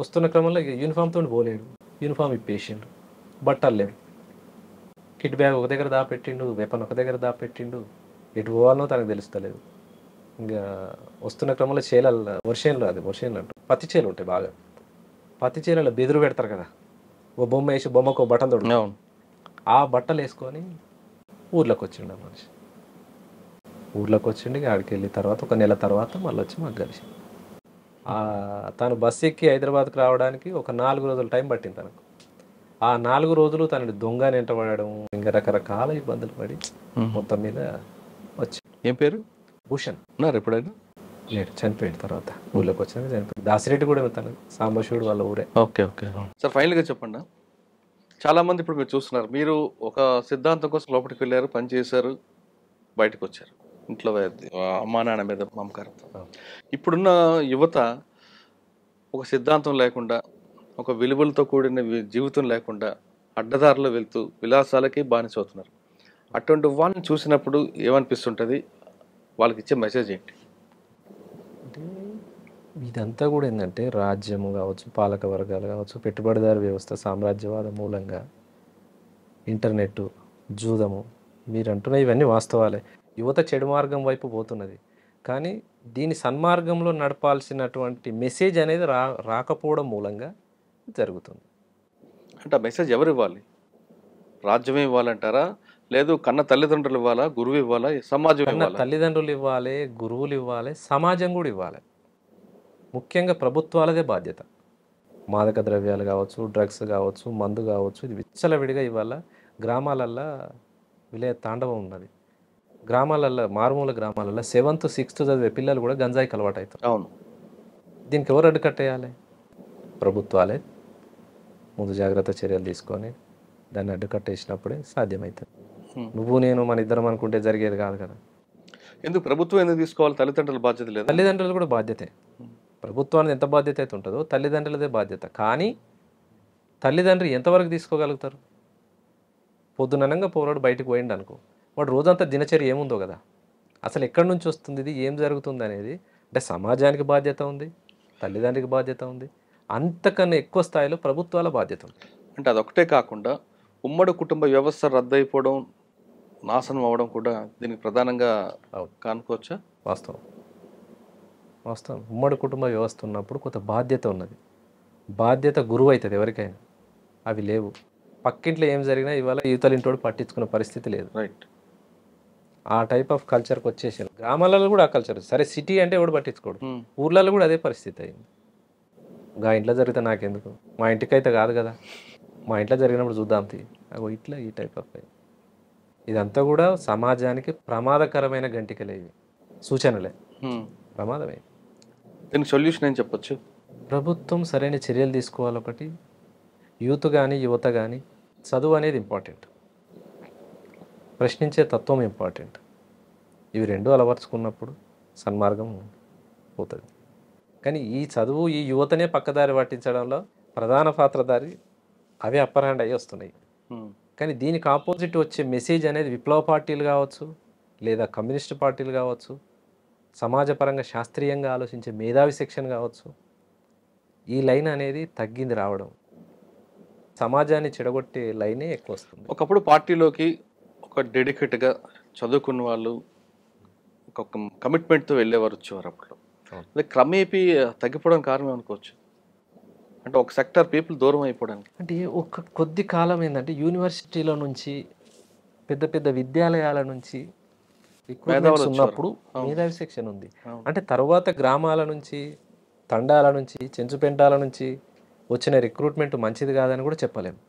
వస్తున్న క్రమంలో ఇక యూనిఫామ్తో పోలేడు. యూనిఫామ్ ఇప్పేసిండు. బట్టలు లేవు. కిట్ బ్యాగ్ ఒక దగ్గర దాపెట్టిండు వెపన్ ఒక దగ్గర దాపెట్టిండు. ఎటు పోవాలనో తనకు తెలుస్తలేదు. ఇంకా వస్తున్న క్రమంలో చేలల వర్షేన్లు అది వర్షేన్లు అంటారు. పత్తి చేలు ఉంటాయి బాగా. పత్తి చేలలో బెదురు పెడతారు కదా. ఓ బొమ్మ వేసి బొమ్మకు ఓ బటన్ తొడు ఆ బట్టలు వేసుకొని ఊర్లోకి వచ్చిండు ఆ మనిషి. ఊర్లోకి వచ్చిండు ఆడికి వెళ్ళిన తర్వాత ఒక నెల తర్వాత మళ్ళీ వచ్చి మాకు కలిసి తను బస్ ఎక్కి హైదరాబాద్కి రావడానికి ఒక నాలుగు రోజులు టైం పట్టింది తనకు. ఆ నాలుగు రోజులు తనని దొంగ పడడం ఇంకా రకరకాల ఇబ్బందులు పడి మొత్తం మీద వచ్చి ఏం పేరు? భూషణ్. ఉన్నారు ఎప్పుడైనా? లేడు చనిపోయింది తర్వాత. ఊళ్ళోకి వచ్చాక చనిపోయింది దాసిరెడ్డి కూడా తను సాంబశివుడు వాళ్ళ ఊరే. Okay okay. సార్ ఫైనల్గా చెప్పండి. చాలా మంది ఇప్పుడు మీరు చూస్తున్నారు. మీరు ఒక సిద్ధాంతం కోసం లోపలికి వెళ్ళారు పని చేశారు బయటకు వచ్చారు. ఇంట్లో అమ్మా నాన్న మీద మమకారంతో ఇప్పుడున్న యువత ఒక సిద్ధాంతం లేకుండా ఒక విలువలతో కూడిన జీవితం లేకుండా అడ్డదారిలో వెళ్తూ విలాసాలకి బానిస అవుతున్నారు అటువంటి వాళ్ళని చూసినప్పుడు ఏమనిపిస్తుంటుంది? వాళ్ళకి ఇచ్చే మెసేజ్ ఏంటి? అంటే ఇదంతా కూడా ఏంటంటే రాజ్యము కావచ్చు పాలక వర్గాలు కావచ్చు పెట్టుబడిదారు వ్యవస్థ సామ్రాజ్యవాద మూలంగా ఇంటర్నెట్ జూదము మీరు అంటున్న ఇవన్నీ వాస్తవాలే. యువత చెడు మార్గం వైపు పోతున్నది. కానీ దీని సన్మార్గంలో నడపాల్సినటువంటి మెసేజ్ అనేది రా రాకపోవడం మూలంగా జరుగుతుంది. అంటే ఆ మెసేజ్ ఎవరు ఇవ్వాలి? రాజ్యమే ఇవ్వాలంటారా? లేదు కన్న తల్లిదండ్రులు ఇవ్వాలా? గురువు ఇవ్వాలా? సమాజం కన్నా తల్లిదండ్రులు ఇవ్వాలి గురువులు ఇవ్వాలి సమాజం కూడా ఇవ్వాలి. ముఖ్యంగా ప్రభుత్వాలదే బాధ్యత. మాదక ద్రవ్యాలు కావచ్చు డ్రగ్స్ కావచ్చు మందు కావచ్చు ఇది విచ్చలవిడిగా ఇవాళ గ్రామాలల్లో విలయ తాండవం ఉన్నది. గ్రామాలల్లో మారుమూల గ్రామాలల్లో సెవెంత్ సిక్స్త్ చదివే పిల్లలు కూడా గంజాయికి అలవాటు అవుతారు అవును. దీనికి ఎవరు అడ్డుకట్టేయాలి ప్రభుత్వాలే. ముందు జాగ్రత్త చర్యలు తీసుకొని దాన్ని అడ్డుకట్టేసినప్పుడే సాధ్యమవుతుంది. నువ్వు నేను మన ఇద్దరం అనుకుంటే జరిగేది కాదు కదా. ఎందుకు? ప్రభుత్వం ఎందుకు తీసుకోవాలి? తల్లిదండ్రుల బాధ్యత లేదా? తల్లిదండ్రులు కూడా బాధ్యతే. ప్రభుత్వానికి ఎంత బాధ్యత అయితే ఉంటుందో తల్లిదండ్రులదే బాధ్యత. కానీ తల్లిదండ్రులు ఎంతవరకు తీసుకోగలుగుతారు? పొద్దుననంగా పోరాడు బయటకు పోయిండు అనుకో వాడు రోజంతా దినచర్య ఏముందో కదా. అసలు ఎక్కడి నుంచి వస్తుంది ఇది? ఏం జరుగుతుంది అనేది? అంటే సమాజానికి బాధ్యత ఉంది తల్లిదండ్రికి బాధ్యత ఉంది అంతకన్నా ఎక్కువ స్థాయిలో ప్రభుత్వాల బాధ్యత ఉంది. అంటే అదొకటే కాకుండా ఉమ్మడి కుటుంబ వ్యవస్థ రద్దయిపోవడం నాశనం అవ్వడం కూడా దీనికి ప్రధానంగా. కానుకోవచ్చా? వాస్తవం. వాస్తవం. ఉమ్మడి కుటుంబ వ్యవస్థ ఉన్నప్పుడు కొంత బాధ్యత ఉన్నది. బాధ్యత గురువు అవుతుంది ఎవరికైనా. అవి లేవు. పక్కింట్లో ఏం జరిగినా ఇవాళ యువతల ఇంటోడు పట్టించుకునే పరిస్థితి లేదు. రైట్. ఆ టైప్ ఆఫ్ కల్చర్కి వచ్చేసారు గ్రామాలలో కూడా ఆ కల్చర్ సరే సిటీ అంటే ఎవడు పట్టించుకోడు. ఊర్లలో కూడా అదే పరిస్థితి అయింది. గా ఇంట్లో జరిగితే నాకెందుకు? మా ఇంటికైతే కాదు కదా. మా ఇంట్లో జరిగినప్పుడు చూద్దాం తీ. అగో ఇట్లా ఈ టైప్ ఆఫ్ ఇదంతా కూడా సమాజానికి ప్రమాదకరమైన గంటికలే ఇవి. సూచనలే. ప్రమాదమే. దీనికి సొల్యూషన్ ఏం చెప్పొచ్చు? ప్రభుత్వం సరైన చర్యలు తీసుకోవాలి ఒకటి. యూత్ కానీ యువత కానీ చదువు అనేది ఇంపార్టెంట్ ప్రశ్నించే తత్వం ఇంపార్టెంట్. ఇవి రెండు అలవర్చుకున్నప్పుడు సన్మార్గం పోతుంది. కానీ ఈ చదువు ఈ యువతనే పక్కదారి పట్టించడంలో ప్రధాన పాత్రధారి అవే అప్పర్ హ్యాండ్ అయ్యి వస్తున్నాయి. కానీ దీనికి ఆపోజిట్ వచ్చే మెసేజ్ అనేది విప్లవ పార్టీలు కావచ్చు లేదా కమ్యూనిస్ట్ పార్టీలు కావచ్చు సమాజపరంగా శాస్త్రీయంగా ఆలోచించే మేధావి సెక్షన్ కావచ్చు ఈ లైన్ అనేది తగ్గింది రావడం. సమాజాన్ని చెడగొట్టే లైనే ఎక్కువ వస్తుంది. ఒకప్పుడు పార్టీలోకి ఒక డెడికేట్గా చదువుకున్న వాళ్ళు ఒక కమిట్మెంట్తో వెళ్ళేవారు వచ్చేవారు అప్పుడు అవును. అదే క్రమేపీ తగ్గిపోవడం కారణం అనుకోవచ్చు అంటే ఒక సెక్టర్ పీపుల్ దూరం అయిపోవడానికి అంటే ఒక కొద్ది కాలం ఏంటంటే యూనివర్సిటీల నుంచి పెద్ద పెద్ద విద్యాలయాల నుంచి. ఉన్నప్పుడు. మేధావి సెక్షన్ ఉంది. అంటే తర్వాత గ్రామాల నుంచి తండాల నుంచి చెంచుపెంటాల నుంచి వచ్చిన రిక్రూట్మెంట్ మంచిది కాదని కూడా చెప్పలేము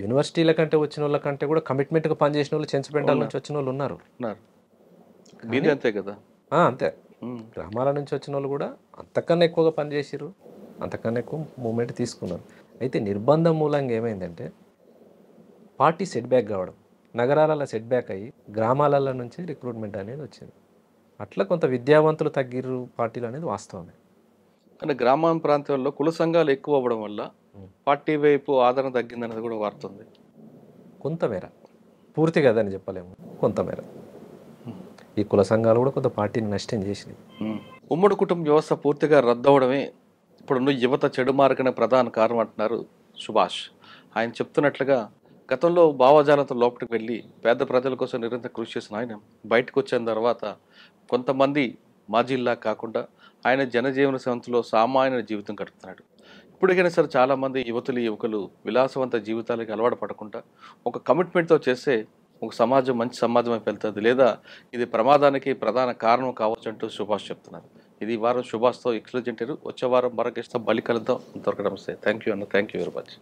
యూనివర్సిటీల కంటే వచ్చిన వాళ్ళ కంటే కూడా కమిట్మెంట్గా పనిచేసిన వాళ్ళు చెంచుపెంటాల నుంచి వచ్చిన వాళ్ళు ఉన్నారు. ఉన్నారు మీది అంతే కదా? అంతే. గ్రామాల నుంచి వచ్చిన వాళ్ళు కూడా అంతకన్నా ఎక్కువగా పనిచేసారు అంతకన్నా ఎక్కువ మూమెంట్ తీసుకున్నారు. అయితే నిర్బంధం మూలంగా ఏమైందంటే పార్టీ సెట్ బ్యాక్ కావడం నగరాలలో సెట్ బ్యాక్ అయ్యి గ్రామాలలో నుంచి రిక్రూట్మెంట్ అనేది వచ్చింది. అట్లా కొంత విద్యావంతులు తగ్గిర్రు పార్టీలు అనేది వాస్తవమే. కానీ గ్రామీణ ప్రాంతాల్లో కుల సంఘాలు ఎక్కువ అవ్వడం వల్ల. పార్టీ వైపు ఆదరణ తగ్గిందనేది కూడా వార్తుంది కొంతమేర పూర్తి కదని చెప్పలేము. కొంతమేర ఈ కుల సంఘాలు కూడా కొంత పార్టీని నష్టం చేసినాయి. ఉమ్మడి కుటుంబ వ్యవస్థ పూర్తిగా రద్దవడమే ఇప్పుడున్న యువత చెడు మార్గన ప్రధాన కారణం అంటున్నారు సుభాష్. ఆయన చెప్తున్నట్లుగా గతంలో భావజాలంతో లోపలికి వెళ్ళి పేద ప్రజల కోసం నిరంతరం కృషి చేసిన ఆయన బయటకు వచ్చిన తర్వాత కొంతమంది మాజీల్లా కాకుండా ఆయన జనజీవన సంస్థలో సామాన్య జీవితం గడుపుతున్నాడు. ఇప్పటికైనా సరే చాలామంది యువతులు యువకులు విలాసవంత జీవితాలకి అలవాటు పడకుండా ఒక కమిట్మెంట్తో చేస్తే ఒక సమాజం మంచి సమాజం వైపు వెళ్తుంది. లేదా ఇది ప్రమాదానికి ప్రధాన కారణం కావచ్చు అంటూ సుభాష్ చెప్తున్నారు. ఇది ఈ వారం సుభాష్తో ఎక్స్క్లూజెంట్ వచ్చే వారం మరొక బలి కలుద్దాం. దొరకడం థ్యాంక్ యూ అన్న. Thank you very much